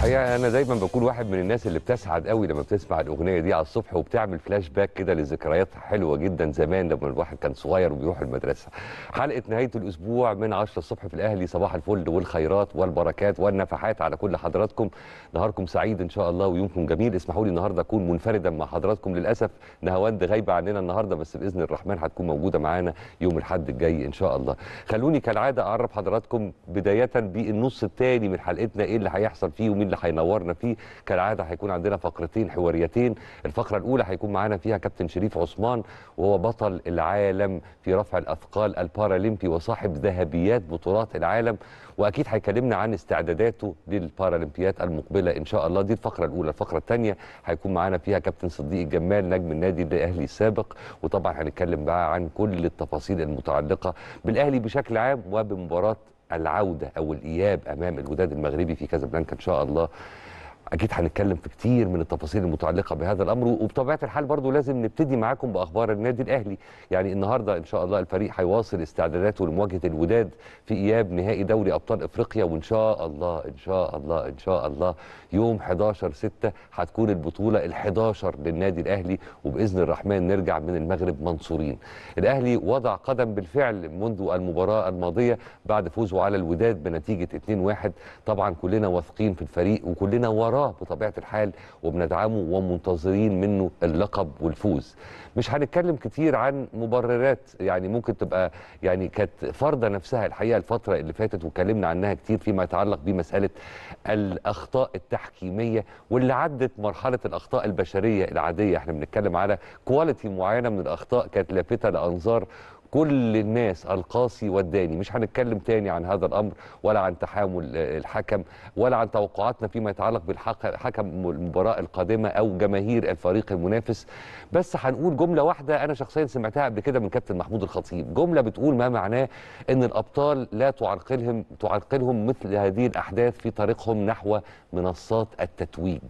الحقيقة أنا دايما بكون واحد من الناس اللي بتسعد قوي لما بتسمع الأغنية دي على الصبح وبتعمل فلاش باك كده لذكريات حلوة جدا زمان لما الواحد كان صغير وبيروح المدرسة. حلقة نهاية الأسبوع من 10 الصبح في الأهلي صباح الفل والخيرات والبركات والنفحات على كل حضراتكم. نهاركم سعيد إن شاء الله ويومكم جميل. اسمحوا لي النهارده أكون منفردا مع حضراتكم للأسف. نهاوند غايبة عننا النهارده بس بإذن الرحمن هتكون موجودة معانا يوم الأحد الجاي إن شاء الله. خلوني كالعادة اعرف حضراتكم بداية بالنص الثاني من حلقتنا إيه اللي هيحصل فيه ومين اللي هينورنا فيه. كالعادة هيكون عندنا فقرتين حواريتين. الفقرة الأولى هيكون معانا فيها كابتن شريف عثمان وهو بطل العالم في رفع الأثقال البارالمبي وصاحب ذهبيات بطولات العالم. وأكيد هيكلمنا عن استعداداته للبارالمبيات المقبلة إن شاء الله. دي الفقرة الأولى. الفقرة الثانية هيكون معانا فيها كابتن صديق الجمال نجم النادي الأهلي السابق. وطبعا هنتكلم بقى عن كل التفاصيل المتعلقة بالأهلي بشكل عام وبمباراة العودة أو الإياب أمام الوداد المغربي في كازابلانكا إن شاء الله. أكيد هنتكلم في كتير من التفاصيل المتعلقة بهذا الأمر وبطبيعة الحال برضو لازم نبتدي معاكم بأخبار النادي الأهلي. يعني النهارده إن شاء الله الفريق هيواصل استعداداته لمواجهة الوداد في إياب نهائي دوري أبطال إفريقيا وإن شاء الله إن شاء الله إن شاء الله يوم 11 6 هتكون البطولة ال11 للنادي الأهلي وبإذن الرحمن نرجع من المغرب منصورين. الأهلي وضع قدم بالفعل منذ المباراة الماضية بعد فوزه على الوداد بنتيجة 2-1 طبعا كلنا واثقين في الفريق وكلنا وراه بطبيعة الحال وبندعمه ومنتظرين منه اللقب والفوز. مش هنتكلم كتير عن مبررات يعني ممكن تبقى يعني كانت فرضة نفسها الحقيقة الفترة اللي فاتت واتكلمنا عنها كتير فيما يتعلق بمسألة الأخطاء التحكيمية واللي عدت مرحلة الأخطاء البشرية العادية. إحنا بنتكلم على كواليتي معينة من الأخطاء كانت لافته لأنظار كل الناس القاسي والداني. مش هنتكلم تاني عن هذا الأمر ولا عن تحامل الحكم ولا عن توقعاتنا فيما يتعلق بالحكم المباراة القادمة أو جماهير الفريق المنافس. بس هنقول جملة واحدة أنا شخصيا سمعتها قبل كده من كابتن محمود الخطيب. جملة بتقول ما معناه إن الأبطال لا تعرقلهم تعرقلهم مثل هذه الأحداث في طريقهم نحو منصات التتويج.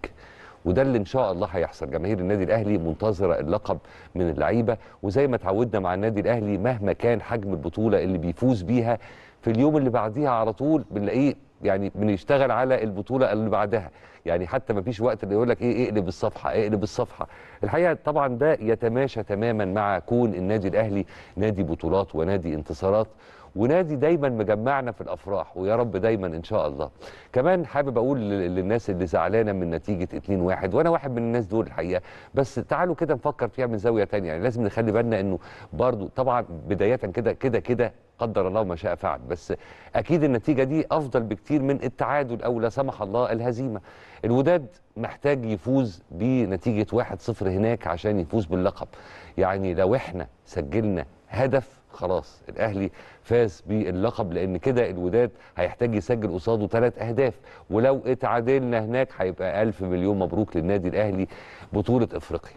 وده اللي إن شاء الله هيحصل. جماهير النادي الأهلي منتظرة اللقب من اللعيبة وزي ما اتعودنا مع النادي الأهلي مهما كان حجم البطولة اللي بيفوز بيها في اليوم اللي بعديها على طول بنلاقيه يعني بنشتغل على البطولة اللي بعدها. يعني حتى ما فيش وقت اللي يقول لك إيه اقلب الصفحة اقلب الصفحة. الحقيقة طبعا ده يتماشى تماما مع كون النادي الأهلي نادي بطولات ونادي انتصارات. ونادي دايما مجمعنا في الأفراح ويا رب دايما إن شاء الله. كمان حابب أقول للناس اللي زعلانة من نتيجة 2-1 وأنا واحد من الناس دول الحقيقة. بس تعالوا كده نفكر فيها من زاوية تانية. يعني لازم نخلي بالنا إنه برضو طبعا بداية كده كده كده قدر الله ما شاء فعل. بس أكيد النتيجة دي أفضل بكتير من التعادل أو لا سمح الله الهزيمة. الوداد محتاج يفوز بنتيجة 1-0 هناك عشان يفوز باللقب. يعني لو إحنا سجلنا هدف خلاص الأهلي فاز باللقب لأن كده الوداد هيحتاج يسجل قصاده ثلاث أهداف ولو اتعادلنا هناك هيبقى ألف مليون مبروك للنادي الأهلي بطولة إفريقيا.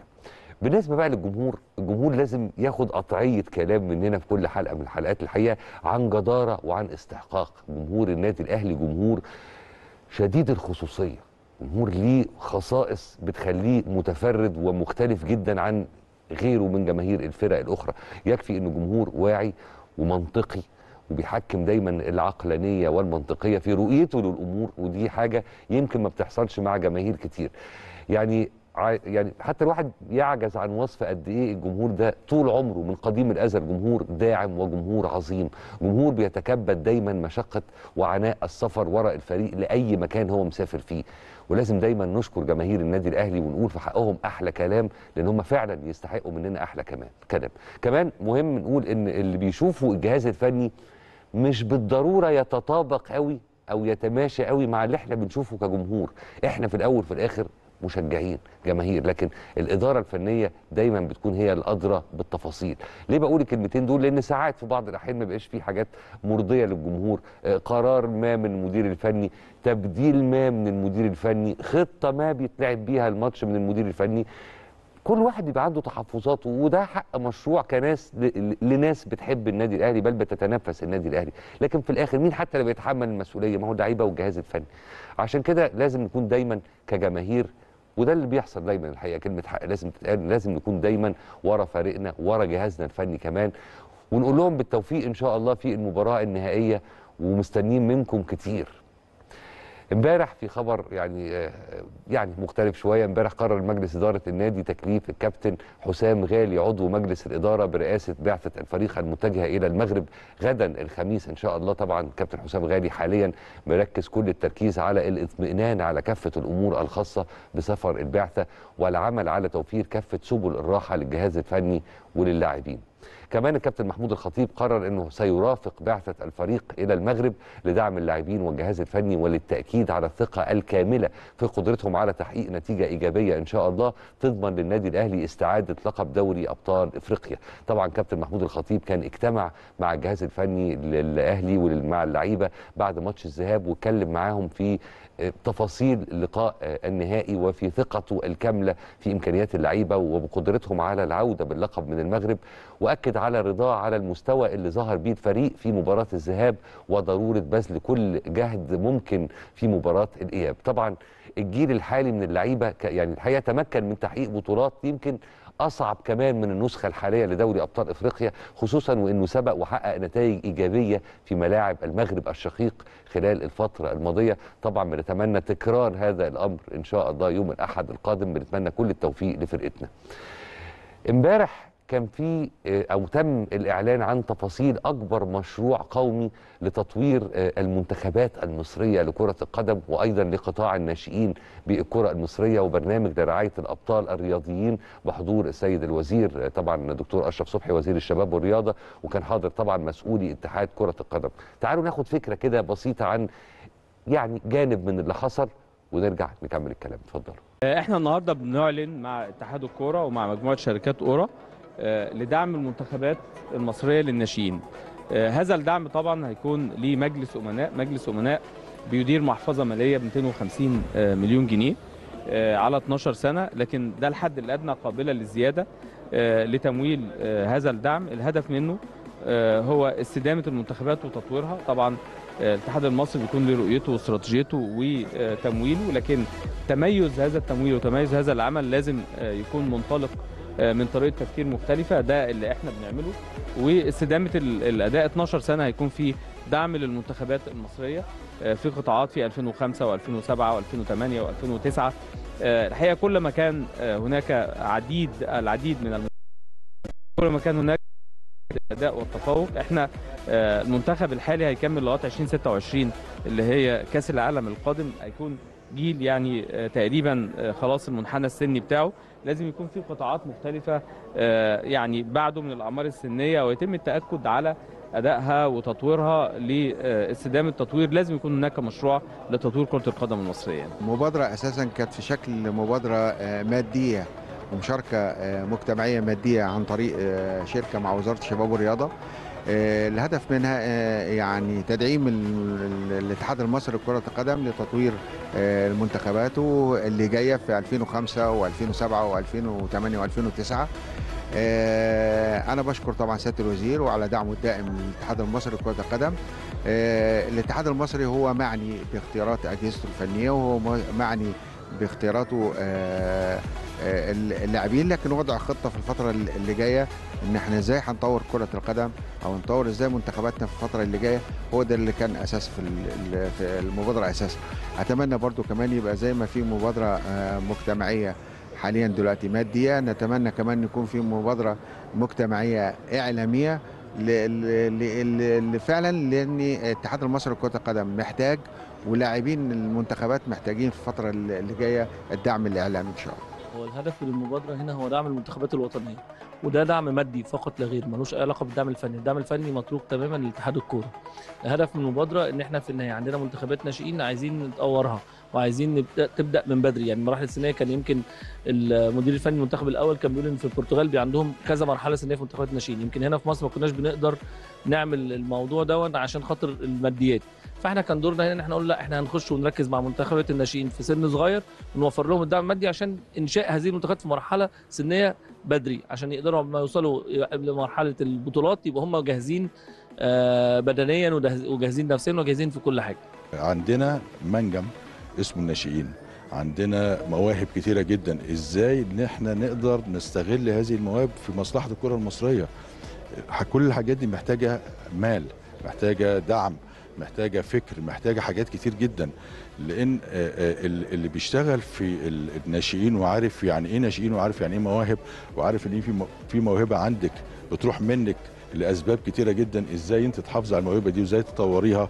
بالنسبة بقى للجمهور الجمهور لازم ياخد قطعية كلام مننا في كل حلقة من الحلقات الحقيقة عن جدارة وعن استحقاق. جمهور النادي الأهلي جمهور شديد الخصوصية جمهور ليه خصائص بتخليه متفرد ومختلف جدا عن غيره من جماهير الفرق الأخرى. يكفي انه جمهور واعي ومنطقي وبيحكم دايما العقلانية والمنطقية في رؤيته للأمور ودي حاجة يمكن ما بتحصلش مع جماهير كتير. يعني يعني حتى الواحد يعجز عن وصف قد إيه الجمهور ده طول عمره من قديم الأزل جمهور داعم وجمهور عظيم. جمهور بيتكبد دايما مشقة وعناء السفر وراء الفريق لأي مكان هو مسافر فيه. ولازم دايما نشكر جماهير النادي الأهلي ونقول في حقهم أحلى كلام لأن هم فعلا يستحقوا مننا أحلى كمان كلام. كمان مهم نقول إن اللي بيشوفوا الجهاز الفني مش بالضرورة يتطابق قوي أو يتماشى قوي مع اللي إحنا بنشوفه كجمهور. إحنا في الأول في الآخر مشجعين جماهير. لكن الإدارة الفنية دايما بتكون هي الأدرى بالتفاصيل. ليه بقول الكلمتين دول؟ لأن ساعات في بعض الأحيان ما بيبقاش في حاجات مرضية للجمهور. قرار ما من المدير الفني تبديل ما من المدير الفني خطة ما بيتلعب بيها الماتش من المدير الفني. كل واحد يبقى عنده تحفظاته وده حق مشروع كناس لناس بتحب النادي الأهلي بل بتتنفس النادي الأهلي. لكن في الآخر مين حتى اللي بيتحمل المسؤولية؟ ما هو اللعيبة والجهاز الفني. عشان كده لازم نكون دايما كجماهير وده اللي بيحصل دايما الحقيقة كلمة حق لازم تتقال لازم نكون دايما ورا فريقنا ورا جهازنا الفني كمان. ونقول لهم بالتوفيق إن شاء الله في المباراة النهائية ومستنيين منكم كتير. امبارح في خبر يعني آه، يعني مختلف شوية. امبارح قرر مجلس إدارة النادي تكليف الكابتن حسام غالي عضو مجلس الإدارة برئاسة بعثة الفريق المتجهة إلى المغرب غدا الخميس. إن شاء الله طبعا كابتن حسام غالي حاليا مركز كل التركيز على الاطمئنان على كافة الأمور الخاصة بسفر البعثة والعمل على توفير كافة سبل الراحة للجهاز الفني وللاعبين. كمان الكابتن محمود الخطيب قرر إنه سيرافق بعثة الفريق إلى المغرب لدعم اللاعبين والجهاز الفني وللتأكيد على الثقة الكاملة في قدرتهم على تحقيق نتيجة إيجابية إن شاء الله تضمن للنادي الأهلي استعادة لقب دوري أبطال إفريقيا. طبعا كابتن محمود الخطيب كان اجتمع مع الجهاز الفني للأهلي ومع اللعيبة بعد ماتش الذهاب واتكلم معاهم في تفاصيل اللقاء النهائي وفي ثقته الكاملة في إمكانيات اللعيبة وبقدرتهم على العودة باللقب من المغرب وأكد على رضاه على المستوى اللي ظهر بيه الفريق في مباراة الذهاب وضرورة بذل كل جهد ممكن في مباراة الإياب. طبعا الجيل الحالي من اللعيبة ك- يعني الحقيقة تمكن من تحقيق بطولات يمكن أصعب كمان من النسخة الحالية لدوري أبطال إفريقيا خصوصا وإنه سبق وحقق نتائج إيجابية في ملاعب المغرب الشقيق خلال الفترة الماضية. طبعا بنتمنى تكرار هذا الأمر إن شاء الله يوم الأحد القادم. بنتمنى كل التوفيق لفرقتنا. امبارح كان في آه، أو تم الإعلان عن تفاصيل أكبر مشروع قومي لتطوير آه، المنتخبات المصرية لكرة القدم وأيضا لقطاع الناشئين بالكرة المصرية وبرنامج لرعاية الأبطال الرياضيين بحضور السيد الوزير آه، طبعا دكتور أشرف صبحي وزير الشباب والرياضة وكان حاضر طبعا مسؤولي اتحاد كرة القدم. تعالوا ناخد فكرة كده بسيطة عن يعني جانب من اللي حصل ونرجع نكمل الكلام. اتفضلوا. إحنا النهارده بنعلن مع اتحاد الكورة ومع مجموعة شركات أورا لدعم المنتخبات المصرية للناشئين. آه، هذا الدعم طبعا هيكون لمجلس أمناء. مجلس أمناء بيدير محفظة مالية ب 250 آه، مليون جنيه آه، على 12 سنة. لكن ده الحد الأدنى قابلة للزيادة آه، لتمويل آه، هذا الدعم. الهدف منه آه، هو استدامة المنتخبات وتطويرها. طبعا آه، الاتحاد المصري بيكون له رؤيته واستراتيجيته وتمويله. لكن تميز هذا التمويل وتميز هذا العمل لازم آه، يكون منطلق آه، من طريقة تفكير مختلفة. ده اللي إحنا بنعمله. واستدامة ال- الأداء 12 سنة هيكون في دعم للمنتخبات المصرية آه، في قطاعات في 2005 و2007 و2008 و2009 الحقيقة كل ما كان آه، هناك عديد العديد من. كل ما كان هناك الأداء والتفوق إحنا آه، المنتخب الحالي هيكمل لغاية 2026 اللي هي كأس العالم القادم هيكون جيل يعني آه، تقريبا آه، خلاص المنحنى السني بتاعه. لازم يكون في قطاعات مختلفة آه، يعني بعده من الاعمار السنية ويتم التأكد على أدائها وتطويرها لاستدامه التطوير. لازم يكون هناك مشروع لتطوير كرة القدم المصرية. المبادرة أساسا كانت في شكل مبادرة آه، مادية ومشاركة آه، مجتمعية مادية عن طريق شركة مع وزارة الشباب والرياضة. آه، الهدف منها آه، يعني تدعيم ال- ال- الاتحاد المصري لكرة القدم لتطوير آه، المنتخباته اللي جاية في 2005 و2007 و2008 و2009 آه، أنا بشكر طبعا سيادة الوزير وعلى دعمه الدائم للاتحاد المصري لكرة القدم. آه، الاتحاد المصري هو معني باختيارات أجهزته الفنية وهو معني باختياراته آه، آه، اللاعبين لكن وضع خطة في الفترة اللي جاية إن إحنا إزاي هنطور كرة القدم أو نطور إزاي منتخباتنا في الفترة اللي جاية هو ده اللي كان أساس في ال- ال- في المبادرة أساسا. أتمنى برضو كمان يبقى زي ما في مبادرة آه، مجتمعية حاليا دلوقتي مادية نتمنى كمان يكون في مبادرة مجتمعية إعلامية ل- فعلا لأن الاتحاد المصري لكرة القدم محتاج ولاعبين المنتخبات محتاجين في الفترة اللي جاية الدعم الإعلامي إن شاء الله. هو الهدف من المبادرة هنا هو دعم المنتخبات الوطنية وده دعم مادي فقط لا غير ملوش أي علاقة بالدعم الفني. الدعم الفني متروك تماما لاتحاد الكورة الهدف من المبادرة إن إحنا في النهاية عندنا منتخبات ناشئين عايزين نطورها وعايزين نبدأ تبدأ من بدري. يعني المراحل السنية كان يمكن المدير الفني المنتخب الأول كان بيقول إن في البرتغال بي عندهم كذا مرحلة سنية في منتخبات الناشئين. يمكن هنا في مصر ما كناش بنقدر نعمل الموضوع ده عشان خاطر الماديات. فاحنا كان دورنا هنا ان إحنا نقول لا إحنا هنخش ونركز مع منتخبات الناشئين في سن صغير ونوفر لهم الدعم المادي عشان انشاء هذه المنتخبات في مرحلة سنية بدري عشان يقدروا لما يوصلوا قبل مرحلة البطولات يبقى هم جاهزين آه، بدنيا وجاهز- وجاهزين نفسيا وجاهزين في كل حاجة. عندنا منجم اسمه الناشئين. عندنا مواهب كتيرة جدا. إزاي إن إحنا نقدر نستغل هذه المواهب في مصلحة الكرة المصرية؟ ح- كل الحاجات دي محتاجة مال محتاجة دعم. محتاجة فكر محتاجة حاجات كتير جدا لأن آه، آه، ال- اللي بيشتغل في ال- الناشئين وعارف يعني إيه ناشئين وعارف يعني إيه مواهب وعارف إن في في موهبة عندك بتروح منك لأسباب كتيرة جدا إزاي أنت تحافظي على الموهبة دي وإزاي تطوريها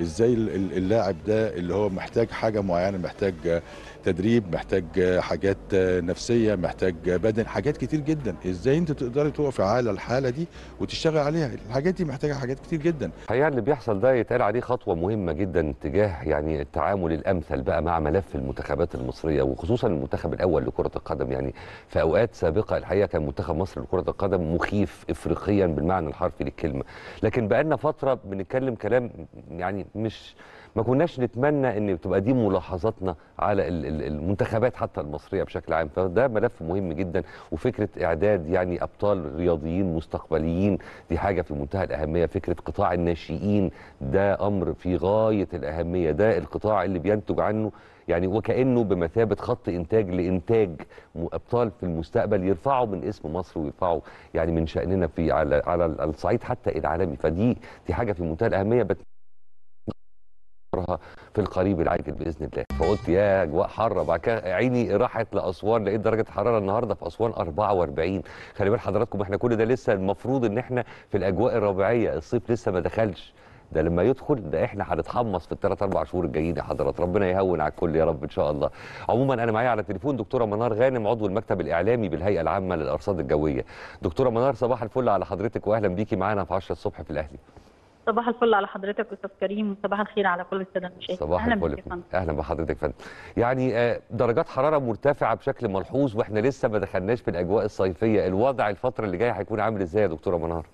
إزاي ال- ال- اللاعب ده اللي هو محتاج حاجة معينة محتاج تدريب محتاج حاجات نفسية محتاج بدن حاجات كتير جدا. إزاي أنت تقدري تقفي على الحالة دي وتشتغل عليها؟ الحاجات دي محتاجة حاجات كتير جدا. الحقيقة اللي بيحصل ده يتقال عليه خطوة مهمة جدا تجاه يعني التعامل الأمثل بقى مع ملف المنتخبات المصرية وخصوصا المنتخب الأول لكرة القدم. يعني في أوقات سابقة الحقيقة كان منتخب مصر لكرة القدم مخيف افريقيا بالمعنى الحرفي للكلمة. لكن بقالنا فترة بنتكلم كلام يعني مش ما كناش نتمنى إن تبقى دي ملاحظاتنا على ال- ال- المنتخبات حتى المصرية بشكل عام. فده ملف مهم جدا. وفكرة إعداد يعني أبطال رياضيين مستقبليين دي حاجة في منتهى الأهمية. فكرة قطاع الناشئين ده أمر في غاية الأهمية. ده القطاع اللي بينتج عنه يعني وكأنه بمثابة خط إنتاج لإنتاج أبطال في المستقبل يرفعوا من اسم مصر ويرفعوا يعني من شأننا في على على الصعيد حتى العالمي. فدي دي حاجة في منتهى الأهمية. في القريب العاجل بإذن الله. فقلت يا أجواء حارة بعد كده عيني راحت لأسوان لقيت درجة الحراره النهارده في أسوان 44 خلي بال حضراتكم إحنا كل ده لسه المفروض إن إحنا في الأجواء الربيعية. الصيف لسه ما دخلش. ده لما يدخل ده إحنا هنتحمص في الثلاث أربع شهور الجايين يا حضرات. ربنا يهون على الكل يا رب إن شاء الله. عموما أنا معايا على التليفون دكتورة منار غانم عضو المكتب الإعلامي بالهيئة العامة للأرصاد الجوية. دكتورة منار صباح الفل على حضرتك واهلا بيكي معانا في 10 الصبح في الأهلي. صباح الفل على حضرتك أستاذ كريم وصباح الخير على كل السادة المشاهدين. صباح الفل. أهلا بحضرتك فندم. يعني آه، درجات حرارة مرتفعة بشكل ملحوظ وإحنا لسه ما دخلناش في الأجواء الصيفية الوضع الفترة اللي جاية هيكون عامل إزاي يا دكتورة منار؟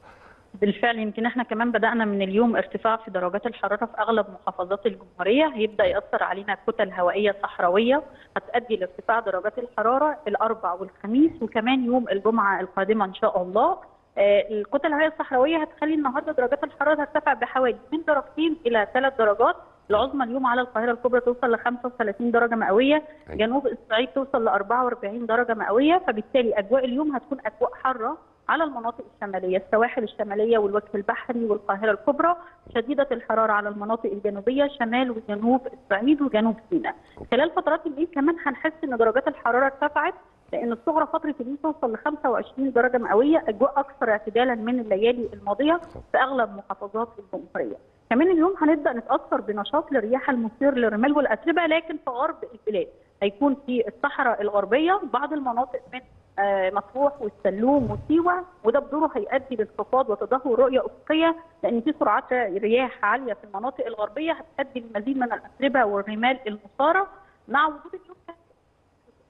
بالفعل يمكن إحنا كمان بدأنا من اليوم ارتفاع في درجات الحرارة في أغلب محافظات الجمهورية. هيبدأ يأثر علينا كتل هوائيه صحراويه هتؤدي لارتفاع درجات الحرارة الأربع والخميس وكمان يوم الجمعة القادمة إن شاء الله. آه، الكتل الهوائية الصحراوية هتخلي النهارده درجات الحرارة ترتفع بحوالي من درجتين إلى ثلاث درجات. العظمى اليوم على القاهرة الكبرى توصل ل 35 درجة مئوية. أيوة. جنوب الصعيد توصل ل 44 درجة مئوية. فبالتالي أجواء اليوم هتكون أجواء حارة على المناطق الشمالية السواحل الشمالية والوجه البحري والقاهرة الكبرى. شديدة الحرارة على المناطق الجنوبية شمال وجنوب الصعيد وجنوب سيناء. خلال فترات الليل كمان هنحس إن درجات الحرارة ارتفعت. لأن الصغرى فترة الليل توصل ل 25 درجة مئوية اجواء أكثر اعتدالا من الليالي الماضية في أغلب محافظات الجمهورية. كمان اليوم هنبدأ نتأثر بنشاط للرياح المثير للرمال والأتربة لكن في غرب البلاد. هيكون في الصحراء الغربية بعض المناطق من آه، مطروح والسلوم وسيوة وده بدوره هيؤدي لانخفاض وتدهور رؤية أفقية لأن في سرعات رياح عالية في المناطق الغربية هتؤدي لمزيد من الأتربة والرمال المثارة. مع وجود اليوم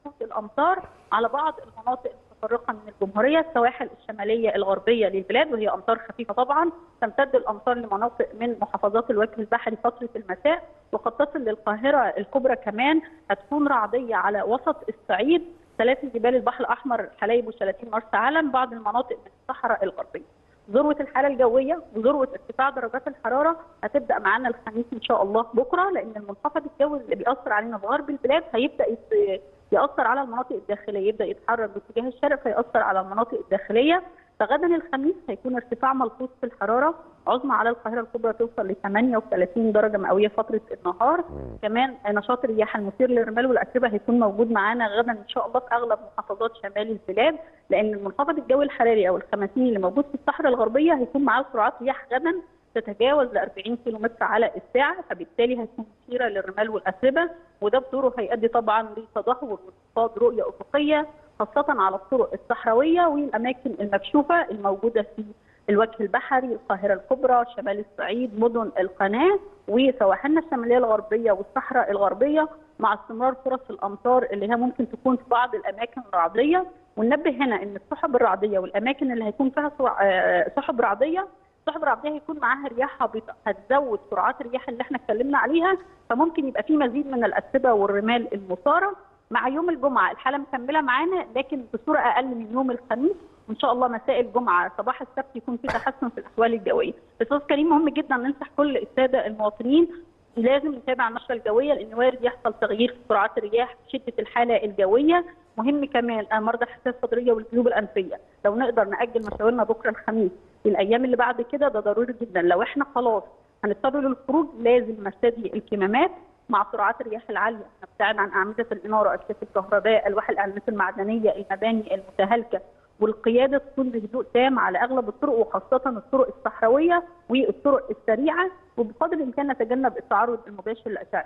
سقوط الأمطار على بعض المناطق المتفرقة من الجمهورية السواحل الشمالية الغربية للبلاد وهي أمطار خفيفة طبعا تمتد الأمطار لمناطق من محافظات الوجه البحري فترة المساء وقد تصل للقاهرة الكبرى كمان هتكون رعدية على وسط الصعيد سلاسل جبال البحر الأحمر حلايب وشلاتين مرسى علم بعض المناطق من الصحراء الغربية. ذروة الحالة الجوية وذروة ارتفاع درجات الحرارة هتبدأ معانا الخميس إن شاء الله بكرة لأن المنخفض الجوي اللي بيأثر علينا في غرب البلاد هيبدأ يأثر على المناطق الداخلية يبدأ يتحرك باتجاه الشرق فيأثر على المناطق الداخلية. فغدا الخميس هيكون ارتفاع ملحوظ في الحرارة. عظمى على القاهرة الكبرى توصل ل 38 درجة مئوية فترة النهار. مم. كمان نشاط الرياح المثير للرمال والاتربه هيكون موجود معانا غدا إن شاء الله في أغلب محافظات شمال البلاد. لأن المنخفض الجوي الحراري أو الخمسين اللي موجود في الصحراء الغربية هيكون معاه سرعات رياح غدا تتجاوز ل 40 كيلو متر على الساعة. فبالتالي هتكون مثيرة للرمال والاتربه وده بدوره هيؤدي طبعا لتدهور وانخفاض رؤية أفقية. خاصة على الطرق الصحراوية والأماكن المكشوفة الموجودة في الوجه البحري القاهرة الكبرى شمال الصعيد مدن القناة وسواحلنا الشمالية الغربية والصحراء الغربية مع استمرار فرص الأمطار اللي هي ممكن تكون في بعض الأماكن الرعدية. وننبه هنا إن السحب الرعدية والأماكن اللي هيكون فيها سرع- آه، سحب رعدية السحب الرعديه هيكون معاها رياح هابطه هتزود سرعات الرياح اللي إحنا اتكلمنا عليها فممكن يبقى في مزيد من الاتربه والرمال المثارة. مع يوم الجمعة. الحالة مكملة معانا لكن بصورة أقل من يوم الخميس. وإن شاء الله مساء الجمعة. صباح السبت يكون في تحسن في الأحوال الجوية. أستاذ كريم مهم جدا ننصح كل السادة المواطنين لازم نتابع النشرة الجوية لأن وارد يحصل تغيير في سرعات الرياح شدة الحالة الجوية. مهم كمان مرضى الحساسيه الصدرية والجيوب الأنفية. لو نقدر نأجل مشاورنا بكرة الخميس الأيام اللي بعد كده ده ضروري جدا. لو إحنا خلاص هنضطر للخروج لازم نرتدي الكمامات. مع سرعات الرياح العالية. نبتعد عن أعمدة الإنارة اسلاك الكهرباء ألواح الاعلانات المعدنية المباني المتهالكه والقيادة تكون بهدوء تام على أغلب الطرق وخاصة الطرق الصحراوية والطرق السريعة وبقدر الإمكان نتجنب التعرض المباشر للاشعه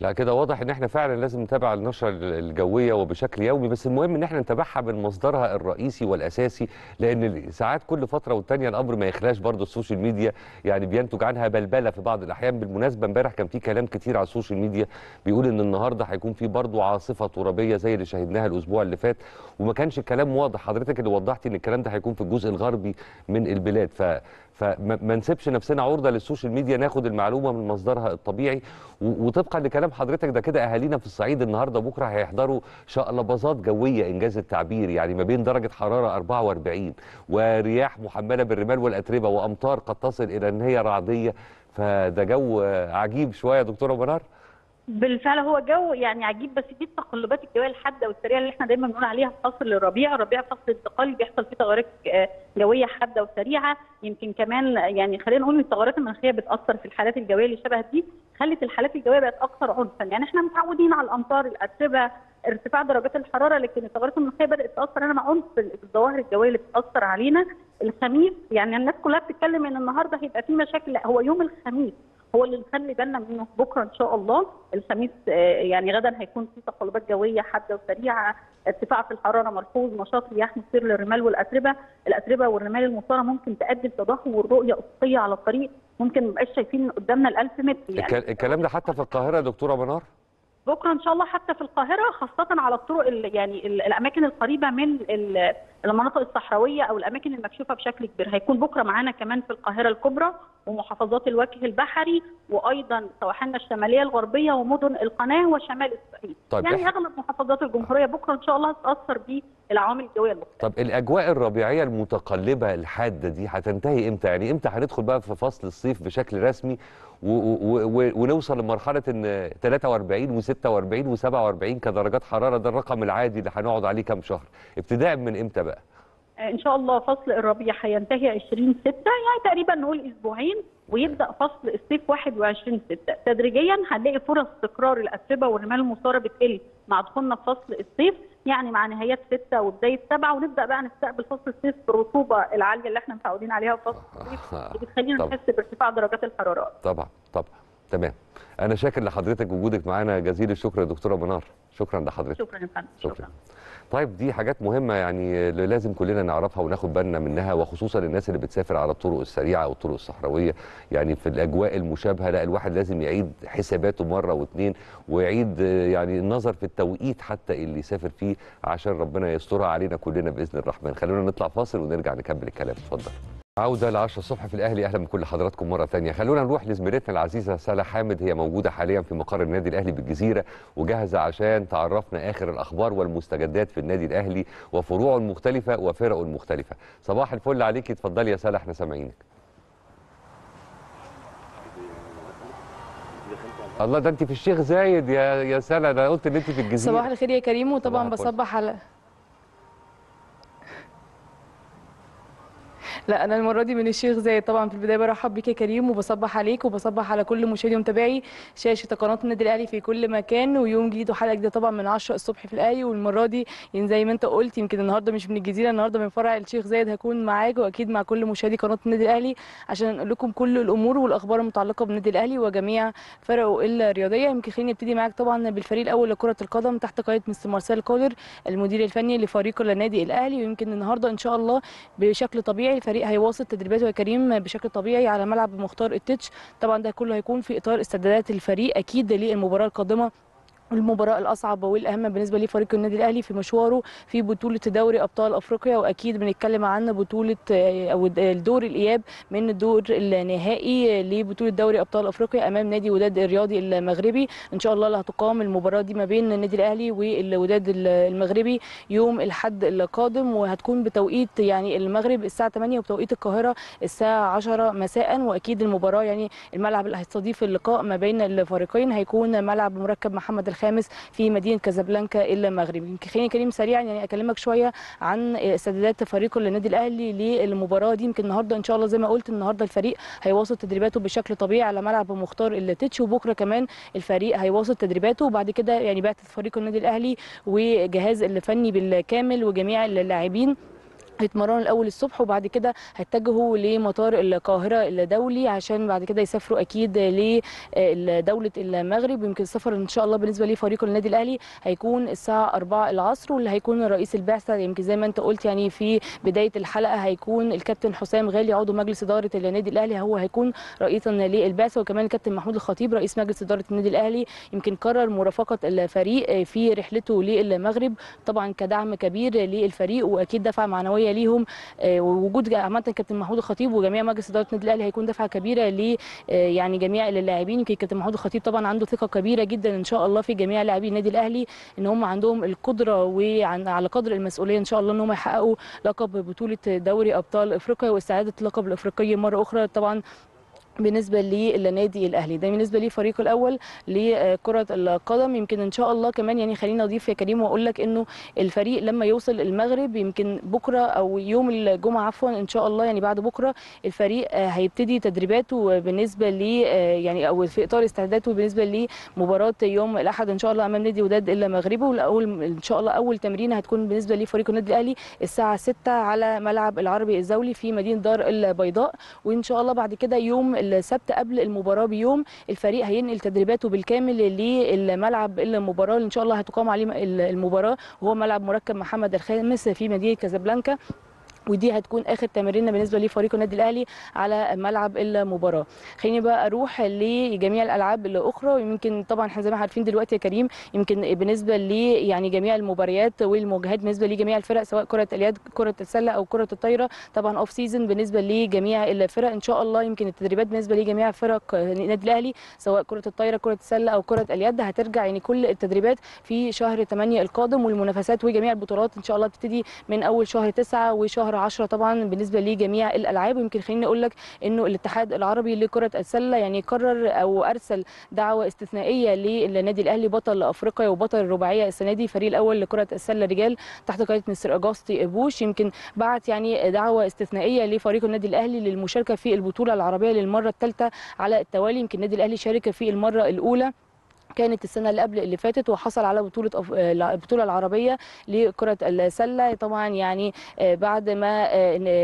لا كده واضح إن إحنا فعلا لازم نتابع النشرة الجوية وبشكل يومي بس المهم إن إحنا نتابعها من مصدرها الرئيسي والأساسي لأن ساعات كل فترة والتانية الأمر ما يخلاش برضه ال social media يعني بينتج عنها بلبلة في بعض الأحيان. بالمناسبة امبارح كان في كلام كتير على ال social media بيقول إن النهارده هيكون في برضه عاصفة ترابية زي اللي شاهدناها الأسبوع اللي فات وما كانش الكلام واضح. حضرتك اللي وضحتي إن الكلام ده هيكون في الجزء الغربي من البلاد. ف فما نسيبش نفسنا عرضة لل social media ناخد المعلومة من مصدرها الطبيعي. وطبقا لكلام حضرتك ده كده أهالينا في الصعيد النهارده بكره هيحضروا شقلباظات جوية إن جاز التعبير يعني ما بين درجة حرارة 44 ورياح محملة بالرمال والأتربة وأمطار قد تصل إلى ان هي رعدية. فده جو عجيب شوية يا دكتورة منار. بالفعل هو جو يعني عجيب بس دي التقلبات الجوية الحادة والسريعة اللي إحنا دايما بنقول عليها فصل الربيع، الربيع فصل انتقالي بيحصل فيه تغيرات جوية حادة وسريعة، يمكن كمان يعني خلينا نقول إن التغيرات المناخية بتأثر في الحالات الجوية اللي شبه دي، خلت الحالات الجوية بقت أكثر عنفا، يعني إحنا متعودين على الأمطار الأتربة ارتفاع درجات الحرارة لكن التغيرات المناخية بدأت تأثر هنا مع عنف الظواهر الجوية اللي بتأثر علينا، الخميس يعني الناس كلها بتتكلم إن النهارده هيبقى في مشاكل، لأ هو يوم الخميس. هو اللي نخلي بالنا منه بكرة إن شاء الله. الخميس يعني غدا هيكون في تقلبات جوية حادة وسريعة. ارتفاع في الحرارة ملحوظ نشاط رياح مثير للرمال والأتربة. الأتربة والرمال المثاره ممكن تؤدي لتدهور رؤيه افقيه على الطريق. ممكن ما نبقاش شايفين قدامنا ال 1000 متر. يعني الكلام ده حتى في القاهرة يا دكتوره منار بكره ان شاء الله حتى في القاهره خاصة على الطرق يعني الأماكن القريبة من المناطق الصحراوية أو الأماكن المكشوفة بشكل كبير. هيكون بكرة معانا كمان في القاهرة الكبرى ومحافظات الوجه البحري وأيضا سواحلنا الشمالية الغربية ومدن القناة وشمال الصعيد. طيب يعني أغلب محافظات الجمهورية بكرة إن شاء الله هتتأثر بالعوامل الجوية المختلفة. طب الأجواء الربيعية المتقلبة الحادة دي هتنتهي إمتى؟ يعني إمتى هندخل بقى في فصل الصيف بشكل رسمي و و ونوصل لمرحلة إن 43 و46 و47 كدرجات حرارة؟ ده الرقم العادي اللي هنقعد عليه كام شهر. ابتداء من إمتى بقى؟ إن شاء الله فصل الربيع هينتهي 20 6 يعني تقريبا نقول أسبوعين ويبدأ فصل الصيف 21 6 تدريجيا هنلاقي فرص استقرار الاتربه والرمال المثاره بتقل مع دخولنا فصل الصيف. يعني مع نهايات 6 وبداية 7 ونبدأ بقى نستقبل فصل الصيف بالرطوبة العالية اللي إحنا متعودين عليها في فصل الصيف اللي بتخلينا نحس بارتفاع درجات الحرارة. طبعا طبعا. تمام. أنا شاكر لحضرتك وجودك معانا جزيل الشكر يا دكتورة منار. شكرا لحضرتك. شكرا يا فندم. شكرا, شكرا. طيب دي حاجات مهمة يعني لازم كلنا نعرفها وناخد بالنا منها وخصوصا الناس اللي بتسافر على الطرق السريعة والطرق الصحراوية. يعني في الأجواء المشابهة لا الواحد لازم يعيد حساباته مرة واثنين ويعيد يعني النظر في التوقيت حتى اللي يسافر فيه عشان ربنا يسترها علينا كلنا بإذن الرحمن. خلونا نطلع فاصل ونرجع نكمل الكلام. اتفضل. عودة ل 10 الصبح في الأهلي. أهلا بكل حضراتكم مرة ثانية. خلونا نروح لزميلتنا العزيزة سالة حامد. هي موجودة حاليا في مقر النادي الأهلي بالجزيرة وجاهزة عشان تعرفنا آخر الأخبار والمستجدات في النادي الأهلي وفروعه المختلفة وفرقه المختلفة صباح الفل عليكي اتفضلي يا سالة إحنا سامعينك. الله ده انت في الشيخ زايد يا يا سالة ده قلت إن انت في الجزيرة. صباح الخير يا كريم وطبعا بصبح على لا أنا المرة دي من الشيخ زايد. طبعا في البداية برحب بيك يا كريم وبصبح عليك وبصبح على كل مشاهدي ومتابعي شاشة قناة النادي الأهلي في كل مكان. ويوم جديد وحلقة جديدة طبعا من 10 الصبح في الأهلي. والمرة دي يعني زي ما أنت قلت يمكن النهارده مش من الجزيرة النهارده من فرع الشيخ زايد هكون معاك وأكيد مع كل مشاهدي قناة النادي الأهلي عشان نقول لكم كل الأمور والأخبار المتعلقة بالنادي الأهلي وجميع فرقه الرياضية. يمكن خليني أبتدي معاك طبعا بالفريق الأول لكرة القدم تحت قيادة مستر مارسيل كولر المدير الفني لفريق النادي الأهلي. ويمكن النهارده إن شاء الله بشكل طبيعي الفريق هيواصل تدريباته يا كريم بشكل طبيعي على ملعب مختار التتش. طبعا ده كله هيكون في إطار استعدادات الفريق. أكيد للمباراه القادمة المباراة الأصعب والأهم بالنسبة لفريق النادي الأهلي في مشواره في بطولة دوري أبطال أفريقيا وأكيد بنتكلم عن بطولة أو الدور الإياب من الدور النهائي لبطولة دوري أبطال أفريقيا أمام نادي وداد الرياضي المغربي. إن شاء الله اللي هتقام المباراة دي ما بين النادي الأهلي والوداد المغربي يوم الحد القادم وهتكون بتوقيت يعني المغرب الساعة 8 وبتوقيت القاهرة الساعة 10 مساء. وأكيد المباراة يعني الملعب اللي هيستضيف اللقاء ما بين الفريقين هيكون ملعب مركب محمد الخالد الخامس في مدينة كازابلانكا المغرب يمكن خليني كريم سريعا يعني أكلمك شوية عن استعدادات فريق النادي الأهلي للمباراة دي. يمكن النهارده إن شاء الله زي ما قلت النهارده الفريق هيواصل تدريباته بشكل طبيعي على ملعب مختار التتش وبكرة كمان الفريق هيواصل تدريباته. وبعد كده يعني بعثه فريق النادي الأهلي وجهاز الفني بالكامل وجميع اللاعبين. هيتمرنوا الأول الصبح وبعد كده هيتجهوا لمطار القاهرة الدولي عشان بعد كده يسافروا أكيد لدوله المغرب. ويمكن السفر إن شاء الله بالنسبة لفريق النادي الأهلي هيكون الساعة 4 العصر واللي هيكون رئيس البعثة يمكن زي ما أنت قلت يعني في بداية الحلقة هيكون الكابتن حسام غالي عضو مجلس إدارة النادي الأهلي. هو هيكون رئيسا للبعثة وكمان الكابتن محمود الخطيب رئيس مجلس إدارة النادي الأهلي يمكن قرر مرافقة الفريق في رحلته للمغرب طبعا كدعم كبير للفريق وأكيد دفعه معنويه ليهم ووجود عامة كابتن محمود الخطيب وجميع مجلس إدارة النادي الأهلي هيكون دفعه كبيرة ل يعني جميع اللاعبين. يمكن كابتن محمود الخطيب طبعا عنده ثقة كبيرة جدا إن شاء الله في جميع لاعبي النادي الأهلي إن هم عندهم القدرة وعلى قدر المسؤولية إن شاء الله إن هم يحققوا لقب بطولة دوري أبطال إفريقيا واستعادة اللقب الإفريقي مرة أخرى. طبعا بالنسبة للنادي الأهلي. ده بالنسبة للفريق الأول لكرة القدم. يمكن إن شاء الله كمان يعني خليني أضيف يا كريم وأقول لك إنه الفريق لما يوصل المغرب يمكن بكرة أو يوم الجمعة عفوا إن شاء الله يعني بعد بكرة الفريق هيبتدي تدريباته بالنسبة ل يعني أو في إطار استعداداته بالنسبة لمباراه يوم الأحد إن شاء الله أمام نادي وداد المغربي والأول إن شاء الله أول تمرينه هتكون بالنسبة لفريق النادي الأهلي الساعة 6 على ملعب العربي الزولي في مدينة دار البيضاء. وإن شاء الله بعد كده يوم السبت قبل المباراة بيوم الفريق هينقل تدريباته بالكامل للملعب المباراة اللي ان شاء الله هتقام عليه المباراة وهو ملعب مركب محمد الخامس في مدينة كازابلانكا. ودي هتكون آخر تمريننا بالنسبة لفريق النادي الأهلي على ملعب المباراة. خليني بقى أروح لجميع الألعاب الأخرى ويمكن طبعا إحنا زي ما عارفين دلوقتي يا كريم يمكن بالنسبة ل يعني جميع المباريات والمواجهات بالنسبة لجميع الفرق سواء كرة اليد كرة السلة أو كرة الطايرة طبعا off season بالنسبة لجميع الفرق. إن شاء الله يمكن التدريبات بالنسبة لجميع فرق النادي الأهلي سواء كرة الطايرة كرة السلة أو كرة اليد هترجع يعني كل التدريبات في شهر 8 القادم والمنافسات وجميع البطولات إن شاء الله تبتدي من أول شهر 9 وشهر 10 طبعا بالنسبة لجميع الألعاب. ويمكن خليني أقول لك إنه الاتحاد العربي لكرة السلة يعني قرر أو أرسل دعوة استثنائية للنادي الأهلي بطل أفريقيا وبطل الرباعية السنة دي الفريق الأول لكرة السلة رجال تحت قيادة مستر اجاستي بوش. يمكن بعت يعني دعوة استثنائية لفريق النادي الأهلي للمشاركة في البطولة العربية للمرة الثالثة على التوالي. يمكن النادي الأهلي شارك في المرة الأولى. كانت السنة اللي قبل اللي فاتت وحصل على بطولة أف... البطوله العربية لكرة السلة. طبعا يعني بعد ما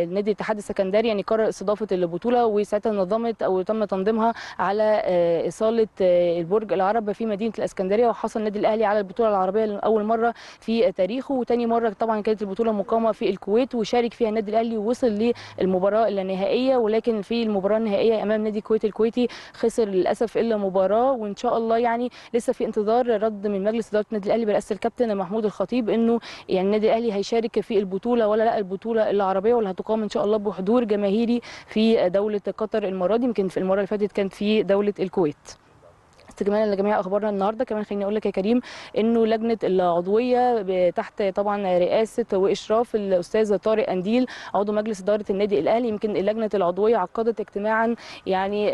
نادي الاتحاد السكندري يعني قرر استضافة البطولة وساعتها نظمت أو تم تنظيمها على إصالة البرج العرب في مدينة الإسكندرية وحصل النادي الأهلي على البطولة العربية لأول مرة في تاريخه. وتاني مرة طبعا كانت البطولة مقامة في الكويت وشارك فيها النادي الأهلي ووصل للمباراة النهائية. ولكن في المباراة النهائية أمام نادي الكويت الكويتي خسر للأسف المباراه وإن شاء الله يعني لسه في انتظار رد من مجلس إدارة النادي الأهلي برئاسة الكابتن محمود الخطيب إنه يعني النادي الأهلي هيشارك في البطولة ولا لا البطولة العربية ولا هتقام إن شاء الله بحضور جماهيري في دولة قطر المرة دي يمكن في المرة اللي فاتت كانت في دولة الكويت. استكمالا لجميع أخبارنا النهارده. كمان خليني أقول لك يا كريم إنه لجنة العضوية تحت طبعا رئاسة وإشراف الأستاذ طارق أنديل عضو مجلس إدارة النادي الأهلي. يمكن لجنة العضوية عقدت اجتماعا يعني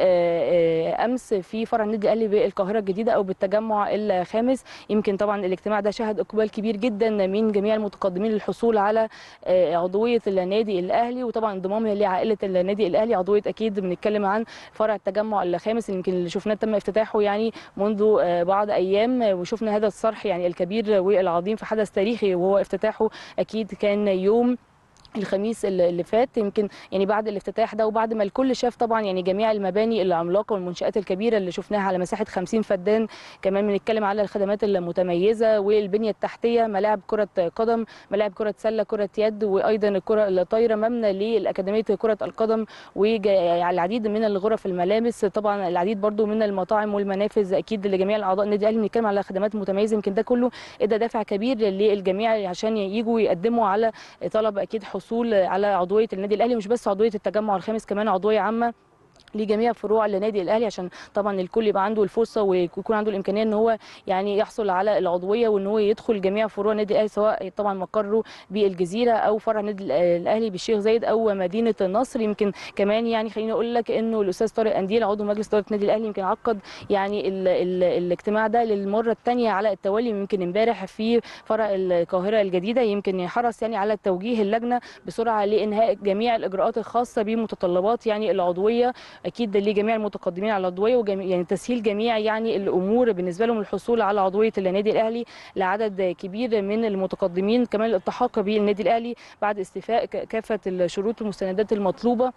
أمس في فرع النادي الأهلي بالقاهرة الجديدة أو بالتجمع الخامس. يمكن طبعا الاجتماع ده شهد إقبال كبير جدا من جميع المتقدمين للحصول على عضوية النادي الأهلي. وطبعا انضمامها لعائلة النادي الأهلي. عضوية أكيد بنتكلم عن فرع التجمع الخامس. يمكن اللي شفناه تم افتتاحه يعني منذ بعض أيام وشفنا هذا الصرح يعني الكبير والعظيم في حدث تاريخي وهو افتتاحه أكيد كان يوم الخميس اللي فات يمكن يعني بعد الافتتاح ده وبعد ما الكل شاف طبعا يعني جميع المباني العملاقة والمنشآت الكبيرة اللي شفناها على مساحة 50 فدان كمان بنتكلم على الخدمات المتميزة والبنية التحتية ملاعب كرة قدم ملاعب كرة سلة كرة يد وأيضا الكرة الطايرة مبنى لاكاديميه كرة القدم والعديد من الغرف الملابس. طبعا العديد برضو من المطاعم والمنافذ أكيد لجميع الأعضاء. النادي الاهلي بنتكلم على خدمات متميزة يمكن ده كله إدى دافع كبير للجميع عشان يجوا يقدموا على طلب أكيد حصول على عضوية النادي الأهلي مش بس عضوية التجمع الخامس كمان عضوية عامة لجميع فروع النادي الأهلي عشان طبعا الكل يبقى عنده الفرصة ويكون عنده الإمكانية إن هو يعني يحصل على العضوية وإن هو يدخل جميع فروع النادي الأهلي سواء طبعا مقره بالجزيرة أو فرع النادي الأهلي بالشيخ زايد أو مدينة النصر يمكن كمان يعني خليني أقول لك إنه الأستاذ طارق أنديل عضو مجلس إدارة النادي الأهلي يمكن عقد يعني ال ال الاجتماع ده للمرة الثانية على التوالي يمكن إمبارح في فرع القاهرة الجديدة. يمكن حرص يعني على توجيه اللجنة بسرعة لإنهاء جميع الإجراءات الخاصة بمتطلبات يعني العضوية أكيد لجميع المتقدمين على العضوية وجميع يعني تسهيل جميع يعني الأمور بالنسبة لهم الحصول على عضوية النادي الأهلي لعدد كبير من المتقدمين كمان الالتحاق بالنادي الأهلي بعد استيفاء كافة الشروط والمستندات المطلوبة.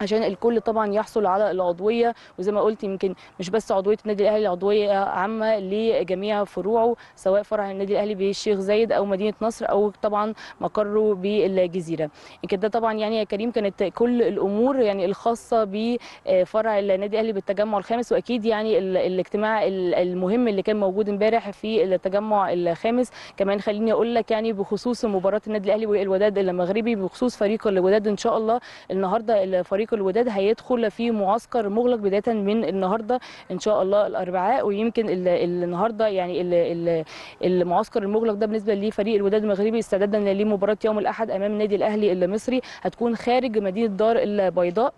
عشان الكل طبعا يحصل على العضوية. وزي ما قلت يمكن مش بس عضوية النادي الأهلي عضوية عامة لجميع فروعه سواء فرع النادي الأهلي بالشيخ زايد أو مدينة نصر أو طبعا مقره بالجزيرة. يمكن ده طبعا يعني يا كريم كانت كل الأمور يعني الخاصة بفرع النادي الأهلي بالتجمع الخامس. وأكيد يعني الاجتماع المهم اللي كان موجود امبارح في التجمع الخامس. كمان خليني أقول لك يعني بخصوص مباراة النادي الأهلي والوداد المغربي بخصوص فريق الوداد إن شاء الله النهارده الفريق فريق الوداد هيدخل في معسكر مغلق بداية من النهارده إن شاء الله الأربعاء ويمكن النهارده يعني المعسكر المغلق ده بالنسبة لفريق الوداد المغربي استعدادا لمباراة يوم الأحد أمام النادي الأهلي المصري هتكون خارج مدينة دار البيضاء.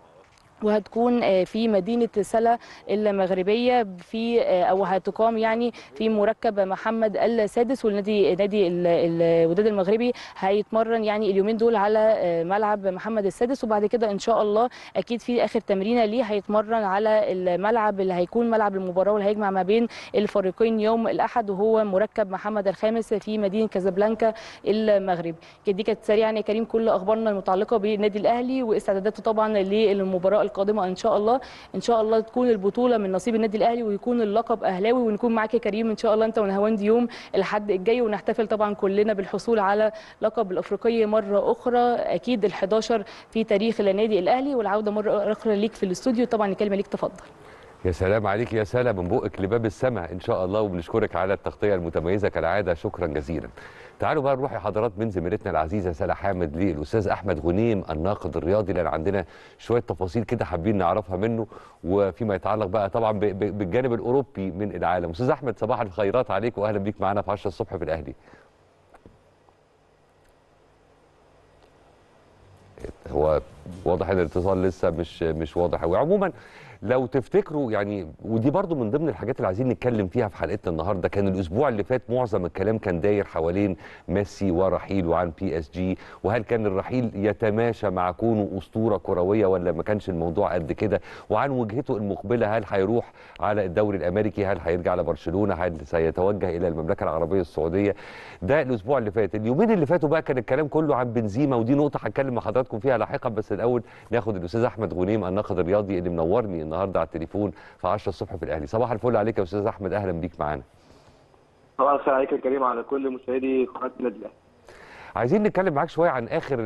وهتكون في مدينة سلا المغربية في أو هتقام يعني في مركب محمد السادس والنادي نادي الوداد المغربي هيتمرن يعني اليومين دول على ملعب محمد السادس. وبعد كده إن شاء الله أكيد في آخر تمرينه ليه هيتمرن على الملعب اللي هيكون ملعب المباراة واللي هيجمع ما بين الفريقين يوم الأحد وهو مركب محمد الخامس في مدينة كازابلانكا المغرب دي كانت سريعا يا كريم كل أخبارنا المتعلقة بالنادي الأهلي واستعداداته طبعا للمباراة القادمة إن شاء الله إن شاء الله تكون البطولة من نصيب النادي الأهلي ويكون اللقب أهلاوي ونكون معاك يا كريم. إن شاء الله أنت ونهاوند يوم الاحد الجاي ونحتفل طبعا كلنا بالحصول على لقب الأفريقية مرة أخرى. أكيد ال11 في تاريخ النادي الأهلي والعودة مرة أخرى ليك في الاستوديو. طبعا الكلمة ليك تفضل. يا سلام عليك يا سلا من بقك لباب السماء إن شاء الله وبنشكرك على التغطية المتميزة كالعادة. شكرا جزيلا. تعالوا بقى نروح يا حضرات من زميلتنا العزيزة سلا حامد للأستاذ أحمد غنيم الناقد الرياضي لأن عندنا شوية تفاصيل كده حابين نعرفها منه وفيما يتعلق بقى طبعا بالجانب الأوروبي من العالم. أستاذ أحمد صباح الخيرات عليك واهلا بيك معانا في 10 الصبح في الأهلي. هو واضح إن الاتصال لسه مش مش واضح. قوي عموما لو تفتكروا يعني ودي برضو من ضمن الحاجات اللي عايزين نتكلم فيها في حلقتنا النهارده كان الأسبوع اللي فات معظم الكلام كان داير حوالين ميسي ورحيله عن PSG وهل كان الرحيل يتماشى مع كونه أسطورة كروية ولا ما كانش الموضوع قد كده؟ وعن وجهته المقبلة هل هيروح على الدوري الأمريكي؟ هل هيرجع لبرشلونه هل سيتوجه إلى المملكة العربية السعودية؟ ده الأسبوع اللي فات. اليومين اللي فاتوا بقى كان الكلام كله عن بنزيما ودي نقطة هتكلم مع حضراتكم فيها لاحقا بس الأول ناخد الأستاذ أحمد غنيم الناقد الرياضي اللي منورني النهارده على التليفون في 10 الصبح في الأهلي. صباح الفل عليك يا أستاذ أحمد. أهلا بيك معانا. صباح الخير عليك يا كريم على كل مشاهدي قناة النادي الاهلي عايزين نتكلم معاك شوية عن آخر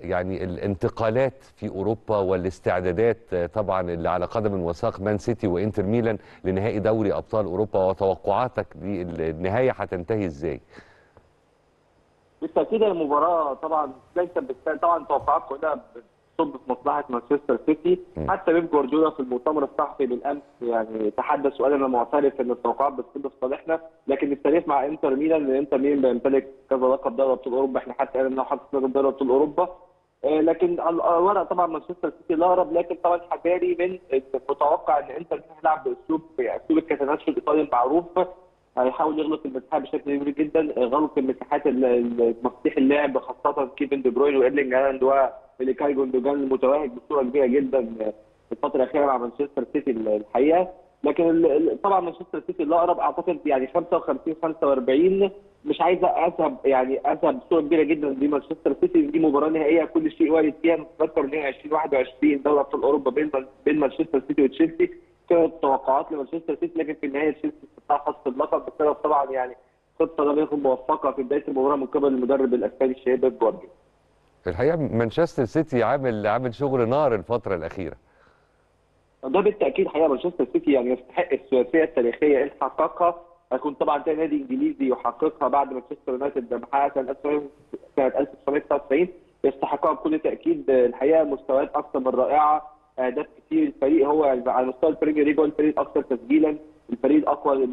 يعني الانتقالات في أوروبا والاستعدادات طبعا اللي على قدم وساق مان سيتي وإنتر ميلان لنهائي دوري أبطال أوروبا. وتوقعاتك للنهايه هتنتهي إزاي؟ بالتأكيد المباراة طبعا ليست طبعا توقعات كلها بتصب في مصلحة مانشستر سيتي. حتى بيب جوارديولا في المؤتمر الصحفي بالامس يعني تحدث وقال أنا معترف إن التوقعات بتصب في صالحنا لكن التاريخ مع إنتر ميلان لأن إنتر ميلان بيمتلك كذا لقب دوري أبطال أوروبا. إحنا حتى إنه حقق لقب دوري أبطال أوروبا. لكن الورق طبعا مانشستر سيتي الاقرب لكن طبعا حذاري من متوقع إن إنتر ميلان هيلعب بأسلوب أسلوب الكاتيناتشو الإيطالي المعروف. هيحاول يغلق المساحات بشكل كبير جدا. غلق المساحات مفاتيح اللعب خاصه كيفن دي بروين وإيرلينج هالاند وإلكاي جوندوجان المتوهج بصورة كبيرة جدا في الفترة الأخيرة مع مانشستر سيتي الحقيقة. لكن طبعا مانشستر سيتي الأقرب أعتقد يعني 55 45 مش عايز أذهب يعني أذهب بصورة كبيرة جدا لمانشستر سيتي. دي مباراة نهائية كل شيء وارد فيها. نتذكر ان هي 2021 دوري أبطال أوروبا بين بين مانشستر سيتي وتشيلسي. كانت توقعات لمانشستر سيتي لكن في النهاية تشيلسي استطاع حصد اللقب بسبب طبعا يعني خطة لم يكن موفقة في بداية المباراة من قبل المدرب الأسباني الشهير بيب جوارديولا. الحقيقة مانشستر سيتي عامل عامل شغل نار الفترة الأخيرة. ده بالتأكيد حقيقة مانشستر سيتي يعني يستحق الثلاثيه التاريخية ان حققها. هيكون طبعا تاني نادي إنجليزي يحققها بعد مانشستر يونايتد لما حققها سنة 1999 يستحقها بكل تأكيد. الحقيقة مستويات أكثر من رائعة. أهداف كتير. الفريق هو يعني على مستوى البريمير ليج هو الفريق الاكثر تسجيلا. الفريق الاقوى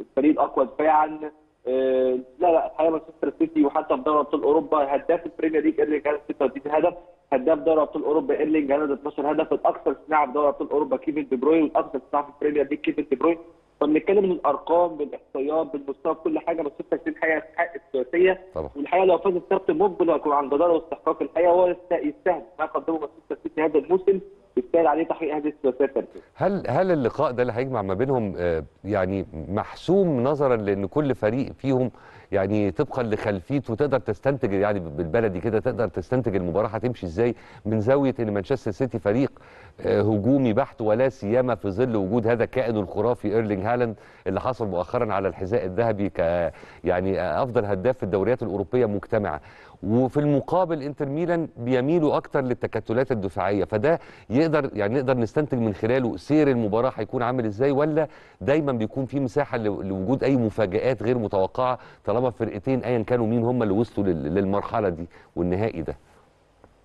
الفريق الاقوى دفاعا. لا لا الحقيقة مانشستر سيتي وحتى في دوري أبطال أوروبا هداف البريمير ليج ايرلينج هالاند 36 هدف. هداف دوري أبطال أوروبا ايرلينج هالاند 12 هدف. الأكثر صناعة في دوري أبطال أوروبا كيفن دي بروين والأكثر صناعة في البريمير ليج كيفن دي بروين. فبنتكلم من الأرقام بالاحصائيات بالمستوى بكل حاجة مانشستر سيتي الحقيقة يستحق الثلاثية. طبعا. والحقيقة لو فاز الكابتن مقبل هيكون عن جداره واستحقاق الحقيقة هو يست- يستاهل. ما قدمه مانشستر سيتي هذا الموسم يستاهل عليه تحقيق هذه التاريخيه هل هل اللقاء ده اللي هيجمع ما بينهم آه، يعني محسوم نظرا لأن كل فريق فيهم يعني طبقا لخلفيته تقدر تستنتج يعني بالبلدي كده تقدر تستنتج المباراة هتمشي إزاي؟ من زاوية إن مانشستر سيتي فريق آه، هجومي بحت ولا سيما في ظل وجود هذا الكائن الخرافي إيرلينج هالاند اللي حصل مؤخرا على الحذاء الذهبي ك يعني أفضل هداف في الدوريات الأوروبية مجتمعة. وفي المقابل انتر ميلان بيميلوا أكتر للتكتلات الدفاعية. فده يقدر يعني نقدر نستنتج من خلاله سير المباراة هيكون عامل إزاي ولا دايما بيكون في مساحة لو- لوجود أي مفاجآت غير متوقعة طالما فرقتين ايا كانوا مين هم اللي وصلوا لل- للمرحلة دي والنهائي ده؟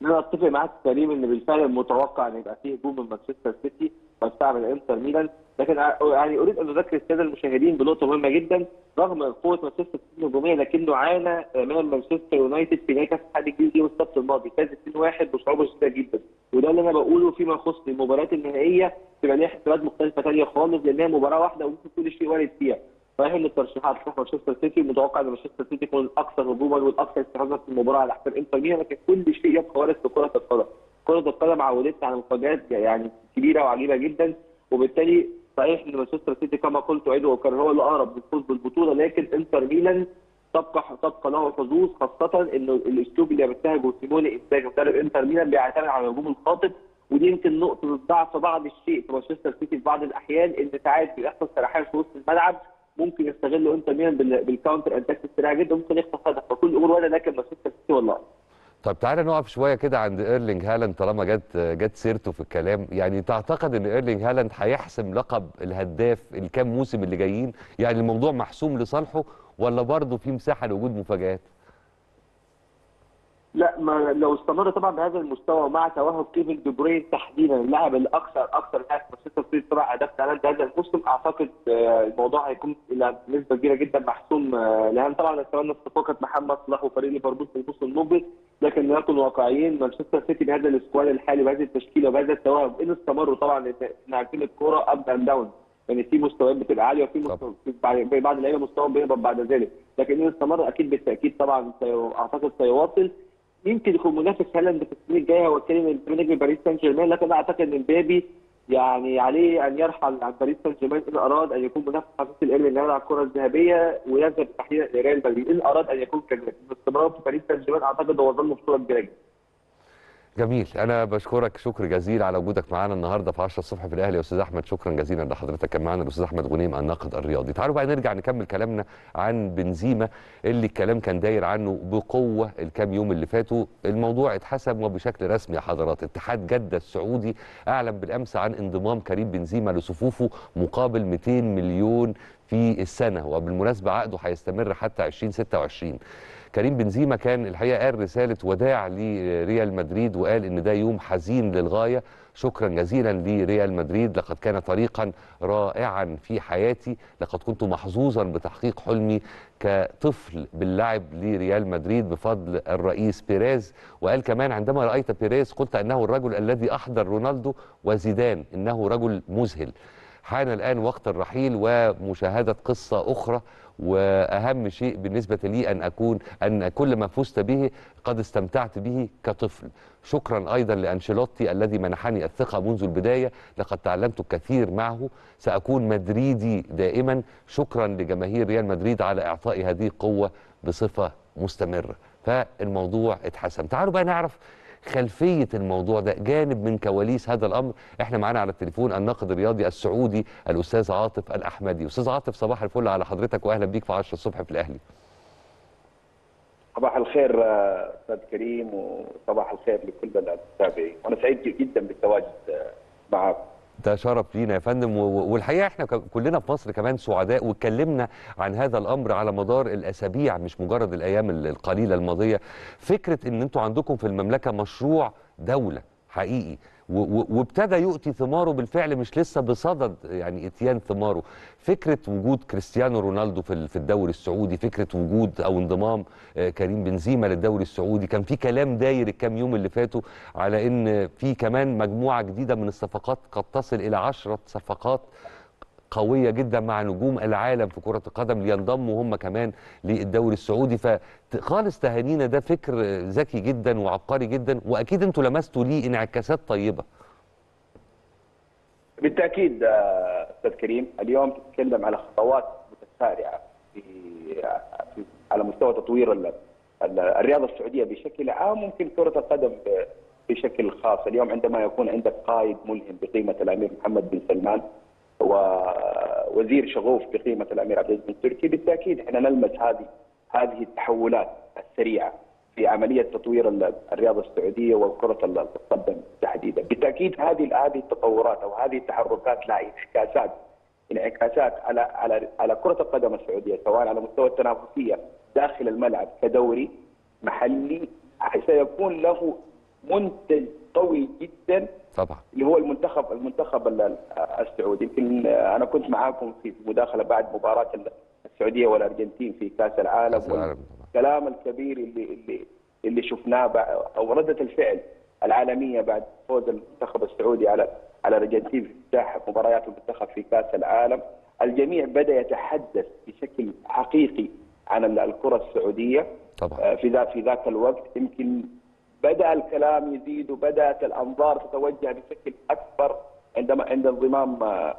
أنا أتفق معاك كريم إن بالفعل المتوقع إن يبقى فيه هجوم من مانشستر سيتي. واستعمل انتر ميلان. لكن يعني أريد أن أذكر السادة المشاهدين بنقطه مهمة جدا رغم قوة مانشستر سيتي الهجوميه لكنه عانى أمام مانشستر يونايتد في نهائي كأس الاتحاد الإنجليزي يوم السبت الماضي فاز 2-1 بصعوبة شديدة جدا. وده اللي أنا بقوله فيما يخص المباريات النهائية تبقى ليها احتمالات مختلفة ثانية خالص لأنها مباراة واحدة وممكن كل شيء وارد فيها. صحيح إن الترشيحات صح مانشستر سيتي متوقع إن مانشستر سيتي يكون الاكثر هجوما والأكثر استحواذا في المباراة على حساب إنتر ميلان لكن كل شيء يبقى وارد في كرة القدم. كرة القدم عودتنا على مفاجات يعني كبيرة وعجيبة جدا. وبالتالي صحيح إن مانشستر سيتي كما قلت اعيد واكرر هو الأقرب للفوز بالبطولة. لكن إنتر ميلان تبقى تبقى له حظوظ خاصة إنه الأسلوب اللي بينتهجه سيموني إنزاجي. مدرب إنتر ميلان بيعتمد على الهجوم الخاطف ودي يمكن نقطة الضعف بعض الشيء في مانشستر سيتي في بعض الأحيان إن ساعات بيحصل سرحان في وسط الملعب. ممكن يستغلوا إنتر ميلان بال- بال counter attack السريع جدا. ممكن يخطف هدف فكل الأمور وارده لكن مانشستر سيتي والله طب تعالى نقف شوية كده عند إيرلينج هالاند طالما جت جت سيرته في الكلام. يعني تعتقد إن إيرلينج هالاند هيحسم لقب الهداف الكام موسم اللي جايين؟ يعني الموضوع محسوم لصالحه ولا برضه في مساحة لوجود مفاجآت؟ لا ما لو استمر طبعا بهذا المستوى مع توهج كيفن دي بروين تحديدا اللاعب الأكثر أكثر هدف مانشستر سيتي طلع اهداف هالاند هذا الموسم. أعتقد آه، الموضوع هيكون إلى نسبة كبيرة جدا محسوم آه، لأن طبعا نتمنى استفاقه محمد صلاح وفريق ليفربول في الموسم المقبل. لكن نكون واقعيين مانشستر سيتي بهذا ال squad الحالي وبهذه التشكيله وبهذا التوهج إن استمروا طبعا إحنا عارفين الكورة up and down يعني في مستويات بتبقى عالية وفي. مستوى بعض اللعيبة مستواهم بيهبط بعد ذلك لكن إن استمر أكيد بالتاكيد طبعا أعتقد سيواصل يمكن يكون منافس هالاند في السنين الجايه هو كريم نجم باريس سان جيرمان لكن أنا أعتقد إن مبابي يعني عليه أن يرحل عن باريس سان جيرمان إن أراد أن يكون منافس حقيقي لإيرلينج هالاند على الكرة الذهبية ويذهب تحديدا لريال مدريد إن أراد أن يكون كذلك باستمرار في باريس سان جيرمان أعتقد هو ظل بطوله كبيرة جدا. جميل. أنا بشكرك. شكر جزيل على وجودك معانا النهارده في 10 الصبح في الأهلي. يا أستاذ أحمد شكرا جزيلا لحضرتك. كان معانا الأستاذ أحمد غنيم الناقد الرياضي. تعالوا بقى نرجع نكمل كلامنا عن بنزيما اللي الكلام كان داير عنه بقوة الكام يوم اللي فاتوا. الموضوع اتحسم وبشكل رسمي يا حضرات. اتحاد جدة السعودي أعلن بالأمس عن انضمام كريم بنزيما لصفوفه مقابل 200 مليون في السنة. وبالمناسبة عقده هيستمر حتى 2026 كريم بنزيما كان الحقيقة قال رسالة وداع لريال مدريد وقال إن ده يوم حزين للغاية. شكرا جزيلا لريال مدريد. لقد كان طريقا رائعا في حياتي. لقد كنت محظوظا بتحقيق حلمي كطفل باللعب لريال مدريد بفضل الرئيس بيريز. وقال كمان عندما رأيت بيريز قلت أنه الرجل الذي أحضر رونالدو وزيدان إنه رجل مذهل. حان الآن وقت الرحيل ومشاهدة قصة أخرى. وأهم شيء بالنسبة لي أن أكون أن كل ما فزت به قد استمتعت به كطفل. شكرا أيضا لأنشيلوتي الذي منحني الثقة منذ البداية. لقد تعلمت الكثير معه. سأكون مدريدي دائما. شكرا لجماهير ريال مدريد على إعطائي هذه القوة بصفة مستمرة. فالموضوع اتحسم تعالوا بقى نعرف خلفية الموضوع ده جانب من كواليس هذا الأمر. إحنا معانا على التليفون الناقد الرياضي السعودي الأستاذ عاطف الأحمدي. أستاذ عاطف صباح الفل على حضرتك وأهلا بيك في 10 الصبح في الأهلي. صباح الخير آه، أستاذ كريم وصباح الخير لكل المتابعين وأنا سعيد جدا بالتواجد آه، معكم ده شرف لينا يا فندم والحقيقة إحنا كلنا في مصر كمان سعداء واتكلمنا عن هذا الأمر على مدار الأسابيع مش مجرد الأيام ال- القليلة الماضية. فكرة إن أنتوا عندكم في المملكة مشروع دولة حقيقي وابتدى يؤتي ثماره بالفعل مش لسه بصدد يعني إتيان ثماره. فكرة وجود كريستيانو رونالدو في ال- في الدوري السعودي فكرة وجود أو انضمام آه، كريم بنزيما للدوري السعودي كان في كلام داير الكام يوم اللي فاتوا على إن في كمان مجموعة جديدة من الصفقات قد تصل إلى عشرة صفقات قوية جدا مع نجوم العالم في كرة القدم لينضموا هم كمان للدوري السعودي. فخالص تهانينا ده فكر ذكي جدا وعبقري جدا وأكيد أنتوا لمستوا ليه انعكاسات طيبة. بالتأكيد آه، أستاذ كريم اليوم تتكلم على خطوات متسارعة في, في على مستوى تطوير ال- ال- الرياضة السعودية بشكل عام ممكن كرة القدم بشكل خاص. اليوم عندما يكون عندك قائد ملهم بقيمة الأمير محمد بن سلمان ووزير شغوف بقيمة الأمير عبد العزيز بن تركي بالتأكيد إحنا نلمس هذه هذه التحولات السريعة في عملية تطوير ال- الرياضة السعودية وكره ال- القدم تحديدا، بالتأكيد هذه هذه التطورات أو هذه التحركات لها انعكاسات انعكاسات على على على كرة القدم السعودية سواء على مستوى التنافسية داخل الملعب كدوري محلي سيكون له منتج قوي جدا طبعا. اللي هو المنتخب المنتخب ال- السعودي. يمكن أنا كنت معاكم في مداخلة بعد مباراة السعودية والأرجنتين في كأس العالم كأس العالم طبعا. الكلام الكبير اللي اللي اللي شفناه أو ردة الفعل العالمية بعد فوز المنتخب السعودي على على الأرجنتين في إفتتاح مباريات المنتخب في كأس العالم. الجميع بدأ يتحدث بشكل حقيقي عن ال- الكرة السعودية طبعا. آه، في ذا في ذاك الوقت. يمكن بدأ الكلام يزيد وبدأت الأنظار تتوجه بشكل أكبر عندما عند انضمام آه،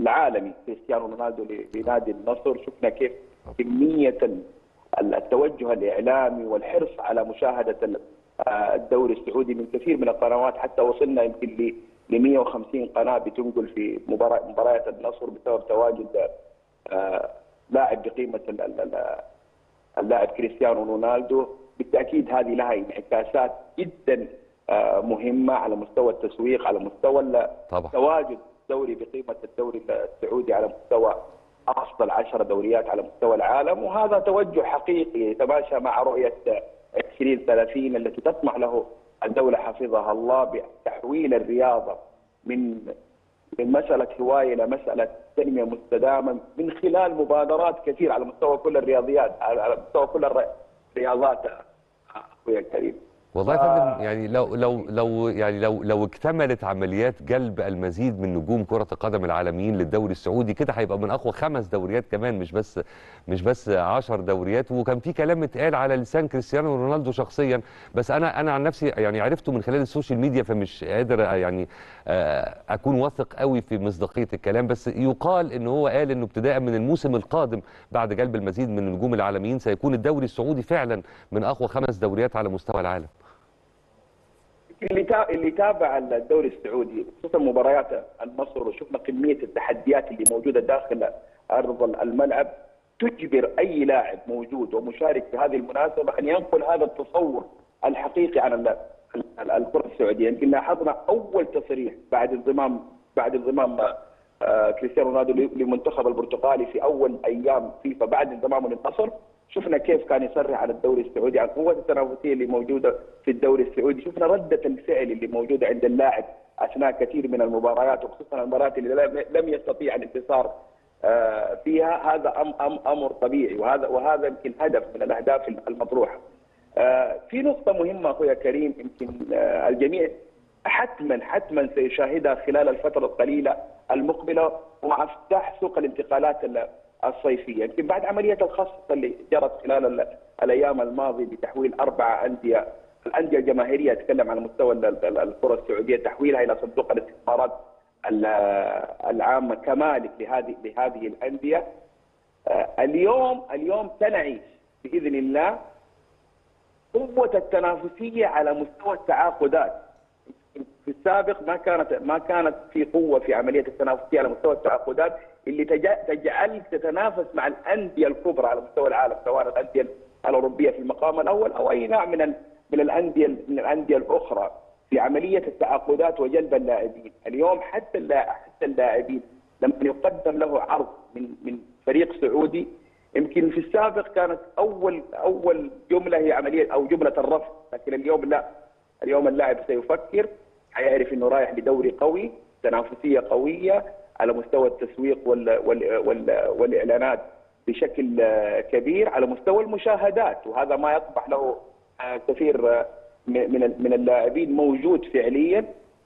العالمي كريستيانو رونالدو لنادي النصر. شفنا كيف كمية ال- ال- التوجه الإعلامي والحرص على مشاهدة آه، الدوري السعودي من كثير من القنوات. حتى وصلنا يمكن ل ل 150 قناة بتنقل في مباريات النصر بسبب تواجد آه، لاعب بقيمة ال- ال- ال- اللاعب كريستيانو رونالدو. بالتأكيد هذه لها انعكاسات جدا آه، مهمة على مستوى التسويق على مستوى طبعا. تواجد دوري بقيمة الدوري السعودي على مستوى أفضل عشر دوريات على مستوى العالم وهذا توجه حقيقي يتماشى مع رؤية 2030 التي تطمح له الدولة حفظها الله بتحويل الرياضه من من مسألة هواية إلى مسألة تنمية مستدامة من خلال مبادرات كثيرة على مستوى كل الرياضيات على مستوى كل الر- الرياضات أخوي الكريم. والله يا فندم يعني لو لو لو يعني لو لو اكتملت عمليات جلب المزيد من نجوم كرة القدم العالميين للدوري السعودي كده هيبقى من أقوى خمس دوريات كمان مش بس مش بس 10 دوريات. وكان في كلام اتقال على لسان كريستيانو رونالدو شخصيا بس أنا أنا عن نفسي يعني عرفته من خلال السوشيال ميديا فمش قادر يعني آه، أكون واثق قوي في مصداقية الكلام. بس يقال إن هو قال إنه ابتداء من الموسم القادم بعد جلب المزيد من النجوم العالميين سيكون الدوري السعودي فعلا من أقوى خمس دوريات على مستوى العالم. اللي اللي تابع الدوري السعودي خصوصا مباريات النصر وشفنا كمية التحديات اللي موجودة داخل أرض الملعب تجبر أي لاعب موجود ومشارك في هذه المناسبة أن ينقل هذا التصور الحقيقي عن ال- ال- الكرة السعودية. يمكن لاحظنا أول تصريح بعد انضمام بعد انضمام آه، كريستيانو رونالدو للمنتخب البرتغالي في أول أيام فيفا بعد انضمامه للنصر. شفنا كيف كان يصرح على الدوري السعودي عن قوه التنافسية اللي موجودة في الدوري السعودي، شفنا ردة الفعل اللي موجودة عند اللاعب أثناء كثير من المباريات وخصوصا المباريات اللي لم- يستطيع الانتصار آه، فيها هذا أم أم أمر طبيعي وهذا وهذا يمكن هدف من الأهداف المطروحة. آه، في نقطة مهمة أخويا كريم يمكن آه، الجميع حتما حتما سيشاهدها خلال الفترة القليلة المقبلة مع افتتاح سوق الانتقالات ال- الصيفية، يمكن بعد عملية الخصخ اللي جرت خلال ال- الأيام الماضية بتحويل أربع أندية الأندية الجماهيرية أتكلم على مستوى ال- ال- الكرة السعودية تحويلها إلى صندوق الاستثمارات ال- العامه كمالك لهذه لهذه الأندية. آه، اليوم اليوم سنعيش بإذن الله قوة التنافسية على مستوى التعاقدات. في السابق ما كانت ما كانت في قوة في عملية التنافسية على مستوى التعاقدات. اللي تجعلك تتنافس مع الأندية الكبرى على مستوى العالم سواء الأندية الأوروبية في المقام الأول أو أي نوع من من الأندية من الأندية الأخرى في عملية التعاقدات وجلب اللاعبين، اليوم حتى حتى اللاعبين لما يقدم له عرض من من فريق سعودي يمكن في السابق كانت اول أول جملة هي عملية أو جملة الرفض، لكن اليوم لا. اليوم اللاعب سيفكر حيعرف إنه رايح لدوري قوي تنافسية قوية على مستوى التسويق وال وال وال والإعلانات بشكل كبير على مستوى المشاهدات. وهذا ما يصبح له كثير من من اللاعبين موجود فعليا.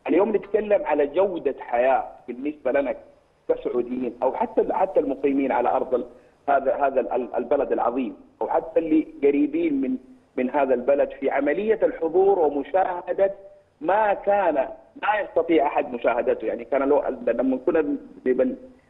اليوم نتكلم على جودة حياة بالنسبة لنا كسعوديين أو حتى حتى المقيمين على أرض هذا هذا ال- البلد العظيم أو حتى اللي قريبين من من هذا البلد في عملية الحضور ومشاهدة ما كان لا يستطيع أحد مشاهدته. يعني كان لو لما كنا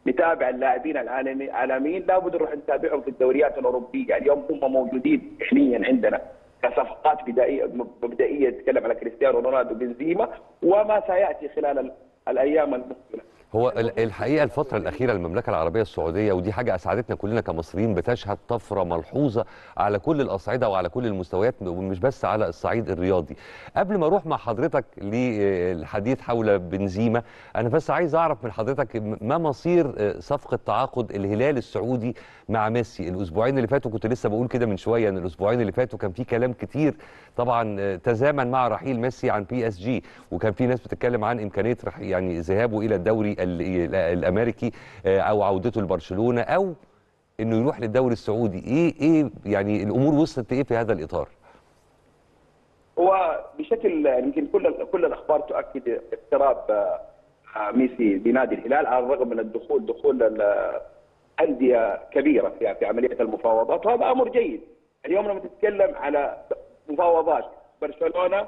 نتابع اللاعبين العالمي- العالميين لابد نروح نتابعهم في الدوريات الأوروبية. اليوم هم موجودين فعليا عندنا كصفقات بدائيه مبدئية نتكلم على كريستيانو رونالدو بنزيما وما سيأتي خلال ال- الأيام المقبلة. هو ال- الحقيقة الفترة الأخيرة المملكة العربية السعودية ودي حاجة أسعدتنا كلنا كمصريين بتشهد طفرة ملحوظة على كل الأصعدة وعلى كل المستويات ومش بس على الصعيد الرياضي. قبل ما أروح مع حضرتك للحديث حول بنزيما أنا بس عايز أعرف من حضرتك ما مصير صفقة تعاقد الهلال السعودي مع ميسي؟ الأسبوعين اللي فاتوا كنت لسه بقول كده من شوية إن الأسبوعين اللي فاتوا كان في كلام كتير طبعا تزامن مع رحيل ميسي عن PSG وكان في ناس بتتكلم عن إمكانية يعني ذهابه إلى الدوري ال- الأمريكي آه، أو عودته لبرشلونة أو إنه يروح للدوري السعودي. إيه إيه يعني الأمور وصلت لإيه في هذا الإطار؟ هو بشكل يمكن كل كل الأخبار تؤكد اقتراب آه، آه، ميسي بنادي الهلال على الرغم من الدخول دخول أندية كبيرة في في عملية المفاوضات. وهذا أمر جيد. اليوم لما تتكلم على مفاوضات برشلونة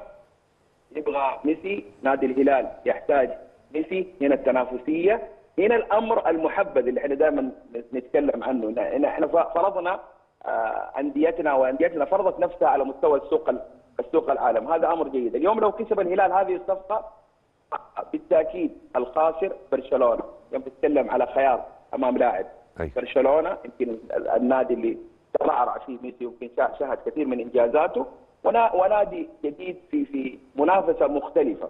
يبغى ميسي نادي الهلال يحتاج ميسي هنا التنافسية هنا الأمر المحبذ اللي إحنا دائما نتكلم عنه. إحنا فرضنا آه، أنديتنا وأنديتنا فرضت نفسها على مستوى السوق ال- السوق العالم. هذا أمر جيد. اليوم لو كسب الهلال هذه الصفقة بالتأكيد الخاسر برشلونة. يوم تتكلم على خيار أمام لاعب أي. برشلونة يمكن ال- النادي اللي ترعرع فيه ميسي يمكن شا- شاهد كثير من إنجازاته. ونا- ونادي جديد في في منافسة مختلفة.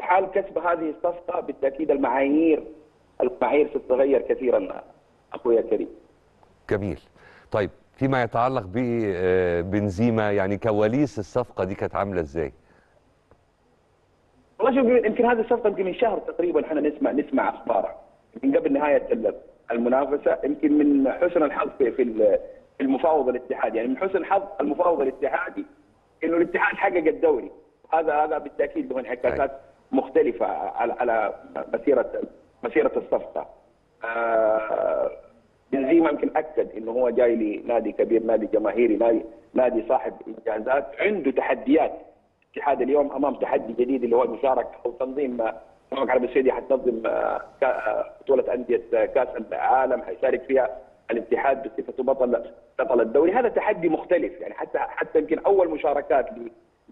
حال كسب هذه الصفقة بالتأكيد المعايير المعايير ستتغير كثيرا أخويا كريم جميل. طيب فيما يتعلق ببنزيما يعني كواليس الصفقة دي كانت عاملة إزاي؟ والله شوف يمكن هذه الصفقة يمكن من شهر تقريبا إحنا نسمع نسمع أخبارها. يمكن قبل نهاية ال- المنافسة يمكن من حسن الحظ في في ال- في المفاوض الاتحاد يعني من حسن الحظ المفاوض الاتحادي إنه الاتحاد حقق الدوري. هذا هذا بالتأكيد له انعكاسات مختلفة على على مسيره مسيرة الصفقة. آه، بنزيما يمكن أكد إنه هو جاي لنادي كبير نادي جماهيري نادي نادي صاحب إنجازات عنده تحديات الاتحاد اليوم أمام تحدي جديد اللي هو المشاركة أو تنظيم آه، المملكه العربية السعودية حتنظم آه، آه، بطولة أندية آه، كأس العالم حيشارك فيها الاتحاد بصفته بطل بطل الدوري هذا تحدي مختلف يعني حتى حتى يمكن أول مشاركات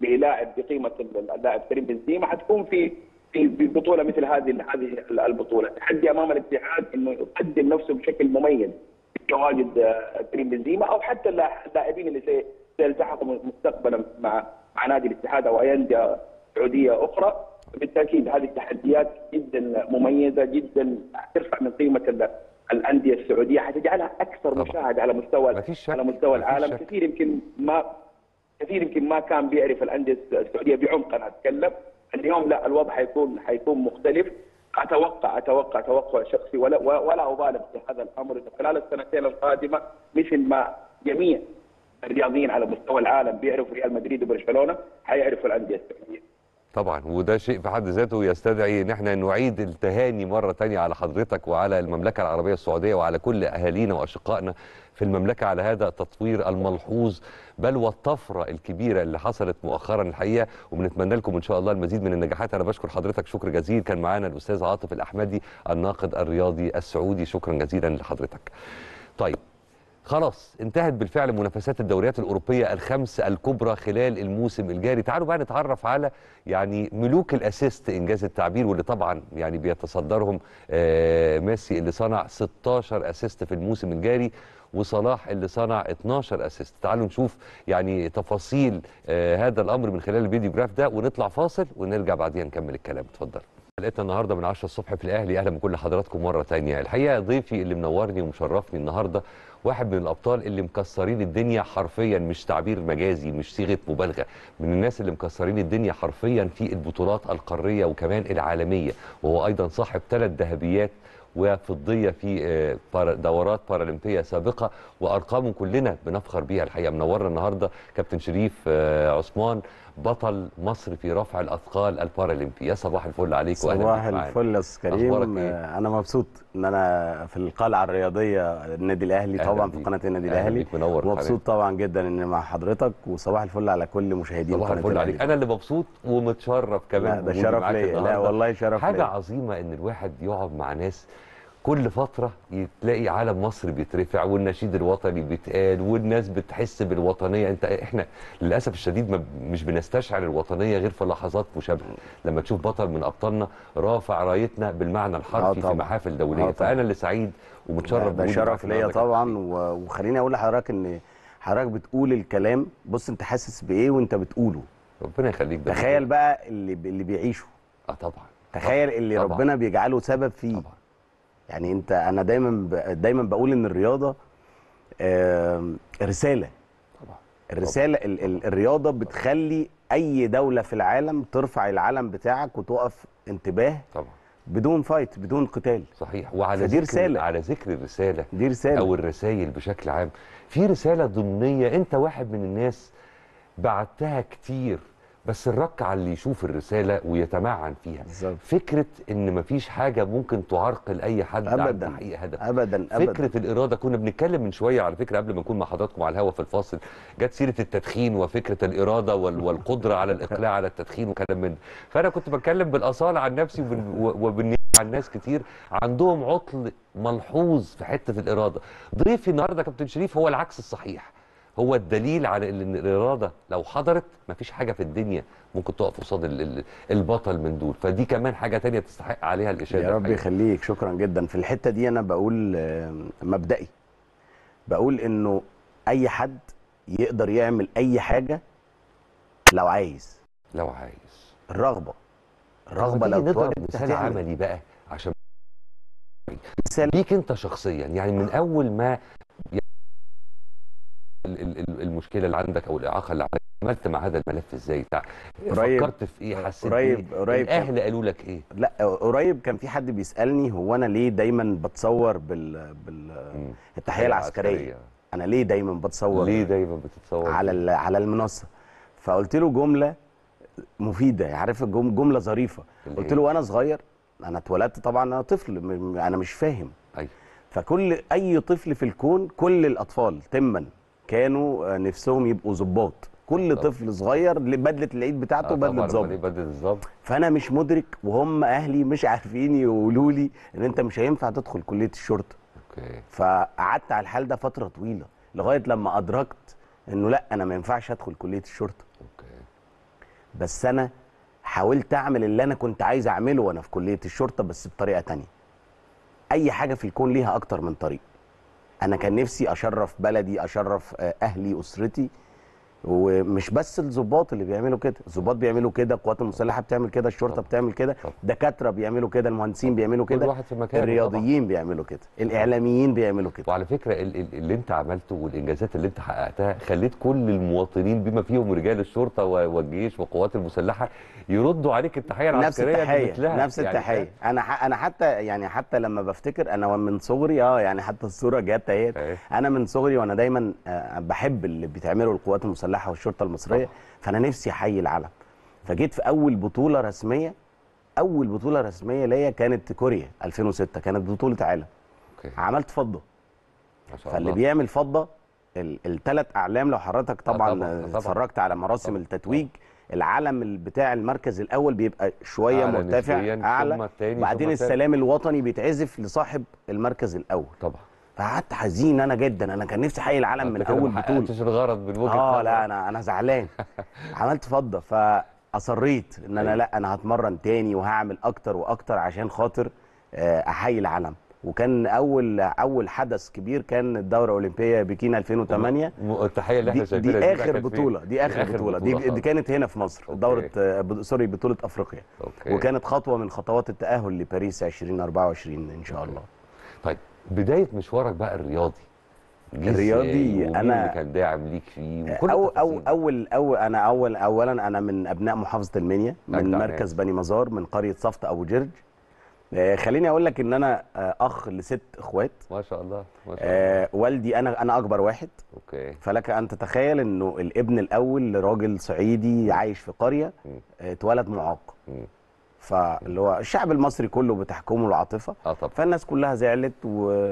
للاعب بقيمة اللاعب كريم بنزيما حتكون في في بطولة مثل هذه هذه البطولة تحدي أمام الاتحاد إنه يقدم نفسه بشكل مميز بتواجد آه، كريم بنزيما أو حتى اللاع- اللاعبين اللي سي- سيلتحقوا مستقبلا مع مع نادي الاتحاد أو اي انديه سعودية أخرى بالتأكيد هذه التحديات جدا مميزة جدا ترفع من قيمة ال- الأندية السعودية حتجعلها أكثر. مشاهده على مستوى. على مستوى العالم. كثير يمكن ما كثير يمكن ما كان بيعرف الأندية السعودية بعمق أنا أتكلم. اليوم لا الوضع حيكون حيكون مختلف. أتوقع أتوقع توقع شخصي ولا ولا أبالغ في هذا الأمر. إنه خلال السنتين القادمة مثل ما جميع الرياضيين على مستوى العالم بيعرفوا ريال مدريد وبرشلونة حيعرفوا الأندية السعودية. طبعا وده شيء في حد ذاته يستدعي إن إحنا نعيد التهاني مرة تانية على حضرتك وعلى المملكة العربية السعودية وعلى كل أهالينا وأشقائنا في المملكة على هذا التطوير الملحوظ بل والطفرة الكبيرة اللي حصلت مؤخرا الحقيقة. وبنتمنى لكم إن شاء الله المزيد من النجاحات. أنا بشكر حضرتك شكر جزيل كان معانا الأستاذ عاطف الأحمدي الناقد الرياضي السعودي. شكرا جزيلا لحضرتك. طيب خلاص انتهت بالفعل منافسات الدوريات الأوروبية الخمس الكبرى خلال الموسم الجاري. تعالوا بقى نتعرف على يعني ملوك الأسيست إنجاز التعبير واللي طبعا يعني بيتصدرهم آه ميسي اللي صنع 16 assist في الموسم الجاري وصلاح اللي صنع 12 assist. تعالوا نشوف يعني تفاصيل آه هذا الأمر من خلال ال videograph ده ونطلع فاصل ونرجع بعدين نكمل الكلام. اتفضل. حلقتنا النهارده من 10 الصبح في الأهلي. أهلا بكل حضراتكم مرة تانية. الحقيقة ضيفي اللي منورني ومشرفني النهارده واحد من الأبطال اللي مكسرين الدنيا حرفيا مش تعبير مجازي مش صيغة مبالغة من الناس اللي مكسرين الدنيا حرفيا في البطولات القارية وكمان العالمية. وهو أيضا صاحب ثلاث ذهبيات وفضية في آه، دورات بارالمبية سابقة وأرقامه كلنا بنفخر بيها الحقيقة. منورنا النهارده كابتن شريف آه، عثمان بطل مصر في رفع الأثقال البارالمبي يا صباح الفل عليك وأهلا صباح. الفل يا أستاذ كريم إيه؟ أنا مبسوط إن أنا في القلعة الرياضية النادي الأهلي طبعا في. قناة النادي الأهلي مبسوط طبعا جدا ان مع حضرتك وصباح الفل على كل مشاهدين صباح قناة الفل. عليك أنا اللي مبسوط ومتشرف كمان لا ده شرف ليا لا. والله شرف حاجة ليا عظيمة إن الواحد يقعد مع ناس كل فترة تلاقي علم مصر بيترفع والنشيد الوطني بيتقال والناس بتحس بالوطنية. انت إحنا للأسف الشديد ما مش بنستشعر الوطنية غير في لحظات مشابهة. لما تشوف بطل من أبطالنا رافع رايتنا بالمعنى الحرفي في طبعا. محافل دولية. آه. فأنا اللي سعيد ومتشرف ده شرف ليا طبعا. وخليني أقول لحضرتك إن حضرتك بتقول الكلام. بص أنت حاسس بإيه وأنت بتقوله؟ ربنا يخليك تخيل بقى اللي اللي بيعيشه. آه طبعا. تخيل اللي طبعاً. ربنا بيجعله سبب فيه. طبعا. يعني انت أنا دايما ب... دايما بقول إن الرياضة رسالة. طبعا. الرسالة ال... ال... الرياضة بتخلي أي دولة في العالم ترفع العلم بتاعك وتقف انتباه طبعا. بدون فايت بدون قتال. صحيح. وعلى فدي ذكر رسالة. على ذكر الرسالة دي رسالة. أو الرسائل بشكل عام في رسالة ضمنية أنت واحد من الناس بعتها كتير بس الرك على اللي يشوف الرسالة ويتمعن فيها. بالظبط. فكرة إن مفيش حاجة ممكن تعرقل أي حد عن. تحقيق هدف. ابدا ابدا. فكرة الإرادة كنا بنتكلم من شوية على فكرة قبل ما نكون مع حضراتكم على الهوا في الفاصل جت سيرة التدخين وفكرة الإرادة وال- والقدرة على الإقلاع على التدخين وكلام من. فأنا كنت بتكلم بالأصالة عن نفسي وبال- و- وبالنيابه عن ناس كتير عندهم عطل ملحوظ في حتة الإرادة. ضيفي النهارده كابتن شريف هو العكس الصحيح. هو الدليل على إن الإرادة لو حضرت مفيش حاجة في الدنيا ممكن تقف قصاد ال- ال- البطل من دول. فدي كمان حاجة تانية تستحق عليها الاشاده يا رب. يخليك. شكرا جدا. في الحتة دي أنا بقول آم، مبدئي. بقول إنه أي حد يقدر يعمل أي حاجة لو عايز. لو عايز. الرغبة. الرغبة لو اتولدت مثال. عملي بقى عشان مثال ليك أنت شخصيا. يعني من أول ما المشكلة اللي عندك أو الإعاقة اللي عندك. عملت مع هذا الملف إزاي؟ فكرت في إيه؟ حسيت قريب- بإيه؟ قريب. الأهل قالوا لك إيه؟ لا قريب كان في حد بيسألني هو أنا ليه دايما بتصور بال, بال... مم. التحية العسكرية؟ أنا ليه دايما بتصور؟ ليه دايما بتتصور؟ على على المنصة. فقلت له جملة مفيدة عارف جملة ظريفة. قلت؟ له وأنا صغير أنا اتولدت طبعا أنا طفل أنا مش فاهم. أيوة. فكل أي طفل في الكون كل الأطفال تما كانوا آه، نفسهم يبقوا ظباط. كل طبعا. طفل صغير بدلة العيد بتاعته آه بدلة ظابط. بدله الظابط. فأنا مش مدرك وهم أهلي مش عارفين يقولوا لي إن أنت مش هينفع تدخل كلية الشرطة. أوكي. فقعدت على الحال ده فترة طويلة لغاية لما أدركت إنه لأ أنا ما ينفعش أدخل كلية الشرطة. أوكي. بس أنا حاولت أعمل اللي أنا كنت عايز أعمله وأنا في كلية الشرطة بس بطريقة تانية. أي حاجة في الكون ليها أكتر من طريق. أنا كان نفسي أشرف بلدي أشرف آه، أهلي أسرتي ومش بس الضباط اللي بيعملوا كده الضباط بيعملوا كده القوات المسلحة بتعمل كده الشرطة طبعا. بتعمل كده طبعا. دكاترة بيعملوا كده المهندسين بيعملوا كده الرياضيين بيعملوا كده الإعلاميين بيعملوا كده وعلى فكرة ال- ال- اللي انت عملته والإنجازات اللي انت حققتها خليت كل المواطنين بما فيهم رجال الشرطة والجيش والقوات المسلحة يردوا عليك التحية نفس العسكرية التحية. نفس يعني التحية أنا ح... أنا حتى يعني حتى لما بفتكر أنا من صغري آه يعني حتى الصورة جت اهي إيه. أنا من صغري وأنا دايما آه، بحب اللي بيتعمله القوات المسلحة والشرطة المصرية طبعا. فأنا نفسي أحيي العلم فجيت في أول بطولة رسمية أول بطولة رسمية ليا كانت كوريا 2006 كانت بطولة عالم. أوكي. عملت فضة. فاللي بيعمل فضة الثلاث أعلام لو حضرتك طبعا طبعاً، آه، طبعاً. اتفرجت على مراسم طبعاً، التتويج العلم ال- بتاع المركز الأول بيبقى شوية أعلى مرتفع أعلى. وبعدين. السلام الوطني بيتعزف لصاحب المركز الأول. طبعا. فقعدت حزين أنا جدا أنا كان نفسي احيي العلم من اول ما بطولة حققتش الغرض من وجهة آه. لا أنا أنا زعلان عملت فضة فأصريت إن أنا أيوة. لا أنا هتمرن تاني وهعمل أكتر وأكتر عشان خاطر آه، أحيي العلم وكان أول أول حدث كبير كان الدوره الأولمبية بكين 2008 م- التحيه اللي إحنا دي, شايفينها دي بقى آخر؟ بطولة دي آخر بطولة دي, دي خالص. كانت هنا في مصر okay. دورة آه، sorry بطولة أفريقيا okay. وكانت خطوة من خطوات التأهل لباريس 2024 إن شاء الله بداية مشوارك بقى الرياضي. الرياضي أنا- اللي كان داعم ليك فيه؟ وكل أو أو. اول اول أنا اول اولا أنا من أبناء محافظة المنيا من مركز. بني مزار من قرية صفت أبو جرج. آه، خليني أقول لك إن أنا آه، أخ لست إخوات. ما شاء الله ما شاء الله. آه، والدي أنا أنا أكبر واحد. أوكي. فلك أن تتخيل إنه الابن الأول لراجل صعيدي عايش في قرية اتولد معاق. فاللي هو الشعب المصري كله بتحكمه العاطفة. آه طبعا. فالناس كلها زعلت و...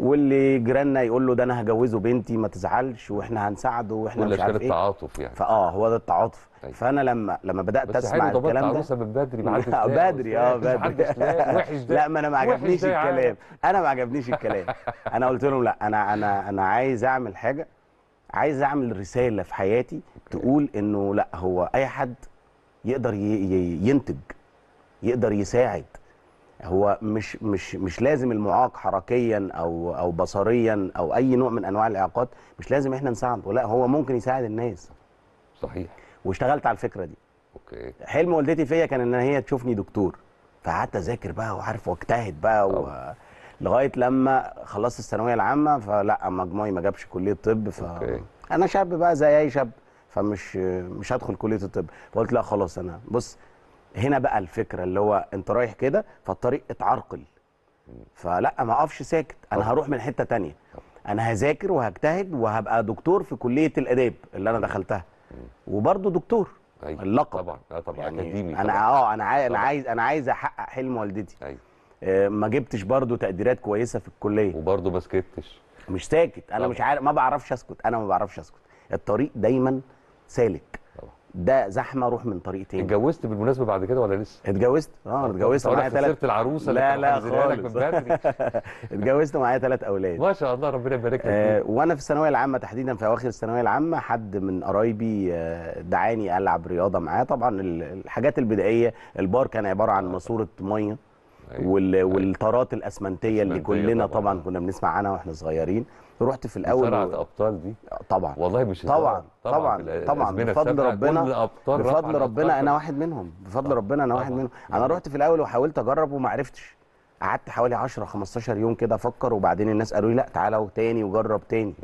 واللي جيراننا يقول له ده أنا هجوزه بنتي ما تزعلش وإحنا هنساعده وإحنا مش عارف إيه. التعاطف يعني. فآه هو ده التعاطف. أيوة. فأنا لما لما بدأت بس أسمع الكلام ده من بدري لاقي بدري آه بدري. وحش ده. لا ما أنا ما عجبنيش. الكلام. أنا ما عجبنيش الكلام. أنا قلت لهم لا أنا أنا أنا عايز أعمل حاجة عايز أعمل رسالة في حياتي تقول إنه لا هو أي حد يقدر ينتج. يقدر يساعد. هو مش مش مش لازم المعاق حركيا أو أو بصريا أو أي نوع من أنواع الإعاقات مش لازم إحنا نساعده لا هو ممكن يساعد الناس. صحيح. واشتغلت على الفكرة دي. okay. حلم والدتي فيا كان إن هي تشوفني دكتور. فقعدت أذاكر بقى وعارف واجتهد بقى و... لغاية لما خلصت الثانوية العامة فلا مجموعي ما جابش كلية طب ف okay. أنا شاب بقى زي أي شاب فمش مش هدخل كلية الطب. فقلت لا خلاص أنا بص هنا بقى الفكرة اللي هو انت رايح كده فالطريق اتعرقل. فلا ما اقفش ساكت. أنا. هروح من حتة تانية. أنا هذاكر وهجتهد وهبقى دكتور في كلية الآداب اللي أنا دخلتها. وبرضه دكتور. أيوة. اللقب. طبعا. طبعا. يعني أكاديمي أنا. آه أنا عايز أنا. عايز أنا عايز أحقق حلم والدتي. أيوه. آه، ما جبتش برضو تقديرات كويسة في الكلية. وبرضه ما سكتش. مش ساكت. أنا طبعا. مش عارف ما بعرفش أسكت. أنا ما بعرفش أسكت. الطريق دايما سالك. ده زحمة أروح من طريق تاني اتجوزت بالمناسبة بعد كده ولا لسه؟ اتجوزت آه اتجوزت معايا ثلاث خسرت العروسة لا لا خالص اتجوزت معايا ثلاث أولاد ما شاء الله ربنا يبارك لك آه. وأنا في الثانوية العامة تحديدا في أواخر الثانوية العامة حد من قرايبي آه دعاني ألعب رياضة معاه طبعا ال- الحاجات البدائية البار كان عبارة عن ماسورة مية أيوة. وال... والطارات الأسمنتية اللي كلنا طبعاً. طبعا كنا بنسمع عنها وإحنا صغيرين رحت في الأول صنعة و... أبطال دي طبعا والله مش. طبعا طبعا في طبعا بفضل ربنا بفضل ربنا. أنا واحد منهم بفضل. ربنا أنا واحد. منهم أنا رحت في الأول وحاولت أجرب وما عرفتش قعدت حوالي 10 15 يوم كده أفكر وبعدين الناس قالوا لي لا تعالى تاني وجرب تاني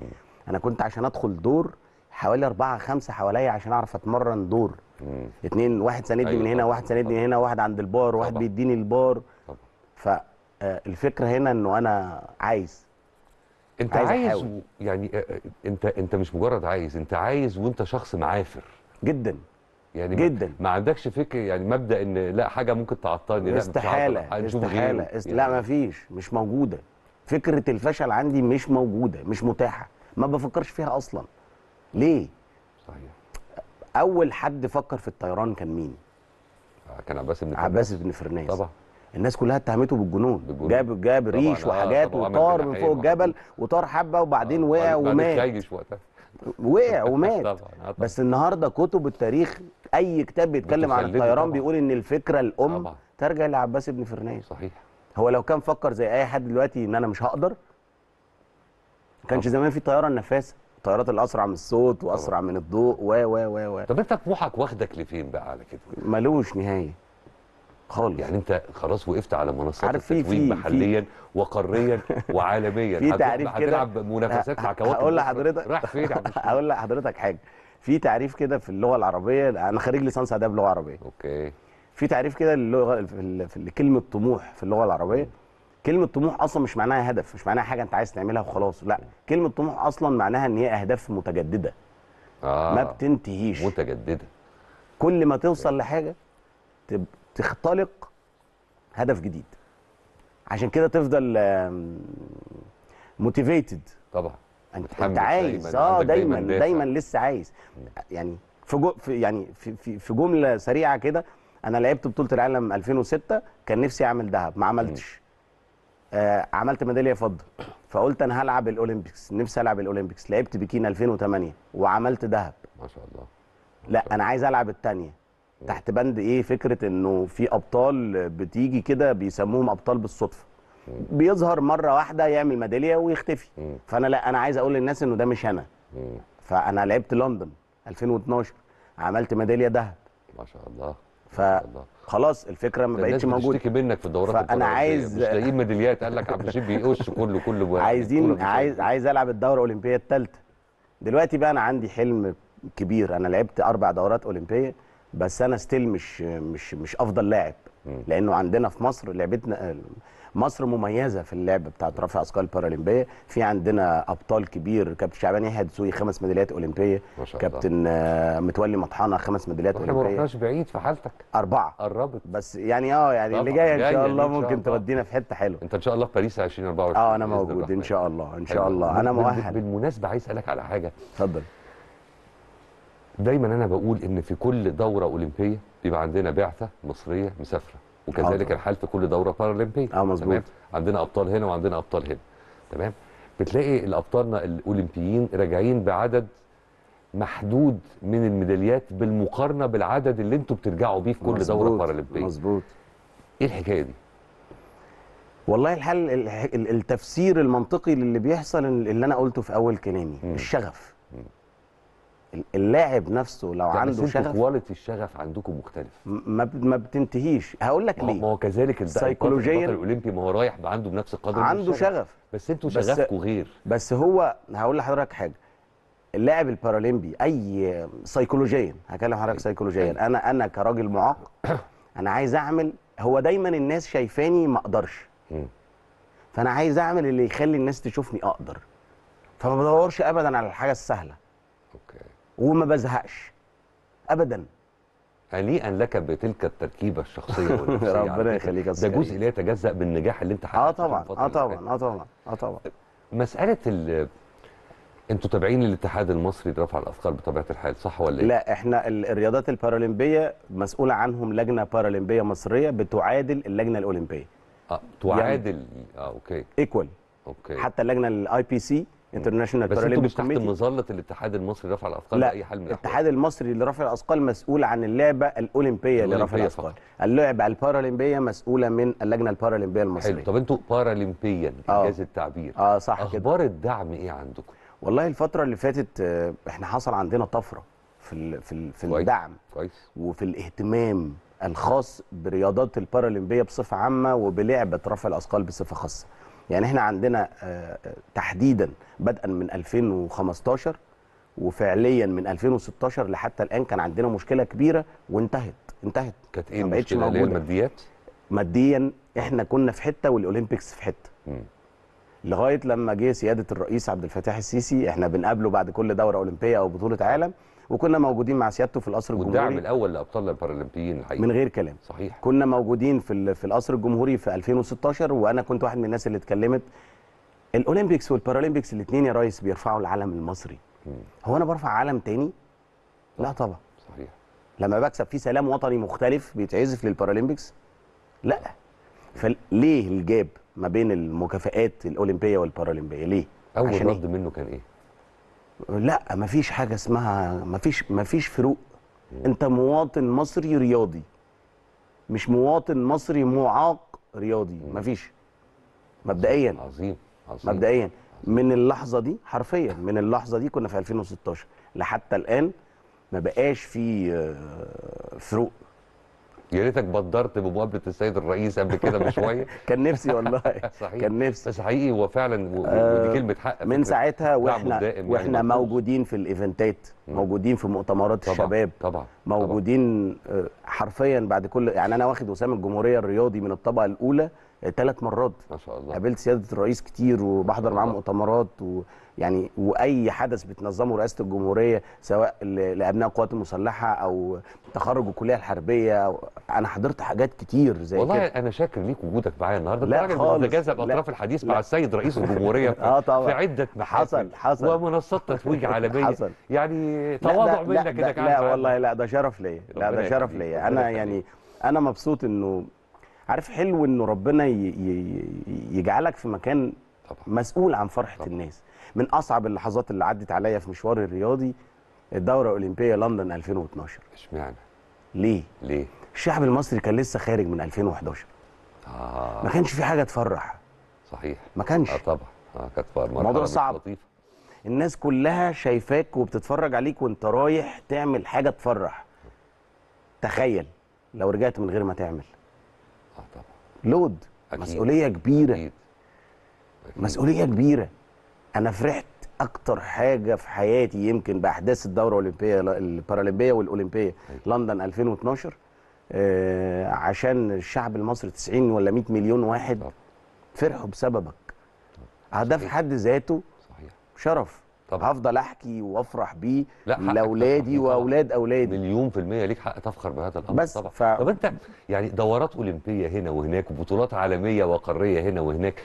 أنا كنت عشان أدخل دور حوالي أربعة خمسة حواليا عشان أعرف أتمرن دور مم. اتنين واحد ساندني أيوة من هنا واحد ساندني طبعاً. هنا واحد عند البار واحد طبعاً. بيديني البار طبعاً. فالفكرة هنا إنه أنا عايز انت عايز عايز. و- يعني آه، آه، انت انت مش مجرد عايز انت عايز وانت شخص معافر جدا يعني جدا. ما عندكش فكر يعني مبدأ إن لا حاجة ممكن تعطلني لا استحالة غيره. است... لا ما فيش مش موجودة فكرة الفشل عندي مش موجودة مش متاحة ما بفكرش فيها أصلا ليه؟ صحيح أول حد فكر في الطيران كان مين؟ آه، كان عباس بن عباس بن فرناس طبعا الناس كلها اتهمته بالجنون بالجنون. جاب جاب ريش آه، وحاجات وطار من فوق. الجبل وطار حبة وبعدين آه، وقع ومات وقع ومات آه،. بس النهارده كتب التاريخ أي كتاب بيتكلم عن الطيران طبعاً. بيقول إن الفكرة الأم طبعاً. ترجع لعباس بن فرناس صحيح هو لو كان فكر زي أي حد دلوقتي إن أنا مش هقدر ما كانش. زمان في طيارة النفاثه الطيارات الأسرع من الصوت وأسرع من الضوء و و و و طب أنت طموحك واخدك لفين بقى على كده ملوش نهاية خالص يعني انت خلاص وقفت على منصات في- محليا وقاريا وعالميا. في تعريف كده. هتلعب منافسات مع كواكب هقول. لحضرتك رايح فين؟ هقول لحضرتك حاجة. في تعريف كده في اللغة العربية أنا خريج ليسانس آداب لغة عربية. أوكي. في تعريف كده للغة في كلمة طموح في اللغة العربية. كلمة طموح أصلا مش معناها هدف مش معناها حاجة أنت عايز تعملها وخلاص لا. كلمة طموح أصلا معناها إن هي أهداف متجددة. آه. ما بتنتهيش. متجددة. كل ما توصل لحاجة تختلق هدف جديد. عشان كده تفضل موتيفيتد طبعا. انت, عايز. دايماً، آه دايما دايماً دايما. لسه عايز. يعني في, جو في يعني في, في, في جملة سريعة كده أنا لعبت بطولة العالم 2006 كان نفسي أعمل ذهب ما عملتش. آه عملت ميدالية فضة. فقلت أنا هلعب الأولمبيكس نفسي ألعب الأولمبيكس. لعبت بكين 2008 وعملت ذهب ما شاء الله. لا أنا عايز ألعب الثانية تحت بند إيه؟ فكرة إنه في أبطال بتيجي كده بيسموهم أبطال بالصدفة. بيظهر مرة واحدة يعمل ميدالية ويختفي. فأنا لا أنا عايز أقول للناس إنه ده مش أنا. فأنا لعبت لندن 2012 عملت ميدالية ذهب ما شاء الله. فخلاص الفكرة ما بقتش موجوده بتشتكي منك في الدورات البارالمبية. عايز- مش لاقيين ميداليات. قال لك عبد الرشيد بيقش كله كله. عايزين عايز عايز ألعب الدورة الأولمبية الثالثه دلوقتي بقى أنا عندي حلم كبير. أنا لعبت أربع دورات أولمبية. بس أنا ستيل مش مش مش أفضل لاعب. لأنه عندنا في مصر لعبتنا مصر مميزة في اللعب بتاعت رفع أثقال البارالمبية. في عندنا أبطال كبير كابتن شعبان يحيى دسوقي خمس ميداليات أولمبية. كابتن آه، متولي مطحنة خمس ميداليات إحنا ما أولمبية. رحناش بعيد في حالتك. أربعة. قربت. بس يعني آه يعني اللي جاية إن شاء دي الله إن شاء ممكن. تودينا في حتة حلوة. أنت إن شاء الله في باريس 2024 آه أنا موجود إن. شاء الله. إن شاء. الله. أنا مؤهل بالمناسبة عايز أسألك على حاجة. اتفضل. دايما أنا بقول إن في كل دورة أولمبية بيبقى عندنا بعثة مصرية مسافرة. وكذلك طبعا. الحال في كل دورة بارالمبيه آه مظبوط. تمام؟ عندنا أبطال هنا وعندنا أبطال هنا. تمام؟ بتلاقي الأبطالنا الأولمبيين راجعين بعدد محدود من الميداليات بالمقارنة بالعدد اللي أنتوا بترجعوا بيه في كل دورة مظبوط، بارالمبيه مظبوط. إيه الحكاية دي؟ والله الحل الح- ال- التفسير المنطقي للي بيحصل اللي أنا قلته في أول كلامي مم. الشغف. ال- اللاعب نفسه لو عنده شغف quality الشغف عندكم مختلف. ما ما بتنتهيش. هقول لك ليه. ما هو كذلك البطل الأولمبي ما هو رايح عنده بنفس القدر عنده. شغف. بس أنتوا شغفكم غير. بس هو هقول لحضرتك حاجة. اللاعب البارالمبي أي سيكولوجيا هكلم حضرتك سيكولوجيا أنا أنا كراجل معاق أنا عايز أعمل هو دايما الناس شايفاني ما أقدرش. فأنا عايز أعمل اللي يخلي الناس تشوفني أقدر. فما بدورش ابدا على الحاجة السهلة. وما بزهقش ابدا هنيئا لك بتلك التركيبة الشخصية ربنا. يخليك ده جزء. لا يتجزأ من النجاح اللي انت آه حققته في طبعا آه طبعا. آه طبعا آه طبعا مسألة ال أنتوا تابعين الاتحاد المصري لرفع الأثقال بطبيعة الحال صح ولا إيه؟ لا إحنا ال- الرياضات البارالمبية مسؤولة عنهم لجنة بارالمبية مصرية بتعادل اللجنة الأولمبية آه تعادل آه أوكي ايكوال أوكي حتى اللجنة ال IPC international بس أنتوا مش تحت مظلة الاتحاد المصري لرفع الأثقال لا باي حال من الأحوال؟ الاتحاد المصري لرفع الأثقال مسؤول عن اللعبة الأولمبية لرفع الأثقال. اللعبة البارالمبية مسؤولة من اللجنة البارالمبية حلو. المصرية. طب أنتوا بارالمبيا آه. إنجاز التعبير. آه صح كده. أخبار الدعم إيه عندكم؟ والله الفترة اللي فاتت آه، إحنا حصل عندنا طفرة في ال في ال في كويس. الدعم كويس. وفي الاهتمام الخاص برياضات البارالمبية بصفة عامة وبلعبة رفع الأثقال بصفة خاصة. يعني إحنا عندنا آه، تحديدا بدءا من 2015 وفعليا من 2016 لحتى الآن كان عندنا مشكلة كبيرة وانتهت انتهت كانت إيه المشكلة اللي هي. الماديات؟ ماديا إحنا كنا في حتة والأولمبيكس في حتة. لغاية لما جه سيادة الرئيس عبد الفتاح السيسي إحنا بنقابله بعد كل دورة أولمبية أو بطولة عالم وكنا موجودين مع سيادته في القصر والدعم الجمهوري. الأول لابطالنا البارالمبيين الحقيقة. من غير كلام. صحيح. كنا موجودين في في القصر الجمهوري في 2016 وأنا كنت واحد من الناس اللي اتكلمت. ال Olympics وال Paralympics الاثنين يا ريس بيرفعوا العلم المصري. مم. هو أنا برفع علم تاني؟ لا طبعا. صحيح. لما بكسب فيه سلام وطني مختلف بيتعزف لل Paralympics؟ لا. فليه ال gap ما بين المكافآت الأولمبية والبارالمبية؟ ليه؟ أول عشان رد منه كان إيه؟ لا مفيش حاجة اسمها مفيش مفيش فروق. انت مواطن مصري رياضي. مش مواطن مصري معاق رياضي مفيش. مبدئيا. عظيم عظيم مبدئيا. من اللحظة دي حرفيا من اللحظة دي كنا في 2016 لحتى الآن ما بقاش في آه، فروق. يا ريتك بدرت بمقابلة السيد الرئيس قبل كده بشوية. كان نفسي والله. صحيح. كان نفسي. بس حقيقي هو فعلا آه، ودي كلمة حق. من ساعتها وإحنا يعني وإحنا ملحوظ. موجودين في الإيفنتات. موجودين في مؤتمرات طبعا الشباب طبعا. موجودين آه، حرفيا بعد كل يعني أنا واخد وسام الجمهورية الرياضي من الطبقة الأولى ثلاث مرات ما شاء الله قابلت سيادة الرئيس كتير وبحضر معاه. مؤتمرات ويعني وأي حدث بتنظمه رئاسة الجمهورية سواء لأبناء القوات المسلحة أو تخرج الكلية الحربية أنا حضرت حاجات كتير زي والله كده أنا شاكر ليك وجودك معايا النهارده لا خالص. بتتجاذب لا. أطراف الحديث لا. مع السيد رئيس الجمهورية آه طبعا في عدة محافل حصل حصل ومنصات تتويج عالمية حصل. يعني لا تواضع لا منك انك لا قاعد معانا. والله لا ده شرف ليا لا ده شرف ليا أنا. يعني أنا مبسوط إنه عارف حلو إنه ربنا. يجعلك في مكان طبعا. مسؤول عن فرحة طبعا. الناس. من أصعب اللحظات اللي عدت عليا في مشواري الرياضي الدورة الأولمبية لندن 2012 إشمعنى؟ ليه؟ ليه؟ الشعب المصري كان لسه خارج من 2011 آه. ما كانش في حاجة تفرح. صحيح. ما كانش. آه طبعا. آه كانت الموضوع صعب. لطيفة. الناس كلها شايفاك وبتتفرج عليك وانت رايح تعمل حاجة تفرح. تخيل لو رجعت من غير ما تعمل. آه طبعا. لود أكيد. مسؤولية كبيرة. أكيد. أكيد. مسؤولية كبيرة. أنا فرحت أكتر حاجة في حياتي يمكن بأحداث الدورة الأولمبية البارالمبية والأولمبية. لندن 2012 آه عشان الشعب المصري 90 ولا 100 مليون واحد. فرحوا بسببك. ده في. حد ذاته صحيح. شرف. طبعا. هفضل احكي وافرح بيه لأولادي. وأولاد أولادي مليون في المية ليك حق تفخر بهذا الأمر بس طبعا ف- طب أنت يعني دورات أولمبية هنا وهناك وبطولات عالمية وقارية هنا وهناك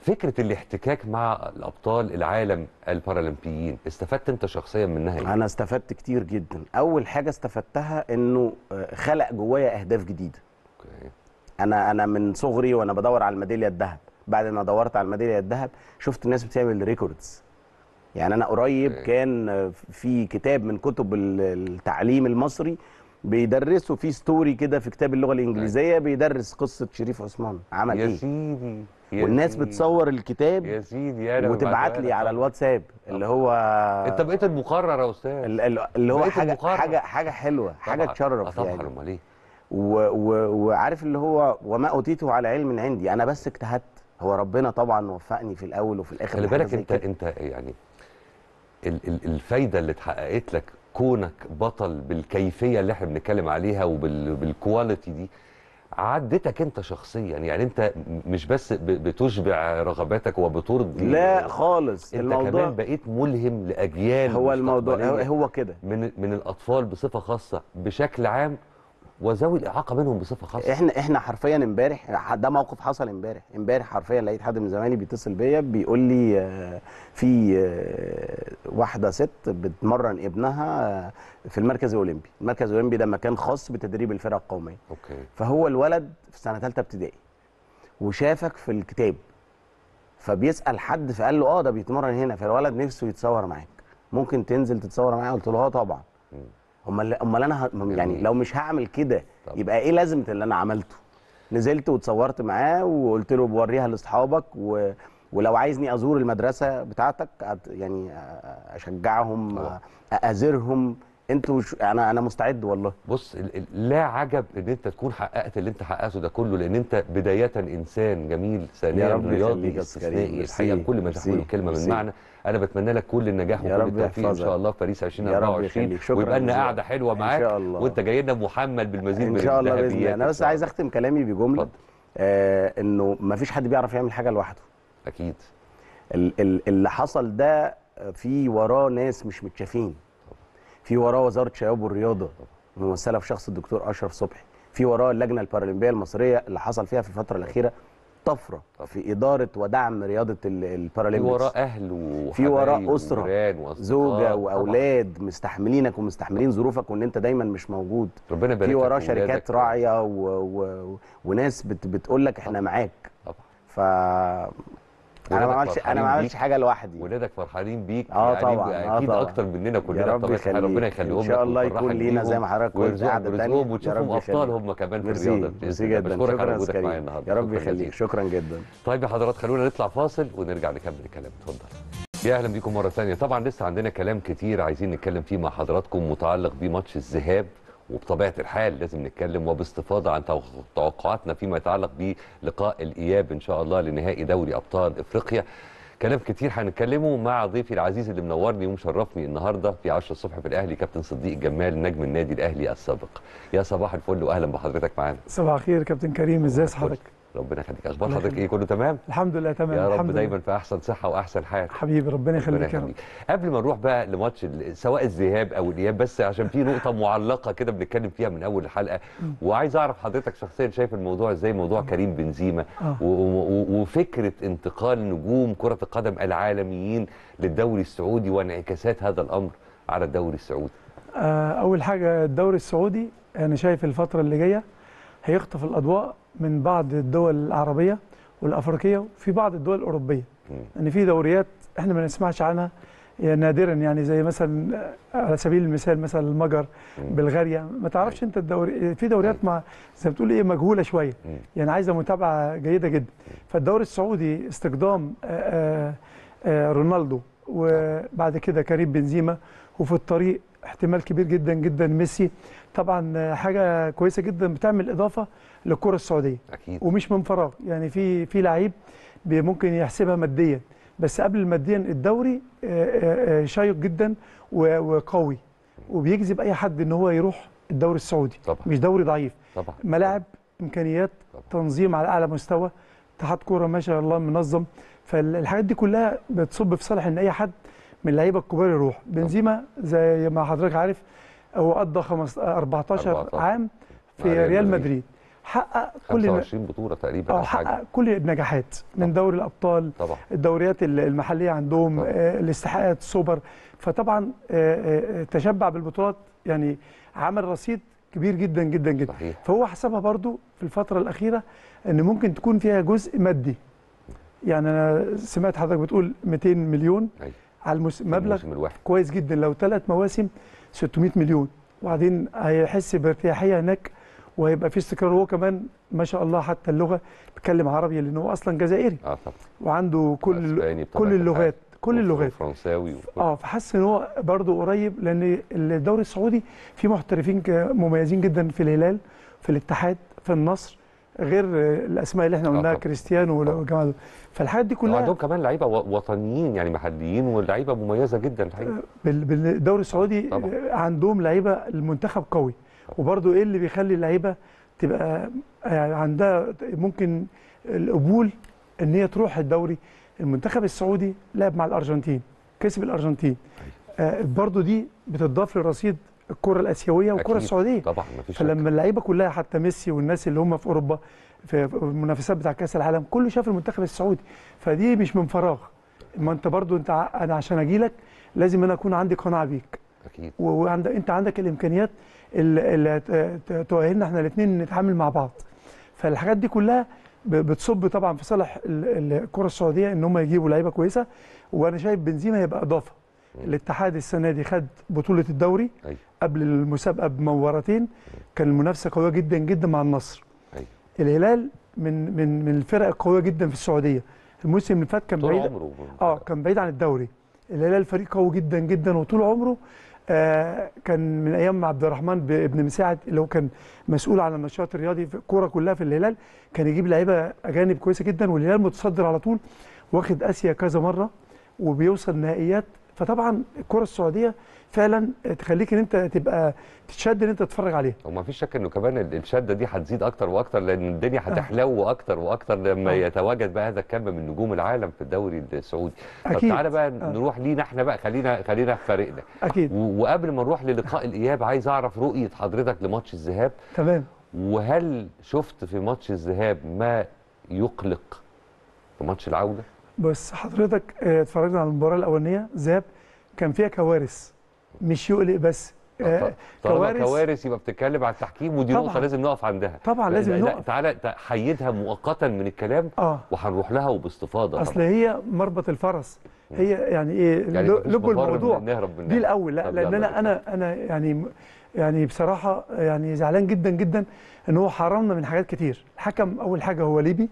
فكرة الاحتكاك مع الأبطال العالم البارالمبيين استفدت أنت شخصيا منها إيه؟ أنا استفدت كتير جدا أول حاجة استفدتها إنه آه، خلق جوايا أهداف جديدة okay. أنا أنا من صغري وأنا بدور على الميدالية الذهب بعد ما دورت على الميدالية الذهب شفت الناس بتعمل records يعني أنا قريب okay. كان في كتاب من كتب ال- التعليم المصري بيدرسوا فيه story كده في كتاب اللغة الإنجليزية بيدرس قصة شريف عثمان عمل يا إيه سيدي يا والناس سيدي. بتصور الكتاب يا سيدي أنا وتبعت لي على طبعاً. الواتساب اللي هو أنت بقيت المقرر يا ال- اللي هو حاجة المقرر. حاجة حاجة حلوة حاجة طبعاً. تشرف طبعا يعني إيه؟ و و وعارف اللي هو وما أوتيته على علم عندي أنا بس اجتهدت هو ربنا طبعا وفقني في الأول وفي الآخر خلي بالك أنت كده. أنت يعني الفايدة اللي اتحققت لك كونك بطل بالكيفية اللي إحنا بنتكلم عليها وبالكواليتي دي عدتك انت شخصيا. يعني انت مش بس بتشبع رغباتك وبترضي لا خالص. انت الموضوع كمان بقيت ملهم لأجيال هو الموضوع هو كده. من من الأطفال بصفة خاصة بشكل عام. وذوي الإعاقة منهم بصفة خاصة. إحنا إحنا حرفيا إمبارح ده موقف حصل إمبارح. إمبارح حرفيا لقيت حد من زمايلي بيتصل بيا بيقول لي آه، في آه، واحدة ست بتمرن ابنها آه، في المركز الأولمبي. المركز الأولمبي ده مكان خاص بتدريب الفرق القومية. أوكي. فهو الولد في سنة ثالثه ابتدائي وشافك في الكتاب فبيسأل حد فقال له آه ده بيتمرن هنا فالولد نفسه يتصور معاك. ممكن تنزل تتصور معايا قلت له آه طبعا. امال امال أنا ه... يعني. لو مش هعمل كده. يبقى إيه لازمة اللي أنا عملته نزلت وتصورت معاه وقلت له بوريها لأصحابك و... ولو عايزني أزور المدرسة بتاعتك يعني أشجعهم. اازرهم أنتوا ش... أنا أنا مستعد والله بص لا عجب ان انت تكون حققت اللي انت حققته ده كله لأن انت بداية انسان جميل ثانيا رياضي. استثنائي. الحقيقة بكل ما. تحمله الكلمة من. معنى أنا بتمنى لك كل النجاح وكل التوفيق إن. شاء الله في باريس يا رب 2024 يخليك. شكراً ويبقى لنا. قعده حلوة معاك شاء الله. وأنت جاي لنا محمل بالمزيد من ان شاء الله بإذن الله أنا بس عايز. أختم كلامي بجملة. آه إنه ما فيش حد بيعرف يعمل حاجة لوحده أكيد ال- ال- اللي حصل ده في وراه ناس مش متشافين في وراه وزارة الشباب والرياضة ممثلة في شخص الدكتور أشرف صبحي في وراه اللجنة البارالمبية المصرية اللي حصل فيها في الفترة الأخيرة طفرة في إدارة ودعم رياضة ال- في البارالمبيكس وراه أهل وحبايب في وراه وأصدقاء. زوجة طبعاً. وأولاد مستحملينك ومستحملين ظروفك وإن أنت دايما مش موجود ربنا يبارك في وراه. شركات راعية و... و... وناس بت... بتقول لك إحنا معاك طبعا ف أنا ما عملتش أنا ما عملتش. حاجة لوحدي. ولادك فرحانين بيك. آه يعني طبعا أكيد طبعا. أكتر مننا كلنا. يخليك. ربنا يخليهم إن شاء الله يكون لينا زي ما حضرتك قلت قعده برزقهم تانية. وتشوفهم أبطال هم كمان في الرياضة. ميرسي. جدا. بشكرك على وجودك معايا النهارده. يا رب يخليك. شكرا جدا. طيب يا حضرات خلونا نطلع فاصل ونرجع نكمل كلام اتفضل. يا أهلا بيكم مرة ثانية طبعا لسه عندنا كلام كتير عايزين نتكلم فيه مع حضراتكم متعلق بماتش الذهاب. وبطبيعة الحال لازم نتكلم وباستفاضة عن توق- توقعاتنا فيما يتعلق بلقاء الإياب إن شاء الله لنهائي دوري أبطال إفريقيا. كلام كتير هنتكلمه مع ضيفي العزيز اللي منورني ومشرفني النهارده في 10 الصبح في الأهلي كابتن صديق جمال نجم النادي الأهلي السابق. يا صباح الفل واهلا بحضرتك معانا. صباح الخير كابتن كريم إزاي حضرتك ربنا يخليك. أخبار حضرتك إيه. كله تمام؟ الحمد لله تمام يا رب الحمد دايما لله في أحسن صحة وأحسن حال حبيبي ربنا يخليك يا رب. قبل ما نروح بقى لماتش سواء الذهاب أو الإياب بس عشان في نقطة معلقة كده بنتكلم فيها من أول الحلقة. وعايز أعرف حضرتك شخصيا شايف الموضوع إزاي؟ موضوع كريم بنزيما. آه. وفكرة انتقال نجوم كرة القدم العالميين للدوري السعودي وانعكاسات هذا الأمر على الدوري السعودي. آه، أول حاجة الدوري السعودي أنا شايف الفترة اللي جاية هيخطف الأضواء من بعض الدول العربية والأفريقية وفي بعض الدول الأوروبية. ان في دوريات إحنا ما نسمعش عنها. يعني نادرا يعني زي مثلا على سبيل المثال مثلا المجر. بلغاريا. ما تعرفش أنت الدوري في دوريات مع زي ما بتقول إيه مجهولة شوية. يعني عايزة متابعة جيدة جدا. فالدوري السعودي استقدام آه، آه، آه، رونالدو وبعد كده كريم بنزيما. وفي الطريق احتمال كبير جدا جدا ميسي. طبعا حاجة كويسة جدا بتعمل إضافة للكرة السعودية. أكيد. ومش من فراغ. يعني في في لعيب ممكن يحسبها ماديا. بس قبل ماديا الدوري آه، آه، آه، شيق جدا وقوي. وبيجذب أي حد إن هو يروح الدوري السعودي. طبعا. مش دوري ضعيف. طبعا. ملاعب إمكانيات تنظيم على أعلى مستوى اتحاد كورة ما شاء الله منظم. فالحاجات دي كلها بتصب في صالح إن أي حد من اللعيبة الكبار يروح. بنزيما زي ما حضرتك عارف هو قضى خمس- 14 14 عام في ريال مدريد. حقق كل 25 بطولة تقريبا آه حقق كل النجاحات من دوري الأبطال طبعا. الدوريات ال- المحلية عندهم طبعا. آه، الاستحقاقات السوبر. فطبعا آه، آه، تشبع بالبطولات يعني عمل رصيد كبير جدا جدا جدا. صحيح. فهو حسبها برضو في الفترة الأخيرة إن ممكن تكون فيها جزء مادي. يعني أنا سمعت حضرتك بتقول 200 مليون أيوة. على مبلغ الموسم الواحد. كويس جدا. لو ثلاث مواسم 600 مليون. وبعدين هيحس بارتياحية هناك وهيبقى في استقرار. هو كمان ما شاء الله حتى اللغة بيتكلم عربي لأن هو أصلا جزائري. آه طبعا. وعنده كل كل. اللغات كل اللغات. فرنساوي آه فحس إن هو برضه قريب لأن الدوري السعودي فيه محترفين مميزين جدا في الهلال في الاتحاد في النصر غير الأسماء اللي إحنا آه قلناها. كريستيانو والجماعه دول فالحاجات دي كلها وعندهم كمان لعيبة وطنيين يعني محليين ولاعيبه مميزة جدا الحقيقة. بال- بالدوري السعودي. عندهم لعيبة المنتخب قوي. وبرضه إيه اللي بيخلي اللعيبة تبقى يعني عندها ممكن القبول إن هي تروح الدوري؟ المنتخب السعودي لعب مع الأرجنتين كسب الأرجنتين. آه برضه دي بتضاف لرصيد الكرة الآسيوية والكرة. السعودية. طبعا مفيش. فلما اللعيبة كلها حتى ميسي والناس اللي هم في أوروبا في المنافسات بتاع كأس العالم كله شاف المنتخب السعودي. فدي مش من فراغ. ما أنت برضو أنت أنا عشان أجي لك لازم أنا أكون عندي قناعة بيك. أكيد. وعند أنت عندك الإمكانيات اللي, تؤهلنا إحنا الاثنين نتعامل مع بعض. فالحاجات دي كلها بتصب طبعا في صالح ال- ال- الكرة السعودية إن هم يجيبوا لعيبة كويسة وأنا شايف بنزيما هيبقى إضافة. الاتحاد السنة دي خد بطولة الدوري أيوة. قبل المسابقه بمورتين كان المنافسة قوية جدا جدا مع النصر. أيوة. الهلال من من من الفرق القوية جدا في السعودية. الموسم اللي فات كان بعيد آه كان بعيد عن الدوري. الهلال فريق قوي جدا جدا وطول عمره كان من أيام عبد الرحمن ب- ابن مساعد اللي هو كان مسؤول عن النشاط الرياضي في الكورة كلها في الهلال. كان يجيب لعيبة أجانب كويسة جدا والهلال متصدر على طول واخد آسيا كذا مرة وبيوصل نهائيات. فطبعا الكره السعودية فعلا تخليك إن أنت تبقى تتشد إن أنت تتفرج عليها. وما فيش شك إنه كمان ال- الشدة دي هتزيد أكتر وأكتر لأن الدنيا هتحلو أكتر وأكتر لما آه. يتواجد بقى هذا الكم من نجوم العالم في الدوري السعودي. طب أكيد. تعالى بقى آه. نروح لينا إحنا بقى خلينا خلينا في فريقنا. أكيد. وقبل ما نروح للقاء الإياب عايز أعرف رؤية حضرتك لماتش الذهاب. تمام. وهل شفت في ماتش الذهاب ما يقلق في ماتش العودة؟ بس حضرتك آه، اتفرجنا على المباراة الأولانية. ذهاب كان فيها كوارث. مش يقلق بس. آه، طالما كوارث. يبقى بتتكلم على التحكيم ودي طبعاً. نقطة لازم نقف عندها. طبعا لا- لازم لا- نقف. تعالى تع- حيدها مؤقتا من الكلام آه. وهنروح لها وباستفاضة أصل طبعا. هي مربط الفرس. هي يعني إيه يعني لب الموضوع من نهرب منها دي الأول. لا لأن أنا أنا أنا يعني يعني بصراحة يعني زعلان جدا جدا إن هو حرمنا من حاجات كتير. الحكم أول حاجة هو ليبي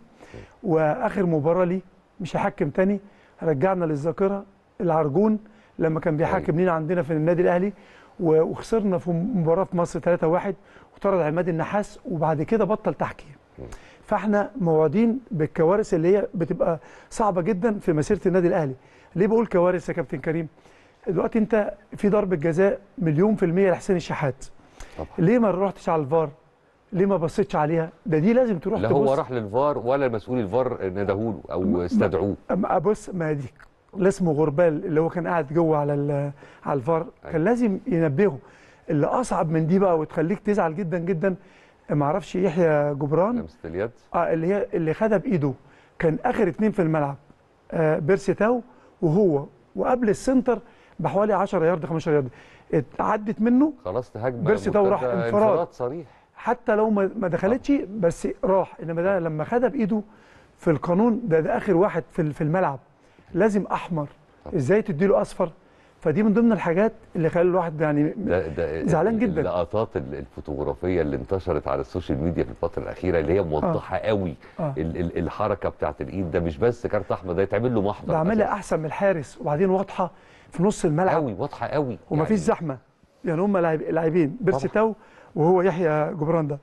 وآخر مباراة ليه مش هيحكم تاني. رجعنا للذاكرة العرجون لما كان بيحاكم لينا عندنا في النادي الأهلي وخسرنا في مباراة في مصر 3-1 وطرد عماد النحاس وبعد كده بطل تحكيم. فاحنا موعودين بالكوارث اللي هي بتبقى صعبة جدا في مسيرة النادي الأهلي. ليه بقول كوارث يا كابتن كريم؟ دلوقتي انت في ضربة جزاء مليون في المية لحسين الشحات. طبعا. ليه ما رحتش على الفار؟ ليه ما بصيتش عليها؟ ده دي لازم تروح لا تبص. هو راح للفار ولا مسؤول الفار ندهوله أو استدعوه. أبص ما دي اللي اسمه غربال اللي هو كان قاعد جوه على على الفار كان لازم ينبهه. اللي أصعب من دي بقى وتخليك تزعل جدا جدا ما أعرفش يحيى جبران؟ لمسه اليد آه اللي هي اللي خدها بإيده. كان آخر اتنين في الملعب آه بيرسي تاو وهو. وقبل ال center بحوالي 10 يارد 15 يارد اتعدت منه خلاص هجمة بيرسي تاو راح انفراد. صريح. حتى لو ما دخلتش بس راح. إنما ده لما خدها بإيده في القانون ده ده آخر واحد في الملعب. لازم أحمر. إزاي تديله أصفر؟ فدي من ضمن الحاجات اللي خلى الواحد يعني ده ده زعلان جدا. اللقطات ال- الفوتوغرافية اللي انتشرت على ال social media في الفترة الأخيرة اللي هي موضحة قوي. آه. ال- ال- الحركة بتاعت الإيد ده مش بس كارت أحمر ده يتعمل له محضر ده عاملها أحسن من الحارس وبعدين واضحة في نص الملعب. قوي واضحة قوي. ومفيش زحمة. يعني هم لاعب- لاعبين بيرسي تاو وهو يحيى جبران ده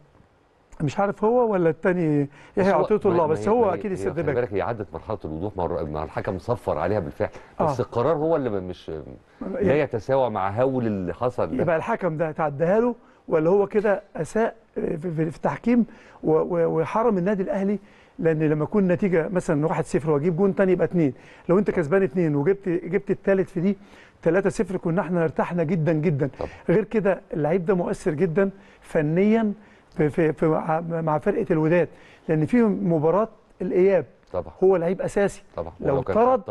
مش عارف هو ولا التاني يحيى عطيته الله؟ بس هو أكيد هي السيرد خلي بالك هي عدت مرحلة الوضوح مع الحكم صفر عليها بالفعل. بس آه. القرار هو اللي مش لا يتساوى مع هول اللي حصل ده. يبقى الحكم ده تعديها له ولا هو كده أساء في, التحكيم وحرم النادي الأهلي؟ لأن لما يكون نتيجة مثلا 1-0 وأجيب جون تاني يبقى 2 لو أنت كسبان 2 وجبت جبت الثالث في دي 3-0 كنا إحنا ارتحنا جدا جدا. طبعا. غير كده اللعيب ده مؤثر جدا فنيا في, في, في مع- فرقة الوداد. لأن في مباراة الإياب طبعا. هو لعيب أساسي. طبعا. لو كان طرد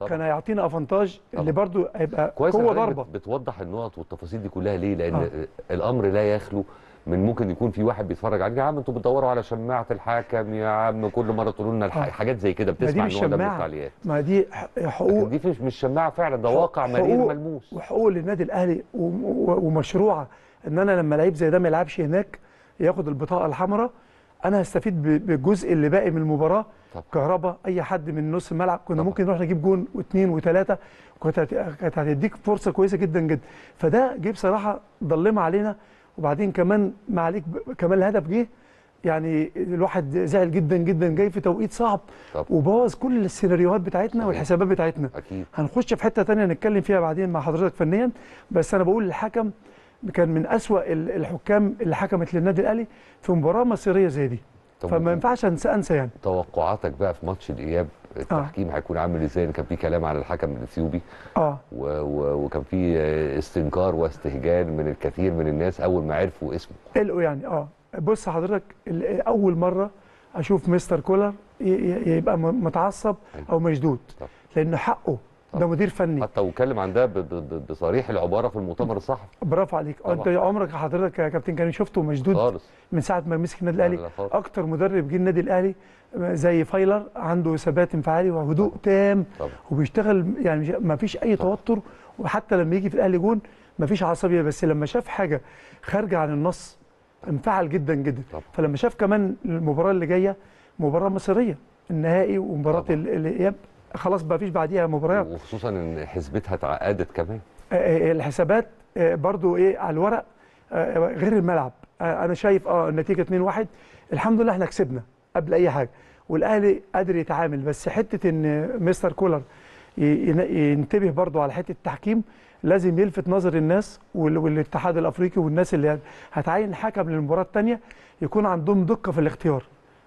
طبعا. كان هيعطينا افانتاج اللي. برضو هيبقى قوة ضربه بت- بتوضح النقط والتفاصيل دي كلها ليه؟ لأن آه. الأمر لا يخلو من ممكن يكون في واحد بيتفرج عليك يا عم أنتوا بتدوروا على شماعة الحكم يا عم كل مرة تقولوا لنا الح- آه. حاجات زي كده ما دي بتسمع النوع ده من التعليقات ما دي حقوق. دي مش شماعة فعلا ده واقع مرير حقوق- ملموس وحقوق للنادي الأهلي و- و- ومشروعة. إن أنا لما لعيب زي ده ما يلعبش هناك ياخد البطاقة الحمراء. أنا هستفيد بالجزء اللي باقي من المباراة. طبعا. كهربا أي حد من نص الملعب. كنا طبعا. ممكن نروح نجيب جون واثنين وثلاثه كانت هتديك فرصة كويسة جدا جدا. فده جه بصراحة ضلمه علينا. وبعدين كمان ما عليك ب- كمان الهدف جه. يعني الواحد زعل جدا جدا. جاي في توقيت صعب. طبعا. وبوظ كل السيناريوهات بتاعتنا صحيح. والحسابات بتاعتنا. أكيد. هنخش في حتة تانية نتكلم فيها بعدين مع حضرتك فنيا. بس أنا بقول الحكم كان من أسوأ ال- الحكام اللي حكمت للنادي الأهلي في مباراة مصيرية زي دي. فما ينفعش انسى أنسى يعني. توقعاتك بقى في ماتش الإياب التحكيم هيكون عامل إزاي؟ كان في كلام على الحكم الإثيوبي آه. و... و... وكان في استنكار واستهجان من الكثير من الناس أول ما عرفوا اسمه. قلقوا يعني آه. بص حضرتك أول مرة أشوف مستر كولر يبقى متعصب أو مشدود. لأنه حقه ده مدير فني. حتى واتكلم عن ده بصريح العبارة في المؤتمر الصحفي. برافو عليك. انت طبعا. عمرك حضرتك يا كابتن كان شفته مشدود خالص. من ساعة ما مسك النادي لا، الاهلي. أكتر مدرب جه النادي الأهلي زي فايلر عنده ثبات انفعالي وهدوء تام طبعا. وبيشتغل يعني ما فيش أي توتر وحتى لما يجي في الأهلي جون ما فيش عصبية بس لما شاف حاجة خارجة عن النص انفعل جدا جدا. طبعا. فلما شاف كمان المباراة اللي جاية مباراة مصيرية النهائي ومباراة طبعا. ال- الإياب. خلاص ما فيش بعديها مباريات وخصوصا إن حسبتها اتعقدت كمان. آه، آه، الحسابات آه، برضو إيه على الورق غير الملعب. أنا شايف آه النتيجة 2-1 الحمد لله إحنا كسبنا قبل أي حاجة. والأهلي قادر يتعامل. بس حتة إن مستر كولر ينتبه برضو على حتة التحكيم لازم يلفت نظر الناس وال- والاتحاد الأفريقي والناس اللي هتعين حكم للمباراة الثانية يكون عندهم دقة في الاختيار.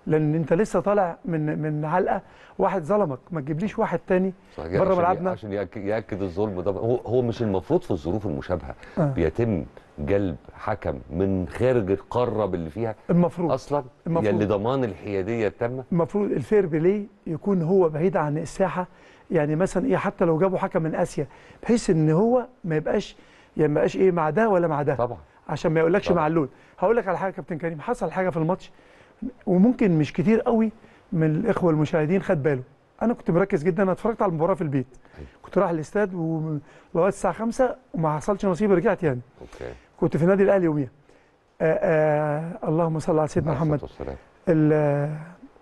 لأن أنت لسه طالع من من علقه واحد ظلمك. ما تجيبليش واحد تاني بره ملعبنا. عشان يأكد الظلم ده. هو هو مش المفروض في الظروف المشابهة. آه. بيتم جلب حكم من خارج القاره باللي فيها المفروض. أصلا المفروض. يلي ضمان الحيادية التامة. المفروض ال fair play يكون هو بعيد عن الساحة. يعني مثلا إيه حتى لو جابوا حكم من آسيا بحيث إن هو ما يبقاش يعني ما يبقاش إيه مع ده ولا مع ده. طبعا. عشان ما يقولكش طبعا. معلول. هقول لك على حاجة يا كابتن كريم. حصل حاجة في الماتش وممكن مش كتير قوي من الإخوة المشاهدين خد باله. أنا كنت مركز جدا أنا اتفرجت على المباراة في البيت. أيوة. كنت رايح الاستاد ولغايه الساعة 5 وما حصلش نصيب رجعت يعني. okay. كنت في النادي الأهلي يوميها اللهم صل على سيدنا محمد.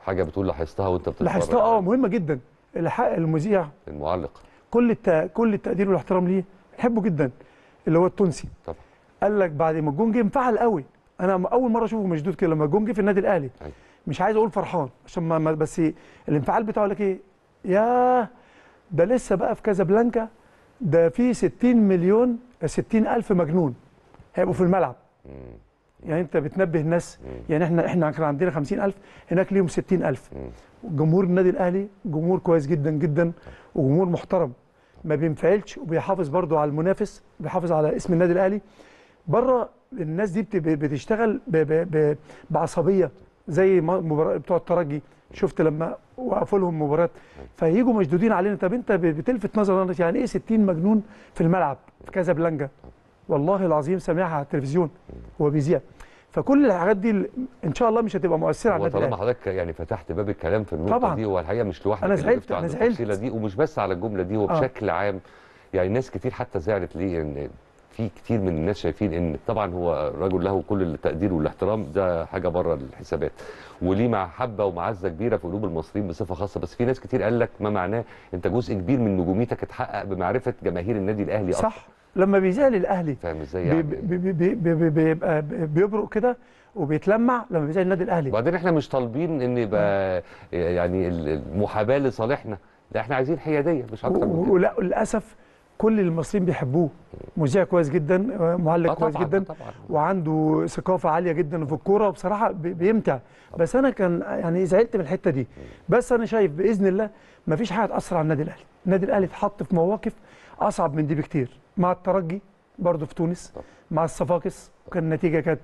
حاجة بتقول لاحظتها وأنت بتتفرج. لاحظتها آه مهمة جدا. الحق المذيع. المعلق. كل الت... كل التقدير والاحترام ليه. بحبه جدا. اللي هو التونسي. طبعا. قال لك بعد ما الجون جه انفعل قوي. أنا أول مرة أشوفه مشدود كده لما الجون جه في النادي الأهلي. مش عايز أقول فرحان عشان ما بس الانفعال بتاعه لك إيه ياه ده لسه بقى في كازابلانكا ده في 60 مليون 60 ألف مجنون هيبقوا في الملعب. يعني أنت بتنبه الناس. يعني إحنا إحنا كان عندنا 50 ألف هناك ليهم 60 ألف مم. جمهور النادي الأهلي جمهور كويس جدا جدا وجمهور محترم ما بينفعلش وبيحافظ برضو على المنافس بيحافظ على اسم النادي الأهلي بره الناس دي بت- بتشتغل ب- ب- ب- بعصبية زي مباراة بتوع الترجي. شفت لما وقفوا لهم مباراه فييجوا مشدودين علينا. طب انت بتلفت نظر يعني إيه 60 مجنون في الملعب في كازابلانكا والله العظيم سامعها على التلفزيون. هو بيذيع. فكل الحاجات دي إن شاء الله مش هتبقى مؤثرة على النادي طالما حضرتك يعني فتحت باب الكلام في النقطة طبعاً. دي هو الحقيقة مش لوحدك اللي زعلت، أنا زعلت. دي ومش بس على الجملة دي هو آه. عام يعني ناس كتير حتى زعلت ليه؟ ان في كتير من الناس شايفين إن طبعا هو رجل له كل التقدير والاحترام ده حاجة بره الحسابات. وليه محبه ومعزة كبيرة في قلوب المصريين بصفة خاصة بس في ناس كتير قال لك ما معناه أنت جزء كبير من نجوميتك اتحقق بمعرفة جماهير النادي الأهلي. صح. لما بيزعل الأهلي فاهم إزاي يعني؟ بي- بي- بي- بي- بي- بيبقى بيبرق كده وبيتلمع لما بيزعل النادي الأهلي. وبعدين إحنا مش طالبين إن يبقى يعني المحاباة لصالحنا ده إحنا عايزين حيادية مش أكتر من كده. ولا للاسف كل المصريين بيحبوه. مذيع كويس جدا آه، معلق آه كويس طبعاً، جدا طبعاً. وعنده ثقافة عالية جدا في الكورة وبصراحة بي- بيمتع. بس أنا كان يعني زعلت من الحتة دي. بس أنا شايف بإذن الله ما فيش حاجة تأثر على النادي الأهلي. النادي الأهلي اتحط في مواقف أصعب من دي بكتير. مع الترجي برضه في تونس مع الصفاقس وكان النتيجة كانت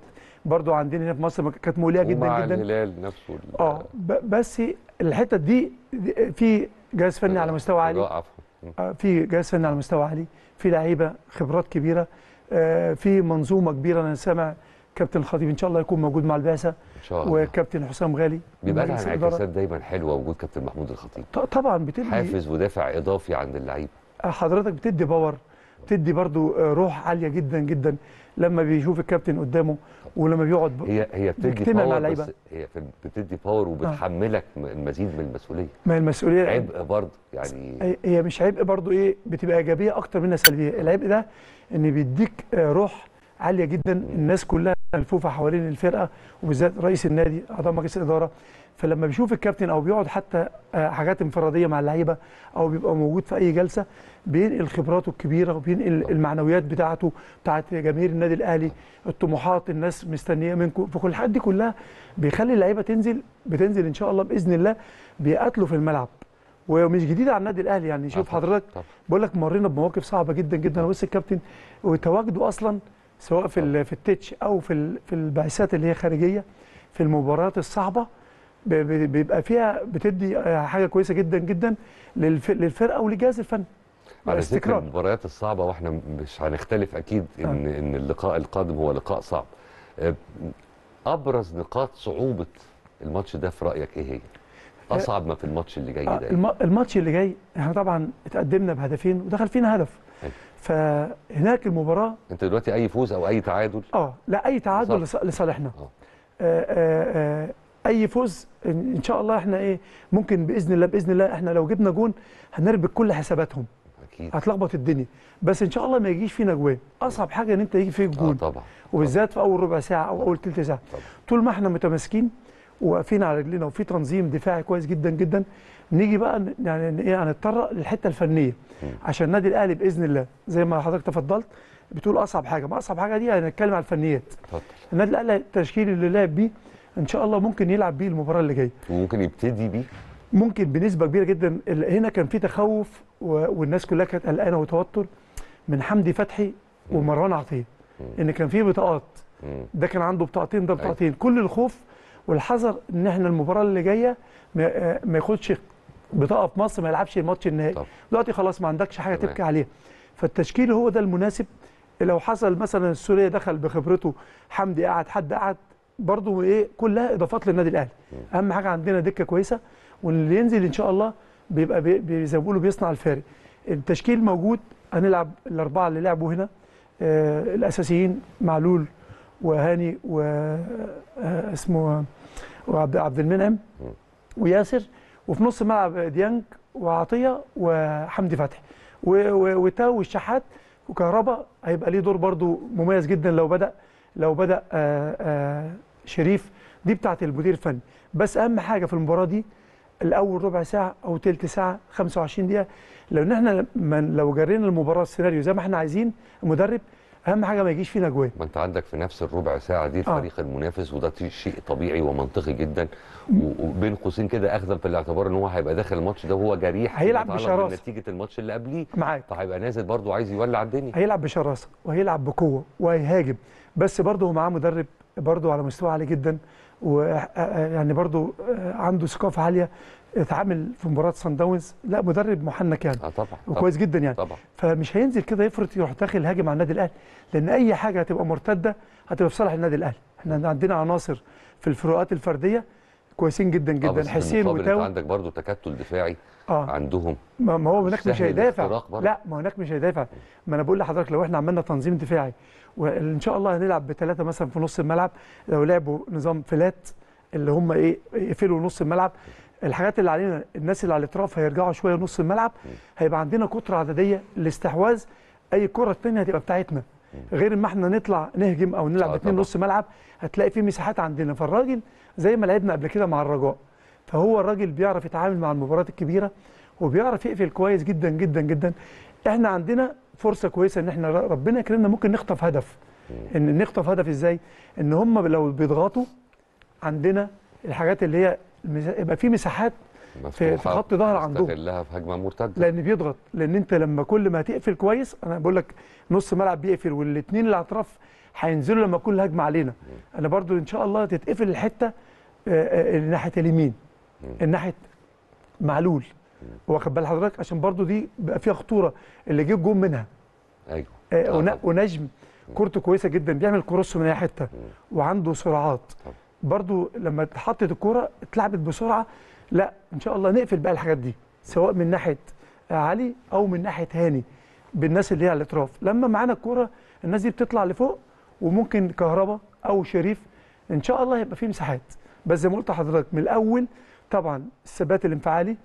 برضه عندنا هنا في مصر كانت مولية جدا ومع جدا. الهلال نفسه آه بس الحتة دي دي- في جهاز فني على مستوى عالي. آه، في جهاز فني على مستوى عالي في لعيبة خبرات كبيرة آه، في منظومة كبيرة أنا سامع كابتن الخطيب إن شاء الله يكون موجود مع البعثة إن شاء الله. وكابتن حسام غالي بيبقى لها. انعكاسات دايما حلوة وجود كابتن محمود الخطيب. طبعا بتدي حافز ودافع إضافي عند اللعيبة. حضرتك بتدي باور بتدي برضو آه، روح عالية جدا جدا لما بيشوف الكابتن قدامه. ولما بيقعد ب- هي هي بتدي power بس هي بتدي باور وبتحملك م- المزيد من المسؤولية. ما المسؤولية. عبء برضه يعني هي- مش عبء برضو إيه بتبقى إيجابية أكتر منها سلبية. العبء ده إن بيديك آه، روح عالية جدا. الناس كلها ملفوفة حوالين الفرقة وبالذات رئيس النادي اعضاء مجلس الإدارة. فلما بيشوف الكابتن أو بيقعد حتى آه، حاجات انفرادية مع اللعيبة أو بيبقى موجود في اي جلسة بينقل خبراته الكبيرة وبينقل المعنويات بتاعته بتاعت جماهير النادي الاهلي الطموحات الناس مستنية منكم فكل الحاجات دي كلها بيخلي اللعيبة تنزل بتنزل إن شاء الله بإذن الله بيقاتلوا في الملعب. ومش جديدة على النادي الاهلي يعني شوف حضرتك بقول لك مرينا بمواقف صعبة جدا جدا. بص الكابتن وتواجده أصلا سواء في في التتش أو في في البعثات اللي هي خارجية في المباريات الصعبة بيبقى فيها بتدي آه، حاجة كويسة جدا جدا للف- للفرقة وللجهاز الفني على ذكر. المباريات الصعبة وإحنا مش هنختلف أكيد إن إن اللقاء القادم هو لقاء صعب. آه، أبرز نقاط صعوبة الماتش ده في رأيك إيه هي؟ أصعب ما في الماتش اللي جاي آه، ده الم- الماتش اللي جاي إحنا طبعا اتقدمنا بهدفين ودخل فينا هدف. فهناك المباراة أنت دلوقتي أي فوز أو أي تعادل؟ آه لا أي تعادل لص- لصالحنا. آه. آه، آه، آه، أي فوز ان شاء الله إحنا إيه ممكن بإذن الله بإذن الله إحنا لو جبنا جون هنربك كل حساباتهم. أكيد. هتلخبط الدنيا. بس إن شاء الله ما يجيش فينا جوان. أصعب حاجة إن أنت يجي فيك آه جون. طبعا وبالذات في أول ربع ساعة أو أول ثلث ساعة. طبعا. طول ما إحنا متماسكين وواقفين على رجلينا وفي تنظيم دفاعي كويس جدا جدا نيجي بقى يعني إيه هنتطرق للحتة الفنية. عشان النادي الأهلي بإذن الله زي ما حضرتك تفضلت بتقول أصعب حاجة. ما أصعب حاجة دي هنتكلم على الفنيات. اتفضل. النادي الأهلي التشكيل اللي لعب بيه إن شاء الله ممكن يلعب بيه المباراة اللي جاية. وممكن يبتدي بيه. ممكن بنسبة كبيرة جدا هنا كان في تخوف والناس كلها كانت قلقانة وتوتر من حمدي فتحي ومروان عطية. إن كان في بطاقات. ده كان عنده بطاقتين ده بطاقتين. كل الخوف والحذر إن إحنا المباراة اللي جاية ما, آه، ما ياخدش بطاقة في مصر ما يلعبش الماتش النهائي. دلوقتي خلاص ما عندكش حاجة تمام. تبكي عليها. فالتشكيل هو ده المناسب. لو حصل مثلا السورية دخل بخبرته حمدي قعد حد قعد برضه إيه كلها إضافات للنادي الأهلي. أهم حاجة عندنا دكة كويسة واللي ينزل إن شاء الله بيبقى بي زي ما بيقولوا بيصنع الفارق. التشكيل موجود هنلعب الأربعة اللي لعبوا هنا آه الأساسيين معلول وهاني و آه اسمه وعبد عبد المنعم وياسر وفي نص الملعب ديانج وعطية وحمدي فتحي. وتاو والشحات وكهربا هيبقى ليه دور برضو مميز جدا لو بدأ لو بدأ آه آه شريف دي بتاعت المدير الفني. بس أهم حاجة في المباراة دي الأول ربع ساعة أو ثلث ساعة 25 دقيقة. لو إن إحنا من لو جرينا المباراة السيناريو زي ما إحنا عايزين المدرب أهم حاجة ما يجيش فينا جوان. ما أنت عندك في نفس الربع ساعة دي الفريق المنافس وده شيء طبيعي ومنطقي جدا. وبين قوسين كده اخذا في الاعتبار إن هو هيبقى داخل الماتش ده وهو جريح هيلعب يتعلق بشراسة. بنتيجة الماتش اللي قبليه. معاك. فهيبقى نازل برضه عايز يولع الدنيا. هيلعب بشراسة وهيلعب بقوة وهيهاجم. بس برضه هو معاه مدرب برضه على مستوى عالي جدا ويعني برضه عنده ثقافة عالية اتعامل في مباراة سان داونز لا مدرب محنك يعني. آه طبعا وكويس جدا يعني. طبعا. فمش هينزل كده يفرط يروح داخل هاجم على النادي الأهلي. لأن أي حاجة هتبقى مرتدة هتبقى في صالح النادي الأهلي. إحنا عندنا عناصر في الفروقات الفردية كويسين جدا آه، جدا. حسين وتاو. عندك برضه تكتل دفاعي آه. عندهم. ما هو هناك مش هيدافع. لا ما هناك مش هيدافع. ما أنا بقول لحضرتك لو إحنا عملنا تنظيم دفاعي وإن شاء الله هنلعب بثلاثه مثلا في نص الملعب لو لعبوا نظام فلات اللي هم إيه يقفلوا نص الملعب. الحاجات اللي علينا الناس اللي على الاطراف هيرجعوا شوية نص الملعب. هيبقى عندنا كترة عددية الاستحواذ أي كرة تانية هتبقى بتاعتنا. غير ما إحنا نطلع نهجم أو نلعب آه اتنين طبعا. نص ملعب هتلاقي في مساحات عندنا. فالراجل زي ما لعبنا قبل كده مع الرجاء فهو الراجل بيعرف يتعامل مع المباريات الكبيرة وبيعرف يقفل كويس جدا جدا جدا. إحنا عندنا فرصة كويسة إن إحنا ربنا يكرمنا ممكن نخطف هدف. إن نخطف هدف إزاي؟ إن هم لو بيضغطوا عندنا الحاجات اللي هي يبقى في مساحات في, خط ظهر عندهم. استغلها في هجمة مرتدة. لأن بيضغط. لأن أنت لما كل ما هتقفل كويس أنا بقول لك نص ملعب بيقفل والاثنين الأطراف هينزلوا لما كل هجمة علينا. أنا برضو إن شاء الله تتقفل الحتة آه، آه، ناحيه اليمين. الناحية معلول. واخد بال حضرتك؟ عشان برضو دي بقى فيها خطورة. اللي جه الجون منها. أيوه. آه،. ونجم. كورته كويسة جدا. بيعمل كروس من أي حتة. وعنده سرعات. برضو لما اتحطت الكورة اتلعبت بسرعة لا إن شاء الله نقفل بقى الحاجات دي. سواء من ناحية علي أو من ناحية هاني بالناس اللي هي على الاطراف. لما معانا الكورة الناس دي بتطلع لفوق وممكن كهربا أو شريف إن شاء الله هيبقى في مساحات. بس زي ما قلت لحضرتك من الأول طبعا الثبات الانفعالي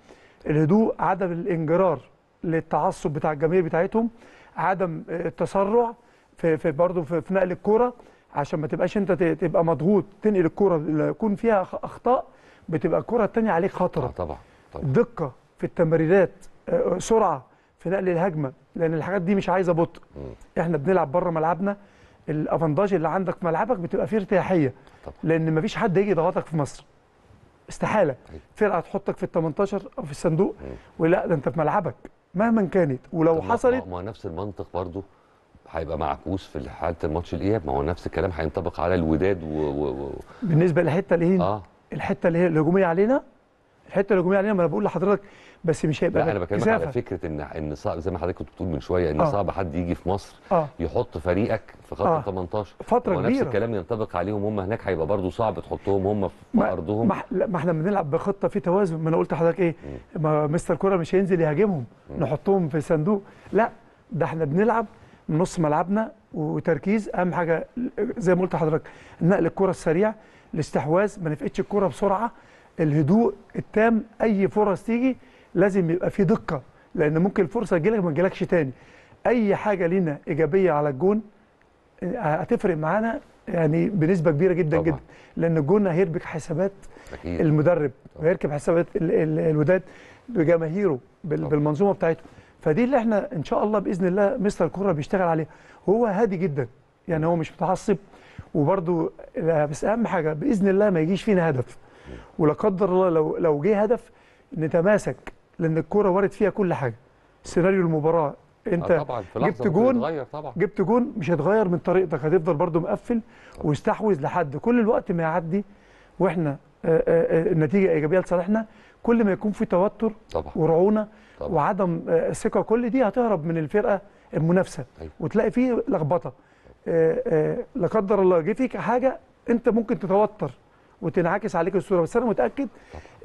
الهدوء عدم الانجرار للتعصب بتاع الجماهير بتاعتهم عدم آه، التسرع في في برضه في, في نقل الكورة عشان ما تبقاش انت تبقى مضغوط تنقل الكورة اللي يكون فيها أخطاء بتبقى الكورة الثانية عليك خطرة. طبعا طبعا. دقة في التمريرات آه، سرعة في نقل الهجمة لأن الحاجات دي مش عايزة بطء. إحنا بنلعب بره ملعبنا الأفنداج اللي عندك في ملعبك بتبقى فيه ارتياحية. لأن مفيش حد هيجي يضغطك في مصر. استحالة. أيوة. فرقة تحطك في ال 18 أو في الصندوق. ولا ده أنت في ملعبك. مهما كانت. ولو حصلت ما ما نفس المنطق برضو. هيبقى معكوس في حالة الماتش الإياب. ما هو نفس الكلام هينطبق على الوداد و, و... و... بالنسبة للحتة اللي هي آه. الحتة اللي هي الهجومية علينا الحته الهجوميه علينا ما أنا بقول لحضرتك بس مش هيبقى لا أنا بكلمك على. فكرة إن إن صعب زي ما حضرتك كنت بتقول من شوية إن آه. صعب حد يجي في مصر آه. يحط فريقك في خط آه. ال 18 فترة هو نفس كبيرة. الكلام ينطبق عليهم هم هناك هيبقى برضو صعب تحطهم هم في ما- أرضهم. ما, إحنا بنلعب بخطة في توازن. ما أنا قلت لحضرتك إيه ما مستر كوره مش هينزل يهاجمهم نحطهم في صندوق. لا ده إحنا بنلعب من نص ملعبنا وتركيز. أهم حاجة زي ما قلت لحضرتك نقل الكرة السريع الاستحواذ ما نفقدش الكرة بسرعة. الهدوء التام أي فرص تيجي لازم يبقى في دقة لأن ممكن الفرصة تجيلك ما تجيلكش تاني أي حاجة لينا إيجابية على الجون هتفرق معانا يعني بنسبة كبيرة جدا طبعاً. جدا لأن الجون هيربك حسابات أكيد المدرب. ويركب حسابات ال- ال- الوداد بجماهيره بال- طبعا. بالمنظومة بتاعته فدي اللي إحنا إن شاء الله بإذن الله مستر كوره بيشتغل عليها هو هادي جدا يعني هو مش متعصب وبرده بس أهم حاجة بإذن الله ما يجيش فينا هدف ولا قدر الله لو لو جه هدف نتماسك لأن الكورة وارد فيها كل حاجة. سيناريو المباراة. أنت آه طبعا في جبت جون طبعا. جبت جون مش هتغير من طريقتك هتفضل برضو مقفل واستحوذ لحد. كل الوقت ما يعدي وإحنا آه، آه، النتيجة إيجابية لصالحنا كل ما يكون في توتر طبعا. ورعونة طبعا. وعدم ثقة كل دي هتهرب من الفرقة المنافسة. أيوة. وتلاقي فيه لخبطة. لا قدر الله جه فيك حاجة أنت ممكن تتوتر. وتنعكس عليك الصورة. بس أنا متأكد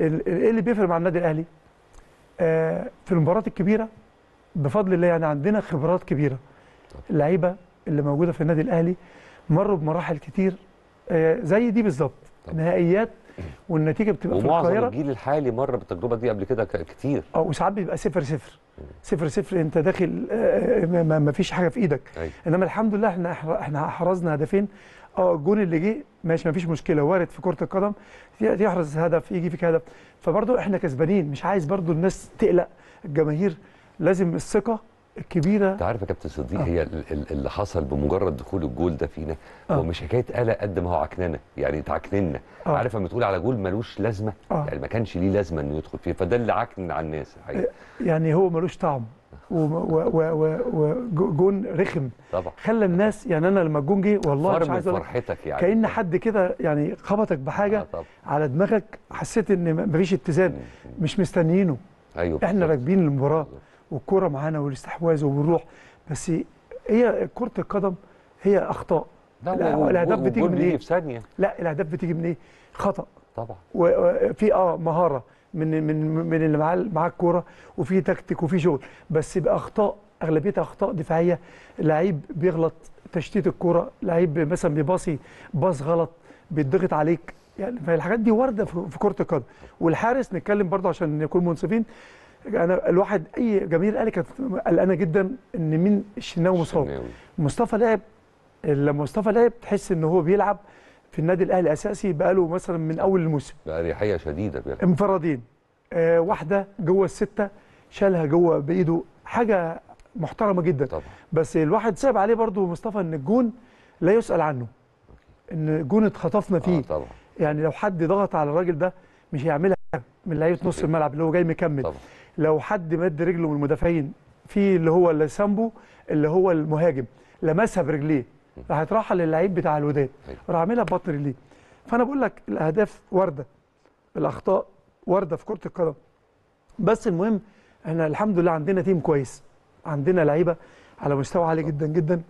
إيه اللي بيفرق مع النادي الأهلي؟ آه، في المباريات الكبيرة بفضل الله يعني عندنا خبرات كبيرة. اللعيبة اللي موجودة في النادي الأهلي مروا بمراحل كتير آه، زي دي بالظبط. نهائيات والنتيجة بتبقى في ومعظم القاهرة. الجيل الحالي مر بالتجربة دي قبل كده كتير. آه وساعات بيبقى صفر صفر. صفر صفر أنت داخل آه، ما- ما فيش حاجة في إيدك. أيوة. إنما الحمد لله إحنا إحنا إحنا حرزنا هدفين. آه الجون اللي جه ماشي ما فيش مشكلة وارد في كرة القدم يحرز هدف يجي فيك هدف فبرضه إحنا كسبانين مش عايز برضه الناس تقلق الجماهير لازم الثقة الكبيرة أنت عارف يا كابتن صديق آه. هي ال- ال- اللي حصل بمجرد دخول الجول ده فينا آه. هو مش حكاية قلق قد ما هو عكننة يعني اتعكننا آه. عارف لما تقول على جول ملوش لازمة آه. يعني ما كانش ليه لازمة إنه يدخل فيه فده اللي عكن على الناس الحقيقة يعني هو ملوش طعم وجون رخم. طبعا. خلى الناس يعني أنا لما الجون جه والله مش عايز فرحتك يعني. كأن حد كده يعني خبطك بحاجة آه طبعا. على دماغك حسيت إن مفيش اتزان مش مستنيينه. أيوه إحنا. راكبين المباراة والكورة معانا والاستحواذ وبنروح بس هي كرة القدم هي أخطاء. لا الأهداف بتيجي من إيه؟ في ثانية. لا الأهداف بتيجي من إيه خطأ. طبعا. وفي آه مهارة. من من من اللي معاه معاه الكورة وفي تكتيك وفي شغل. بس يبقى أخطاء اغلبيتها أخطاء دفاعية. لعيب بيغلط تشتيت الكورة لعيب مثلا بيباصي باص غلط بيتضغط عليك. يعني فالحاجات دي واردة في كرة القدم. والحارس نتكلم برضه عشان نكون منصفين. أنا الواحد أي جماهير الأهلي كانت قلقانة جدا إن مين الشناوي مصاب. مصطفى لعب لما مصطفى لعب تحس إن هو بيلعب في النادي الأهلي اساسي بقاله مثلا من أول الموسم. بأريحية شديدة بيلعب انفرادين. آه واحدة جوه الستة شالها جوه بإيده. حاجة محترمة جدا. طبعا. بس الواحد صعب عليه برضو مصطفى إن الجون لا يسأل عنه. إن جون اتخطفنا فيه. آه طبعا. يعني لو حد ضغط على الراجل ده مش هيعملها. من لعيبة نص الملعب اللي هو جاي مكمل. طبعا. لو حد مد رجله من المدافعين في اللي هو اللي سامبو اللي هو المهاجم لمسها برجليه. راح يترحل للعيب بتاع الوداد. أيوة. راح عاملها ببطن رجليه فأنا بقول لك الأهداف واردة. الأخطاء واردة في كرة القدم. بس المهم إحنا الحمد لله عندنا تيم كويس. عندنا لعيبة على مستوى عالي جدا جدا.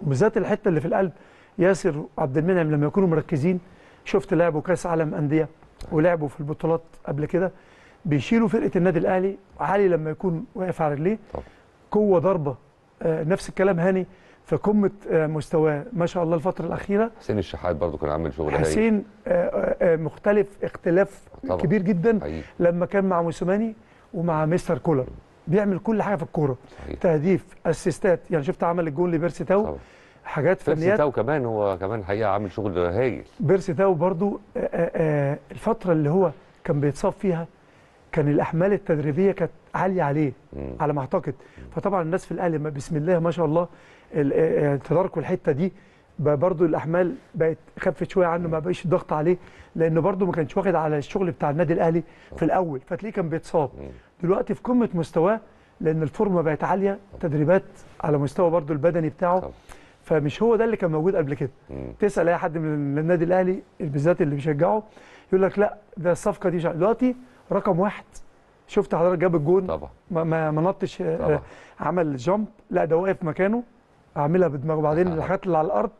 وبالذات الحتة اللي في القلب ياسر وعبد المنعم لما يكونوا مركزين شفت لعبوا كأس عالم أندية ولعبوا في البطولات قبل كده بيشيلوا فرقة النادي الأهلي علي لما يكون واقف على رجليه. قوة ضربة. آه نفس الكلام هاني. في قمه آه مستواه. ما شاء الله الفترة الأخيرة حسين الشحات برضو كان عامل شغل هايل. حسين آه آه مختلف اختلاف طبعا. كبير جدا حقيقي. لما كان مع موسيماني ومع مستر كولر. بيعمل كل حاجة في الكورة. تهديف assistات يعني شفت عمل الجون لبيرسي تاو؟ طبعا. حاجات فنيات. تاو كمان هو كمان حقيقة عامل شغل هايل. بيرسي تاو برضو آه، الفترة اللي هو كان بيتصاب فيها كان الأحمال التدريبية كانت عالية عليه مم. على ما أعتقد. فطبعا الناس في الأهلي بسم الله ما شاء الله ال- تداركوا الحتة دي برضو الأحمال بقت خفت شوية عنه ما بقاش الضغط عليه لأنه برضو ما كانش واخد على الشغل بتاع النادي الأهلي في الأول فتلاقيه كان بيتصاب. دلوقتي في قمة مستواه لأن الفورمة بقت عالية تدريبات على مستوى برضو البدني بتاعه. فمش هو ده اللي كان موجود قبل كده. تسأل أي حد من النادي الأهلي بالذات اللي بيشجعه يقول لك لا ده الصفقة دي. دلوقتي رقم واحد شفت حضرتك جاب الجون طبعا ما ما نطش آه،. عمل جامب لا ده واقف مكانه عاملها بدماغه بعدين آه. الحاجات اللي على الأرض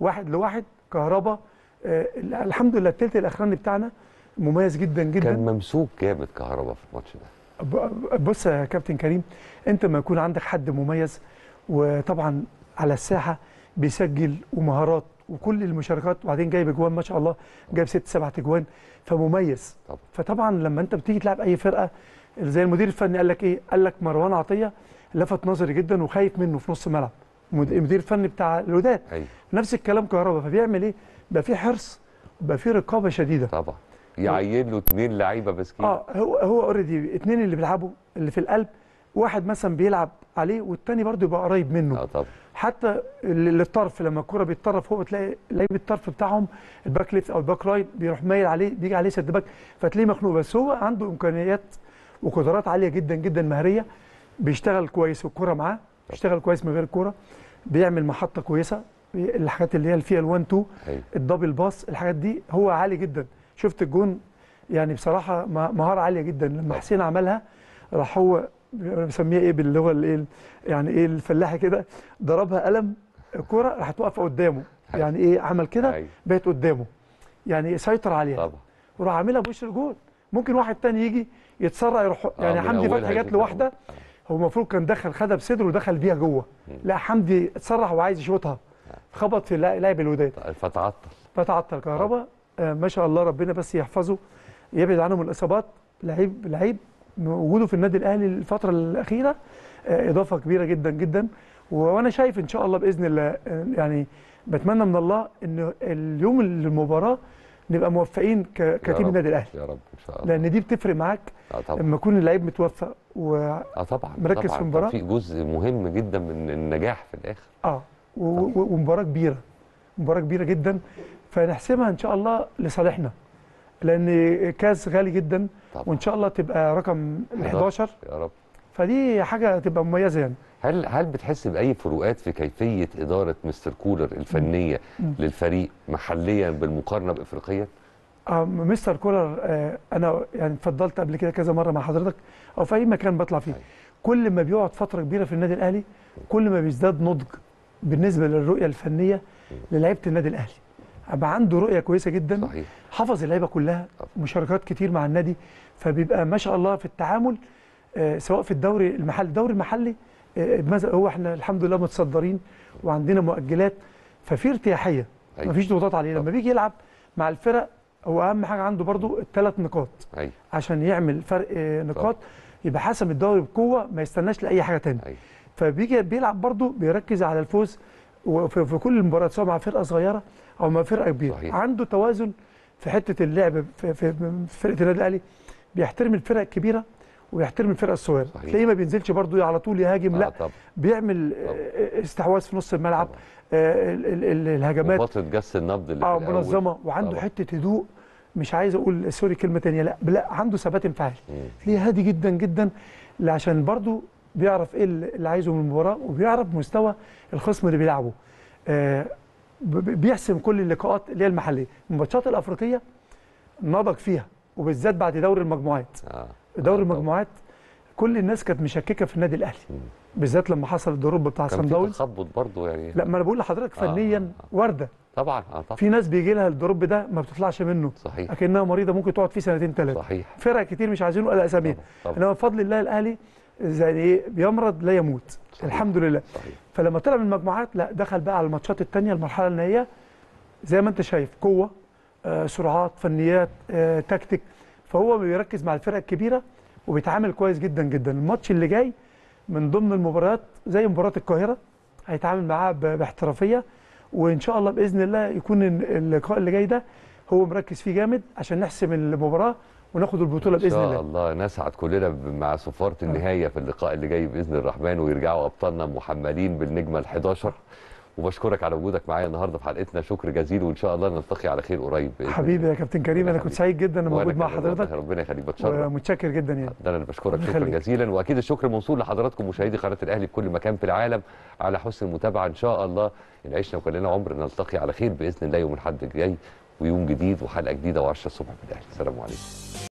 واحد لواحد كهربا آه الحمد لله التلت الأخراني بتاعنا مميز جدا جدا كان ممسوك جامد كهربا في الماتش ده بص يا كابتن كريم أنت ما يكون عندك حد مميز وطبعا على الساحة بيسجل ومهارات وكل المشاركات وبعدين جايب أجوان ما شاء الله جايب ست سبعة أجوان فمميز طبعا. فطبعا لما أنت بتيجي تلعب أي فرقة زي المدير الفني قال لك إيه؟ قال لك مروان عطية لفت نظري جدا وخايف منه في نص الملعب المدير الفني بتاع الوداد. أيوه. نفس الكلام كهربا. فبيعمل إيه؟ بقى في حرص بقى في رقابة شديدة. طبعا. يعين له اثنين لعيبة مسكين آه هو هو already اتنين اللي بيلعبوا اللي في القلب واحد مثلا بيلعب عليه والتاني برضه يبقى قريب منه. آه طبعا. حتى الطرف لما الكوره بيتطرف فوق بتلاقي لعيب الطرف بتاعهم ال back left أو ال back right بيروح مايل عليه بيجي عليه سد back فتلاقيه مخنوق. بس هو عنده إمكانيات وقدرات عالية جدا جدا مهرية بيشتغل كويس والكوره معاه بيشتغل كويس من غير الكوره بيعمل محطة كويسة الحاجات اللي هي اللي فيها ال1 2 أيوه. الدبل باص الحاجات دي هو عالي جدا. شفت الجون؟ يعني بصراحة مهارة عالية جدا. لما. حسين عملها راح هو بسميها إيه باللغة الايه يعني إيه الفلاحي كده ضربها قلم الكورة راحت واقفة قدامه. أيوة. يعني إيه عمل كده؟ أيوه. بقت قدامه. يعني سيطر عليها. طبعا. وراح عاملها بوش الجول. ممكن واحد تاني يجي يتسرع يروح يعني من حمدي فتحي جات. له واحدة هو المفروض كان دخل خدها بصدره ودخل بيها جوه. لا حمدي اتسرع وعايز يشوطها. خبط في لا- لاعب الوداد. فتعطل. فتعطل كهربا. آه. ما شاء الله ربنا بس يحفظه. يبعد عنهم الإصابات. لعيب لعيب وجوده في النادي الأهلي الفترة الأخيرة. آه إضافة كبيرة جدا جدا. وأنا شايف إن شاء الله بإذن الله آه يعني بتمنى من الله إن اليوم المباراة نبقى موفقين كتيم. النادي الأهلي. يا رب إن شاء الله. لأن دي بتفرق معاك طبعا. لما يكون اللعيب متوفق و آه طبعا مركز في المباراة. في جزء مهم جدا من النجاح في الآخر. آه ومباراة كبيرة. مباراة كبيرة جدا. فنحسبها إن شاء الله لصالحنا. لأن كاس غالي جدا. طبعا. وإن شاء الله تبقى رقم ال 11 يا رب. فدي حاجة تبقى مميزة يعني. هل هل بتحس بأي فروقات في كيفية إدارة مستر كولر الفنية مم. للفريق محليا بالمقارنة بافريقيا؟ آه مستر كولر آه أنا يعني اتفضلت قبل كده كذا مرة مع حضرتك أو في أي مكان بطلع فيه. أيوة. كل ما بيقعد فترة كبيرة في النادي الأهلي كل ما بيزداد نضج بالنسبة للرؤية الفنية للعيبة النادي الأهلي. بقى عنده رؤية كويسة جدا صحيح. حفظ اللعيبة كلها مشاركات كتير مع النادي فبيبقى ما شاء الله في التعامل سواء في الدوري المحلي الدوري المحلي آه، بمز- هو إحنا الحمد لله متصدرين وعندنا مؤجلات ففي ارتياحية أيوة. مفيش ضغوطات عليه لما. بيجي يلعب مع الفرق هو أهم حاجة عنده برضو الثلاث نقاط أيوه عشان يعمل فرق آه، نقاط يبقى حسم الدوري بقوة ما يستناش لأي حاجة تانية أيوة. فبيجي بيلعب برضه بيركز على الفوز وفي في كل المباريات سواء مع فرقة صغيرة أو مع فرقة كبيرة صحيح. عنده توازن في حتة اللعب في فرقة النادي الأهلي بيحترم الفرق الكبيرة وبيحترم الفرقة الصغيرة. تلاقيه ما بينزلش برضه على طول يهاجم آه لا طبعا. بيعمل آه، استحواذ في نص الملعب. آه، ال- ال- ال- الهجمات. وفتره جس النبض اللي آه. منظمة. وعنده طبعا. حتة هدوء. مش عايز أقول سوري كلمة تانية لا لا عنده ثبات انفعالي. ليه هادي جدا جدا عشان برضو بيعرف إيه اللي عايزه من المباراة وبيعرف مستوى الخصم اللي بيلعبه. آه بيحسم كل اللقاءات اللي هي المحلية. الماتشات الأفريقية نضج فيها وبالذات بعد دوري المجموعات. آه. دوري آه،. المجموعات كل الناس كانت مشككة في النادي الأهلي. بالذات لما حصل ال drop بتاع كان في downs تخبط برضه يعني. لا ما أنا بقول لحضرتك آه، فنيا آه. واردة. طبعا آه طبعا. في ناس بيجي لها ال drop ده ما بتطلعش منه. صحيح. أكنها مريضة ممكن تقعد فيه سنتين ثلاثة صحيح. فرق كتير مش عايزين نقول اساميها إنما بفضل الله الأهلي زي إيه؟ بيمرض لا يموت. صحيح. الحمد لله. صحيح. فلما طلع من المجموعات لا دخل بقى على الماتشات الثانية المرحلة النهائية زي ما أنت شايف قوة آه سرعات فنيات آه تكتيك. فهو بيركز مع الفرق الكبيرة وبيتعامل كويس جدا جدا. الماتش اللي جاي من ضمن المباريات زي مباراة القاهرة هيتعامل معاها باحترافية وإن شاء الله بإذن الله يكون ال- اللقاء اللي جاي ده هو مركز فيه جامد عشان نحسم المباراة وناخد البطولة باذن إن شاء الله. الله. نسعد كلنا مع صفارة النهاية في اللقاء اللي جاي بإذن الرحمن ويرجعوا أبطالنا محملين بالنجمة ال11 وبشكرك على وجودك معايا النهارده في حلقتنا. شكر جزيل وإن شاء الله نلتقي على خير قريب حبيبي. يا كابتن كريم أنا كنت سعيد جدا موجود مع حضرتك. ربنا يخليك. بتشرف. ومتشكر جدا يعني. ده أنا بشكرك. شكرا. جزيلا. وأكيد الشكر موصول لحضراتكم مشاهدي قناة الأهلي في كل مكان في العالم على حسن المتابعة. إن شاء الله إن عشنا وكلنا عمر نلتقي على خير بإذن الله يوم الأحد الجاي ويوم جديد وحلقة جديدة و10 الصبح في الأهلي. السلام عليكم.